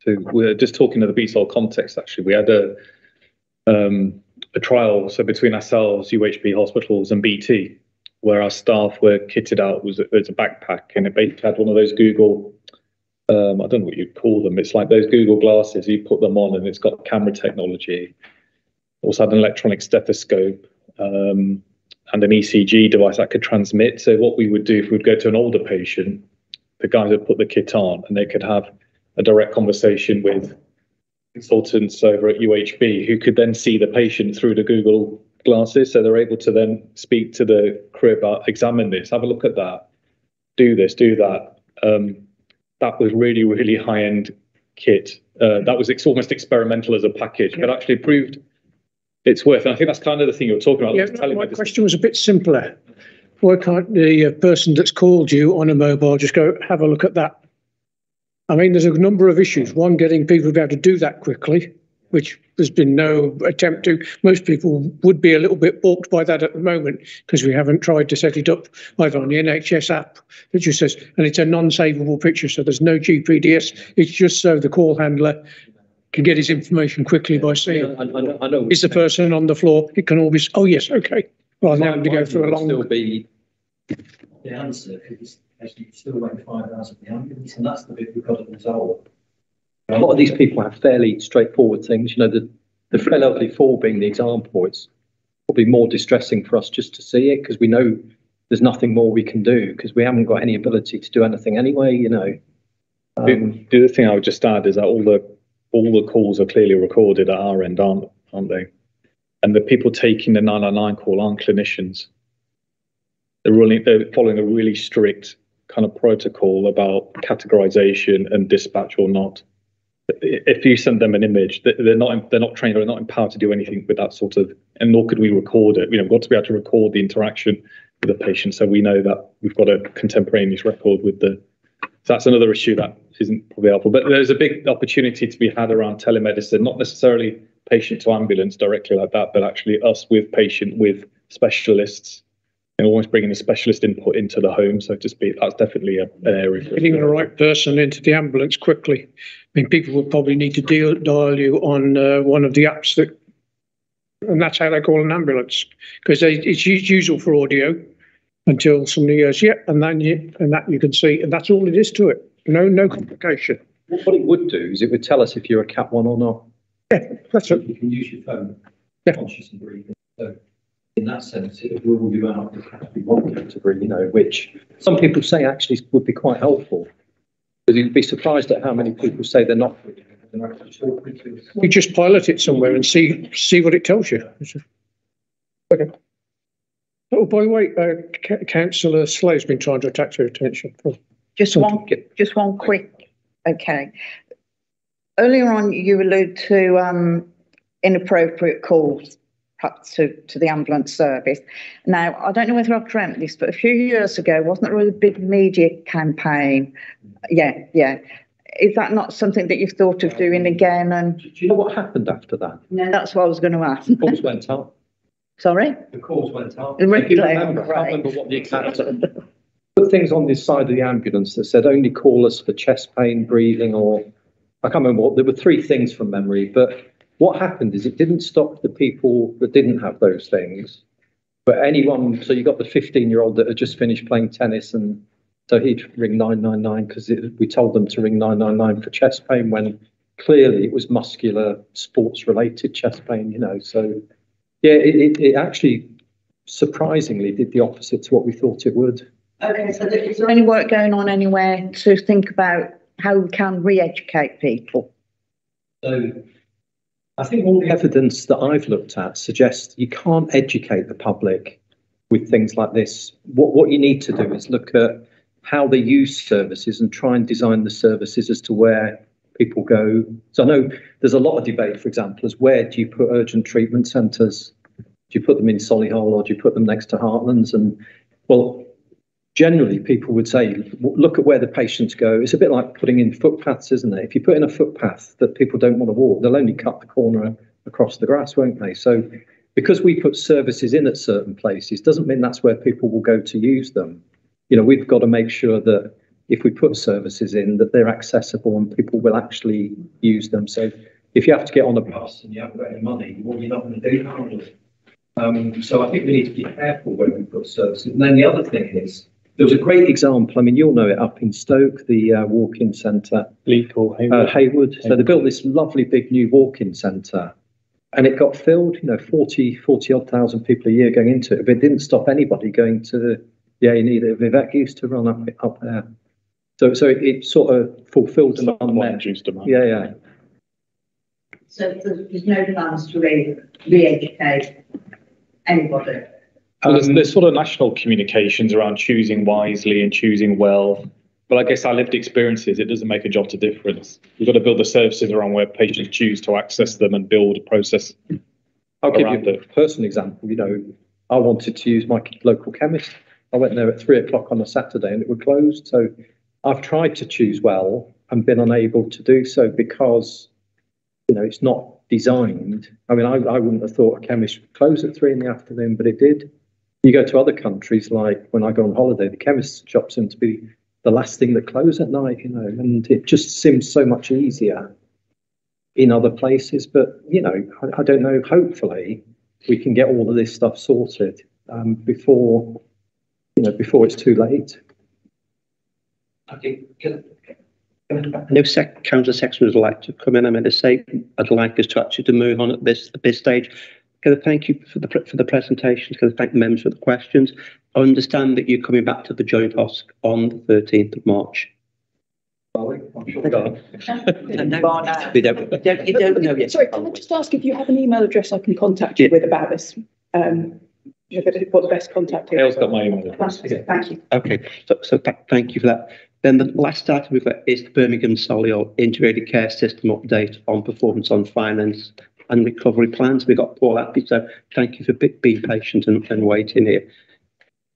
so we are just talking of the BSOL context, actually. We had a, um, a trial, so between ourselves, UHB hospitals and BT, where our staff were kitted out was as a backpack and it basically had one of those Google, um, I don't know what you'd call them. It's like those Google glasses. You put them on and it's got camera technology. Also had an electronic stethoscope um, and an ECG device that could transmit. So what we would do if we'd go to an older patient, the guys would put the kit on and they could have a direct conversation with consultants over at UHB who could then see the patient through the Google glasses. So they're able to then speak to the crew about examine this, have a look at that, do this, do that. Um, that was really, really high end kit. Uh, that was ex- almost experimental as a package, but actually proved its worth. And I think that's kind of the thing you're talking about. Yeah, no, my question was a bit simpler. Why can't the uh, person that's called you on a mobile just go have a look at that? I mean, there's a number of issues. One, getting people to be able to do that quickly, which there's been no attempt to. Most people would be a little bit balked by that at the moment because we haven't tried to set it up either on the NHS app that just says, and it's a non-savable picture, so there's no GPDS. It's just so the call handler can get his information quickly by seeing I, know, I know. is the person on the floor. It can always, oh yes, okay. Rather than having to go through a long. Still be The answer is actually still five hours at the ambulance, and that's the bit we've got to resolve. a lot of these people have fairly straightforward things. You know, the the Philadelphia Four being the example, it's probably more distressing for us just to see it because we know there's nothing more we can do because we haven't got any ability to do anything anyway. You know. the, um, the other thing I would just add is that all the all the calls are clearly recorded at our end, aren't aren't they? And the people taking the 999 call aren't clinicians. They're really they're following a really strict kind of protocol about categorization and dispatch or not. If you send them an image, they- they're not they're not trained, they're not empowered to do anything with that sort of, and nor could we record it. You know, we've got to be able to record the interaction with the patient, so we know that we've got a contemporaneous record with the. So that's another issue that isn't probably helpful. But there's a big opportunity to be had around telemedicine, not necessarily patient to ambulance directly like that, but actually us with patient with specialists and almost bringing the specialist input into the home, so to speak. That's definitely a, an area. for. Getting the right person into the ambulance quickly. I mean, people would probably need to deal, dial you on uh, one of the apps that, and that's how they call an ambulance because it's usual for audio until somebody goes, yeah, and then you, and that you can see, and that's all it is to it. No, no complication. What it would do is it would tell us if you're a cat one or not. Yeah, that's it. You can use your phone, conscious and breathing. So in that sense, it will rule you out of category one. category, you know, which some people say actually would be quite helpful. Because you'd be surprised at how many people say they're not. You just pilot it somewhere and see see what it tells you. Okay. Oh, by the way, uh, Councillor Slade's been trying to attract your attention. Oh, Just one, just one quick, okay. Earlier on, you allude to um, inappropriate calls to, to the ambulance service. Now, I don't know whether I've dreamt this, but a few years ago, wasn't there a really big media campaign? Yeah, yeah. Is that not something that you've thought of doing um, again? And Do you know what happened after that? no, that's what I was going to ask. Calls went up. Sorry? The calls went up. Really? I remember, I can't remember what the exact. Put things on this side of the ambulance that said only call us for chest pain, breathing, or I can't remember what. There were three things from memory, but what happened is it didn't stop the people that didn't have those things. But anyone, so you got the 15 year old that had just finished playing tennis, and so he'd ring 999 because we told them to ring 999 for chest pain when clearly it was muscular, sports related chest pain, you know. So, yeah, it, it, it actually surprisingly did the opposite to what we thought it would. Okay, so is there any work going on anywhere to think about how we can re-educate people? So I think all the evidence that I've looked at suggests you can't educate the public with things like this. What, what you need to do is look at how they use services and try and design the services as to where people go. So I know there's a lot of debate, for example, as where do you put urgent treatment centres? Do you put them in Solihull or do you put them next to Heartlands? And well, generally people would say, look at where the patients go. It's a bit like putting in footpaths, isn't it? If you put in a footpath that people don't want to walk, they'll only cut the corner across the grass, won't they? So because we put services in at certain places doesn't mean that's where people will go to use them. You know, we've got to make sure that if we put services in, that they're accessible and people will actually use them. So if you have to get on a bus, and you haven't got any money, well, you're not going to do that. Um, so I think we need to be careful when we put services. And then the other thing is, there was a great example. I mean, you'll know it up in Stoke, the uh, walk-in centre, Leek or uh, Haywood. So they built this lovely big new walk-in centre, and it got filled. You know, 40, 40 odd thousand people a year going into it, but it didn't stop anybody going to the the A&E that Vivek used to run up up there. So so it, it sort of fulfilled an demand. Yeah, yeah. So there's there's no plans to re, re-educate anybody? Well, there's, um, there's sort of national communications around choosing wisely and choosing well. But I guess our lived experiences, it doesn't make a jot of difference. We've got to build the services around where patients choose to access them and build a process. I'll give you a personal example. You know, I wanted to use my local chemist. I went there at three o'clock on a Saturday and it was closed. So I've tried to choose well and been unable to do so because, you know, it's not designed. I mean, I, I wouldn't have thought a chemist would close at three in the afternoon, but it did. You go to other countries, like when I go on holiday, the chemist shop seems to be the last thing that close at night, you know, and it just seems so much easier in other places. But, you know, I, I don't know, hopefully we can get all of this stuff sorted um, before, you know, before it's too late. Okay, can, I know Sec- Councillor Sexton would like to come in. I'm going to say I'd like us to actually to move on at this at this stage. Can I thank you for the pre- for the presentation? Can I thank the members for the questions? I understand that you're coming back to the joint OSC on the 13th of March. <laughs> We don't, we don't, you don't know yet. Sorry, can I just ask if you have an email address I can contact you with about this? Um, you what the best contact is? Hale's got my email address. Thank you. Okay, so, so th- thank you for that. Then the last item we've got is the Birmingham Solihull Integrated Care System update on performance on finance and recovery plans. We've got Paul Athey, so thank you for be- being patient and, and waiting here.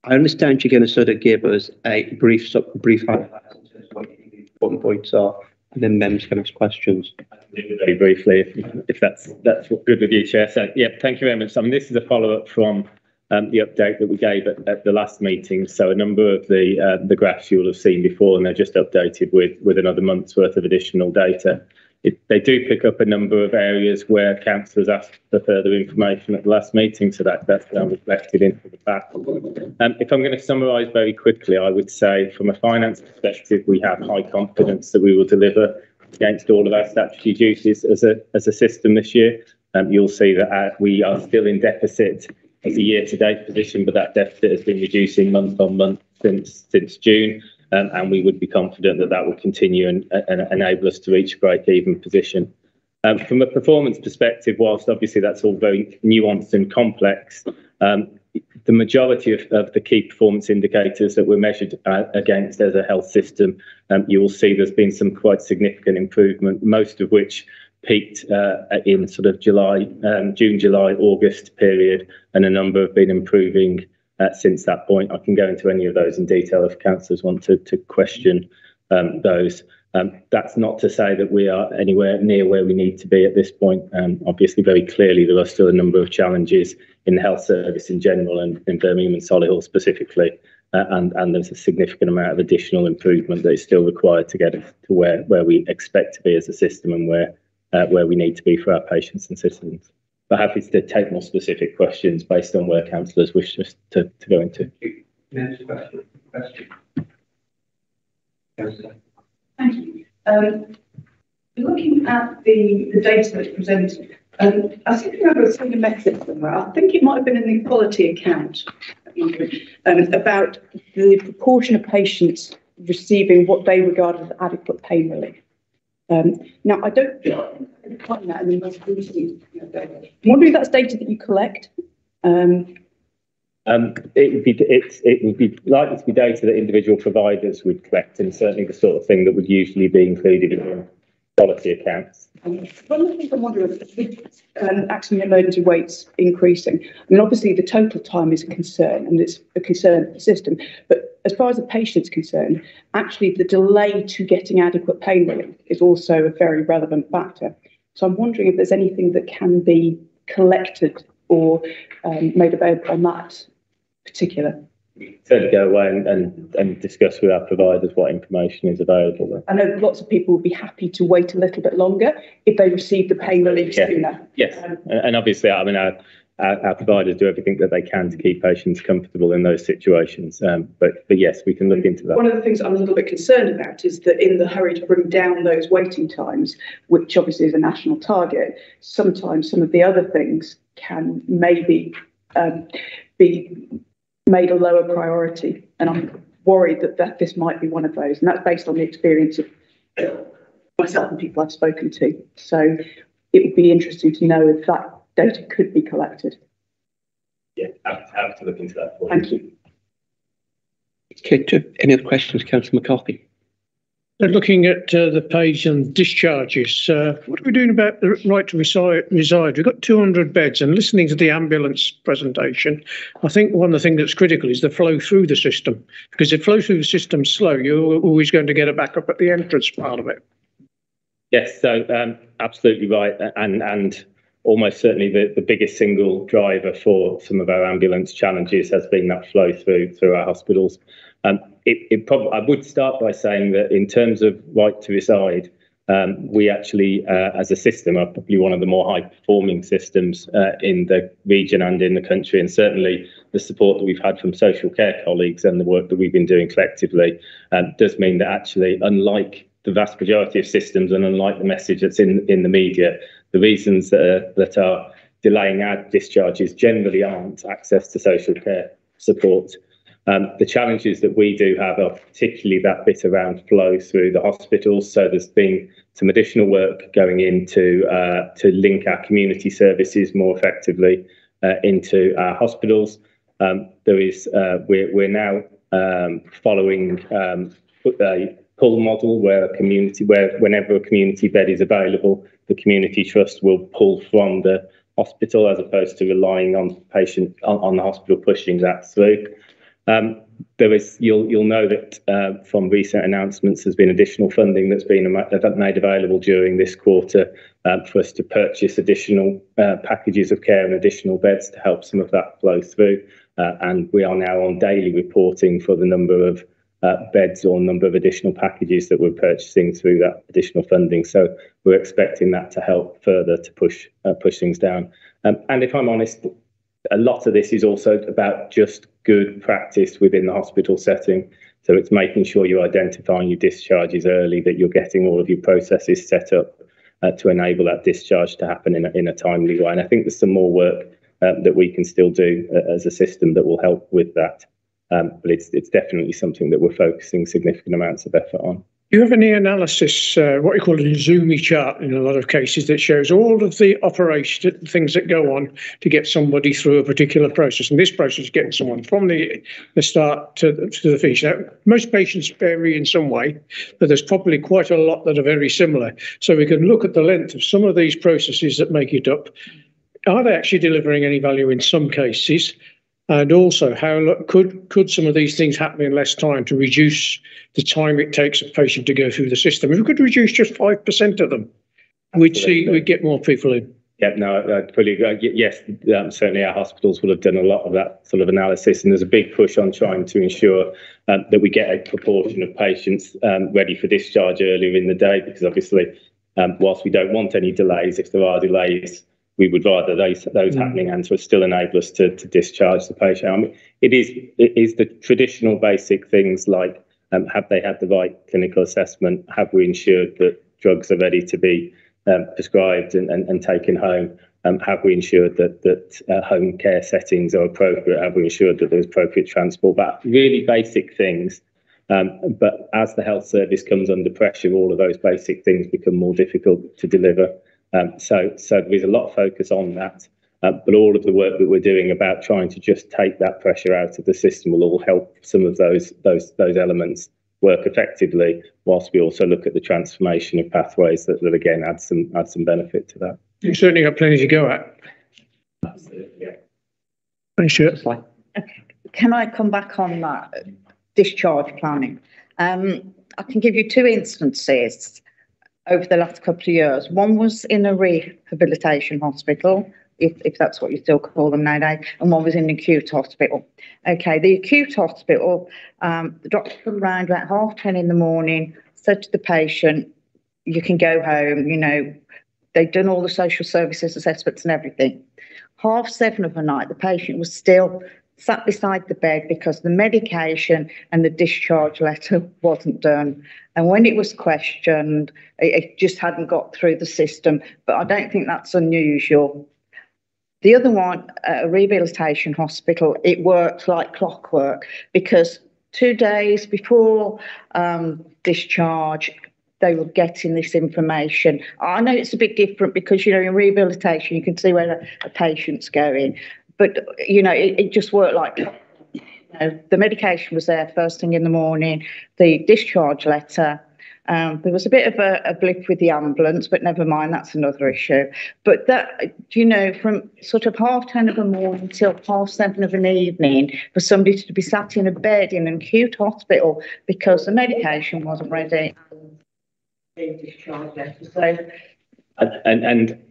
I understand you're going to sort of give us a brief, sub- brief highlight of what the important points are, and then members can ask questions. very briefly, if, if that's that's good with you, Chair. So, yeah, thank you very much. I mean, this is a follow-up from um, the update that we gave at, at the last meeting. So, a number of the uh, the graphs you will have seen before, and they're just updated with with another month's worth of additional data. It, they do pick up a number of areas where councillors asked for further information at the last meeting, so that that's now reflected into the fact. Um, if I'm going to summarise very quickly, I would say from a finance perspective, we have high confidence that we will deliver against all of our statutory duties as a as a system this year. Um, you'll see that uh, we are still in deficit as a year-to-date position, but that deficit has been reducing month on month since since June, and we would be confident that that will continue and, enable us to reach a break-even position. Um, from a performance perspective, whilst obviously that's all very nuanced and complex, um, the majority of, the key performance indicators that we're measured uh, against as a health system, um, you will see there's been some quite significant improvement, most of which peaked uh, in sort of July, June, July, August period, and a number have been improving uh, since that point. I can go into any of those in detail if councillors want to, to question um, those. Um, that's not to say that we are anywhere near where we need to be at this point. Um, obviously, very clearly, there are still a number of challenges in the health service in general and in Birmingham and Solihull specifically. Uh, and, and there's a significant amount of additional improvement that is still required to get us to where, where we expect to be as a system and where, uh, where we need to be for our patients and citizens. But happy to take more specific questions based on where councillors wish us to, to go into. next question, question. Councillor. Thank you. Um, looking at the, the data that's presented, um, I seem to remember seeing a message somewhere. I think it might have been in the quality account um, about the proportion of patients receiving what they regard as adequate pain relief. Um, now, I don't find that in the most recent. I'm wondering if that's data that you collect. Um, Um, it would be it's, it would be likely to be data that individual providers would collect, and certainly the sort of thing that would usually be included in quality accounts. One of the things I'm wondering, with um, accident emergency rates increasing, I mean, obviously the total time is a concern and it's a concern for the system. But as far as the patient's concerned, actually the delay to getting adequate pain relief is also a very relevant factor. So I'm wondering if there's anything that can be collected or um, made available on that particular certainly go away and, and, and discuss with our providers what information is available. I know lots of people would be happy to wait a little bit longer if they receive the pain relief Yeah. sooner. Yes, and, and obviously, I mean, our, our, our providers do everything that they can to keep patients comfortable in those situations. Um, but, but yes, we can look into that. One of the things I'm a little bit concerned about is that in the hurry to bring down those waiting times, which obviously is a national target, sometimes some of the other things can maybe um, be made a lower priority. And I'm worried that, that this might be one of those. And that's based on the experience of myself and people I've spoken to. So it would be interesting to know if that data could be collected. Yeah, have, have to look into that. For Thank you. Okay, to- any other questions, councillor McCarthy? Looking at uh, the page on discharges, uh, what are we doing about the right to reside? reside? We've got 200 beds, and listening to the ambulance presentation, I think one of the things that's critical is the flow through the system. Because if flow through the system slow, you're always going to get a backup at the entrance part of it. Yes, so um, absolutely right, and and almost certainly the, the biggest single driver for some of our ambulance challenges has been that flow through through our hospitals. Um, it, it probably I would start by saying that in terms of right to reside, um, we actually, uh, as a system, are probably one of the more high performing systems uh, in the region and in the country, and certainly the support that we've had from social care colleagues and the work that we've been doing collectively um, does mean that actually, unlike the vast majority of systems and unlike the message that's in, in the media, the reasons that are, that are delaying our discharges generally aren't access to social care support. Um, the challenges that we do have are particularly that bit around flow through the hospitals. So there's been some additional work going into uh, to link our community services more effectively uh, into our hospitals. Um, there is uh, we're we're now um, following um, a pull model where a community where whenever a community bed is available, the community trust will pull from the hospital as opposed to relying on patient on, on the hospital pushing that through. Um, there is you'll you'll know that uh, from recent announcements there's been additional funding that's been made available during this quarter um, for us to purchase additional uh, packages of care and additional beds to help some of that flow through. Uh, and we are now on daily reporting for the number of uh, beds or number of additional packages that we're purchasing through that additional funding. So we're expecting that to help further to push uh, push things down. Um, and if I'm honest, a lot of this is also about just good practice within the hospital setting. So it's making sure you're identifying your discharges early, that you're getting all of your processes set up uh, to enable that discharge to happen in a, in a timely way. And I think there's some more work uh, that we can still do uh, as a system that will help with that. Um, but it's it's definitely something that we're focusing significant amounts of effort on. You have any analysis, uh, what you call a Zoomy chart in a lot of cases, that shows all of the operation things that go on to get somebody through a particular process? And this process is getting someone from the, the start to, the- to the finish. Now, most patients vary in some way, but there's probably quite a lot that are very similar. So we can look at the length of some of these processes that make it up. Are they actually delivering any value in some cases? And also, how could could some of these things happen in less time to reduce the time it takes a patient to go through the system? If we could reduce just five percent of them, we'd see we'd get more people in. Yeah, no, I fully agree. Yes, um, certainly our hospitals will have done a lot of that sort of analysis, and there's a big push on trying to ensure um, that we get a proportion of patients um, ready for discharge earlier in the day, because obviously, um, whilst we don't want any delays, if there are delays, we would rather those those Mm. happening and to still enable us to, to discharge the patient. I mean, it is it is the traditional basic things like um, have they had the right clinical assessment? Have we ensured that drugs are ready to be um, prescribed and, and, and taken home? Um, have we ensured that that uh, home care settings are appropriate? Have we ensured that there's appropriate transport? But really basic things. Um, but as the health service comes under pressure, all of those basic things become more difficult to deliver. Um, so, so there's a lot of focus on that. Uh, but all of the work that we're doing about trying to just take that pressure out of the system will all help some of those those those elements work effectively, whilst we also look at the transformation of pathways that, that again add some add some benefit to that. You certainly got plenty to go at. Absolutely, Thanks, Stuart. Can I come back on that discharge planning? Um, I can give you two instances over the last couple of years. One was in a rehabilitation hospital if, if that's what you still call them nowadays, and one was in the acute hospital. Okay, the acute hospital, um, the doctor come round about half ten in the morning, said to the patient, you can go home, you know, they'd done all the social services assessments and everything. Half seven of the night, the patient was still sat beside the bed because the medication and the discharge letter <laughs> wasn't done. And when it was questioned, it, it just hadn't got through the system. But I don't think that's unusual. The other one, a rehabilitation hospital, it worked like clockwork because two days before um, discharge, they were getting this information. I know it's a bit different because, you know, in rehabilitation, you can see where a, a patient's going, but, you know, it, it just worked like you know, the medication was there first thing in the morning, the discharge letter. Um, there was a bit of a, a blip with the ambulance, but never mind, that's another issue. But that, you know, from sort of half 10 of the morning till half seven of an evening, for somebody to be sat in a bed in an acute hospital because the medication wasn't ready. And, and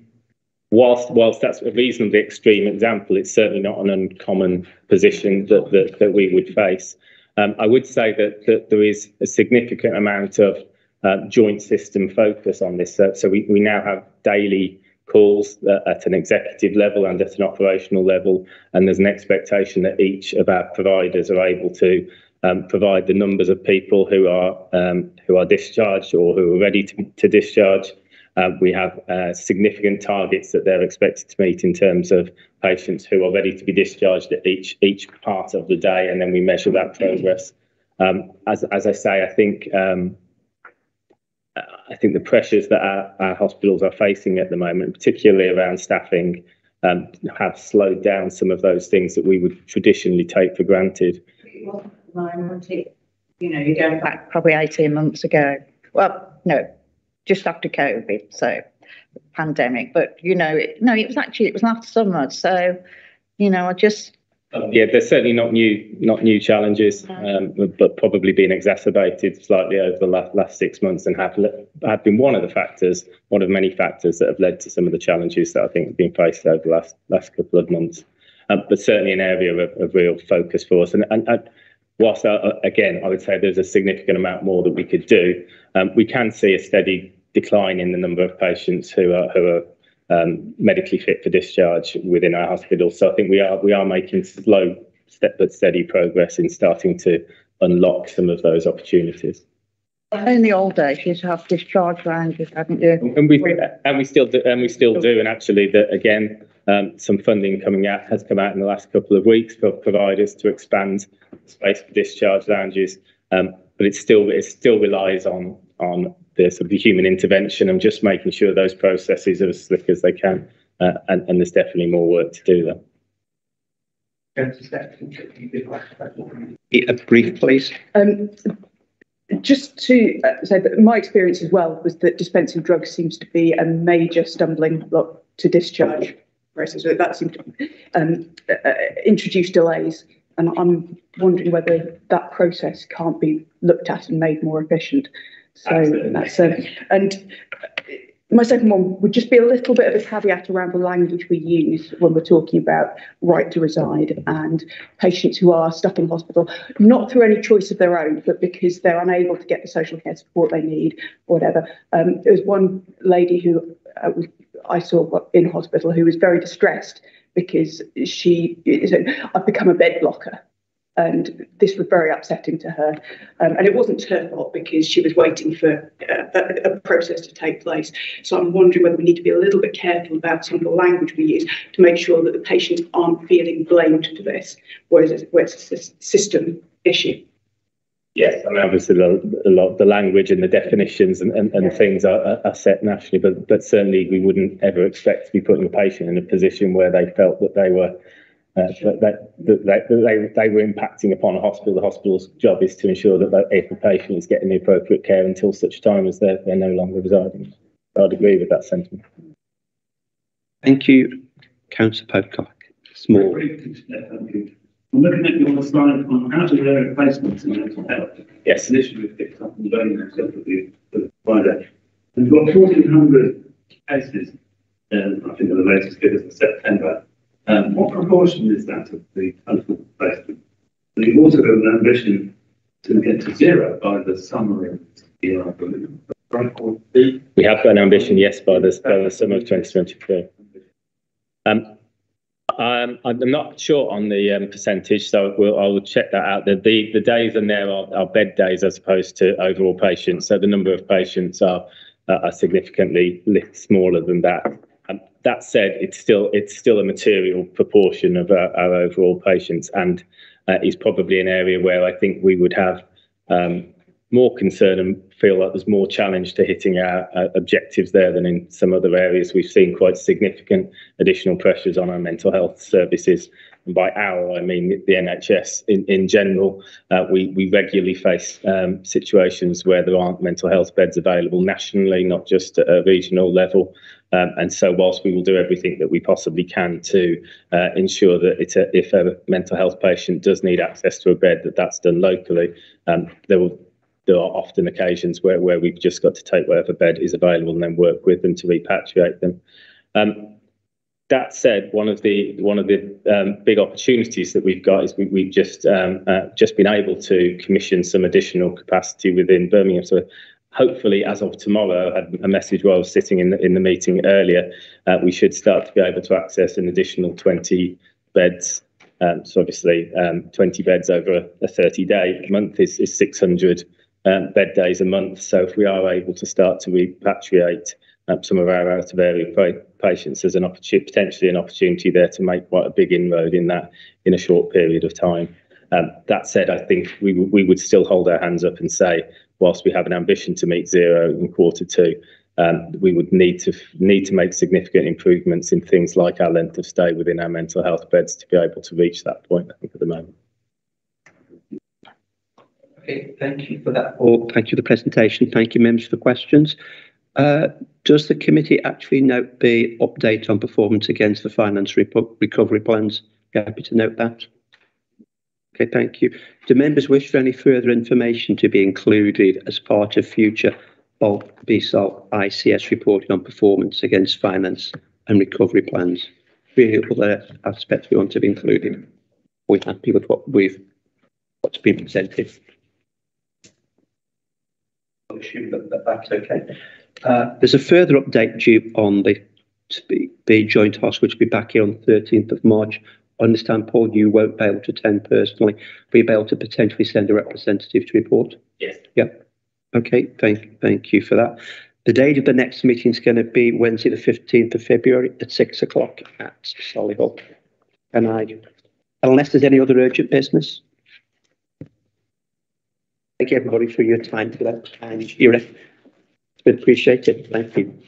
whilst, whilst that's a reasonably extreme example, it's certainly not an uncommon position that, that, that we would face. Um, I would say that, that there is a significant amount of uh, joint system focus on this. So, so we, we now have daily calls uh, at an executive level and at an operational level, and there's an expectation that each of our providers are able to um, provide the numbers of people who are um, who are discharged or who are ready to, to discharge. Uh, we have uh, significant targets that they're expected to meet in terms of patients who are ready to be discharged at each each part of the day, and then we measure that progress. Um, as as I say, I think um, I think the pressures that our, our hospitals are facing at the moment, particularly around staffing, um, have slowed down some of those things that we would traditionally take for granted. you know, you're going back probably 18 months ago. Well, no, just after COVID, so pandemic. But, you know, it, no, it was actually, it was last summer. So, you know, I just, Yeah, there's certainly not new not new challenges, um, but probably been exacerbated slightly over the last, last six months and have have been one of the factors, one of many factors that have led to some of the challenges that I think have been faced over the last last couple of months. Um, but certainly an area of, of real focus for us. And, and, and whilst uh, again, I would say there's a significant amount more that we could do. Um, we can see a steady decline in the number of patients who are who are um, medically fit for discharge within our hospital. So I think we are we are making slow step but steady progress in starting to unlock some of those opportunities. in the old days, you have discharge lounges, hadn't you? And we and we still do, and we still do. And actually, that again, um, some funding coming out has come out in the last couple of weeks for providers to expand space for discharge lounges. Um, but it still it still relies on on the sort of the human intervention and just making sure those processes are as slick as they can. Uh, and, and there's definitely more work to do there. A brief, please. Um, just to uh, say that my experience as well was that dispensing drugs seems to be a major stumbling block to discharge process. So that seems to um, uh, uh, introduce delays. And I'm wondering whether that process can't be looked at and made more efficient. So Absolutely. that's um, and my second one would just be a little bit of a caveat around the language we use when we're talking about right to reside and patients who are stuck in hospital, not through any choice of their own, but because they're unable to get the social care support they need, whatever. Um, there was one lady who uh, was, I saw in hospital who was very distressed because she said, I've become a bed blocker. And this was very upsetting to her. Um, and it wasn't her fault because she was waiting for uh, a, a process to take place. So I'm wondering whether we need to be a little bit careful about some of the language we use to make sure that the patients aren't feeling blamed for this, whereas it's, where it's a system issue. Yes, I mean, obviously the, a lot, the language and the definitions and, and, and things are, are- are set nationally, but, but certainly we wouldn't ever expect to be putting a patient in a position where they felt that they were uh, that, that, that, they, that they, they were impacting upon a hospital. The hospital's job is to ensure that the, if the patient is getting the appropriate care until such time as they're, they're no longer residing. I'd agree with that sentiment. Thank you, Councillor Pocock. Small. I'm looking at your slide on out of area placements in mental health. Yes. This should be picked up and going next up with the, the provider. We've got fourteen hundred cases, um, I think the latest figures are September. Um, what proportion is that of the total placement? And you've also got an ambition to get to zero by the summer of the year, I believe. The- We have got an ambition, yes, by the, by the summer of twenty twenty-three. Um, I'm, not sure on the um, percentage, so we'll, I will check that out. The, the, the days in there are, are bed days as opposed to overall patients. So the number of patients are, uh, are significantly smaller than that. Um, that said, it's still, it's still a material proportion of our, our overall patients and uh, is probably an area where I think we would have um, more concern and feel like there's more challenge to hitting our uh, objectives there than in some other areas. We've seen quite significant additional pressures on our mental health services. And by our, I mean the NHS in, in general. Uh, we, we regularly face um, situations where there aren't mental health beds available nationally, not just at a regional level. Um, and so, whilst we will do everything that we possibly can to uh, ensure that a, if a mental health patient does need access to a bed, that that's done locally, um, there will there are often occasions where, where we've just got to take whatever bed is available and then work with them to repatriate them. Um, that said, one of the one of the um, big opportunities that we've got is we, we've just um, uh, just been able to commission some additional capacity within Birmingham. So hopefully, as of tomorrow, a message while I was sitting in the, in the meeting earlier. Uh, we should start to be able to access an additional 20 beds. Um, so obviously, um, 20 beds over a 30 day month is, is 600 um, bed days a month. So if we are able to start to repatriate um, some of our out of area pa- patients, there's an opportunity, potentially an opportunity there to make quite a big inroad in that in a short period of time. Um, that said, I think we, we would still hold our hands up and say, whilst we have an ambition to meet zero in quarter two, um, we would need to need to make significant improvements in things like our length of stay within our mental health beds to be able to reach that point. I think at the moment. Thank you for that. Or thank you for the presentation. Thank you, members, for the questions. Uh, does the committee actually note the update on performance against the finance recovery plans? Happy to note that. Okay, thank you. Do members wish for any further information to be included as part of future bulk ICS reporting on performance against finance and recovery plans? Really other aspects we want to be included? We're happy with what we've what's been presented. I'll assume that, that that's okay. Uh, there's a further update due on the the joint house, which will be back here on the 13th of March. I understand, Paul, you won't be able to attend personally, but you'll be able to potentially send a representative to report. Yes. Yeah. Okay. Thank thank you for that. The date of the next meeting is going to be Wednesday, the 15th of February at six o'clock at Solihull. And I, unless there's any other urgent business. Thank you, everybody, for your time today and your, it's been appreciated. Thank you.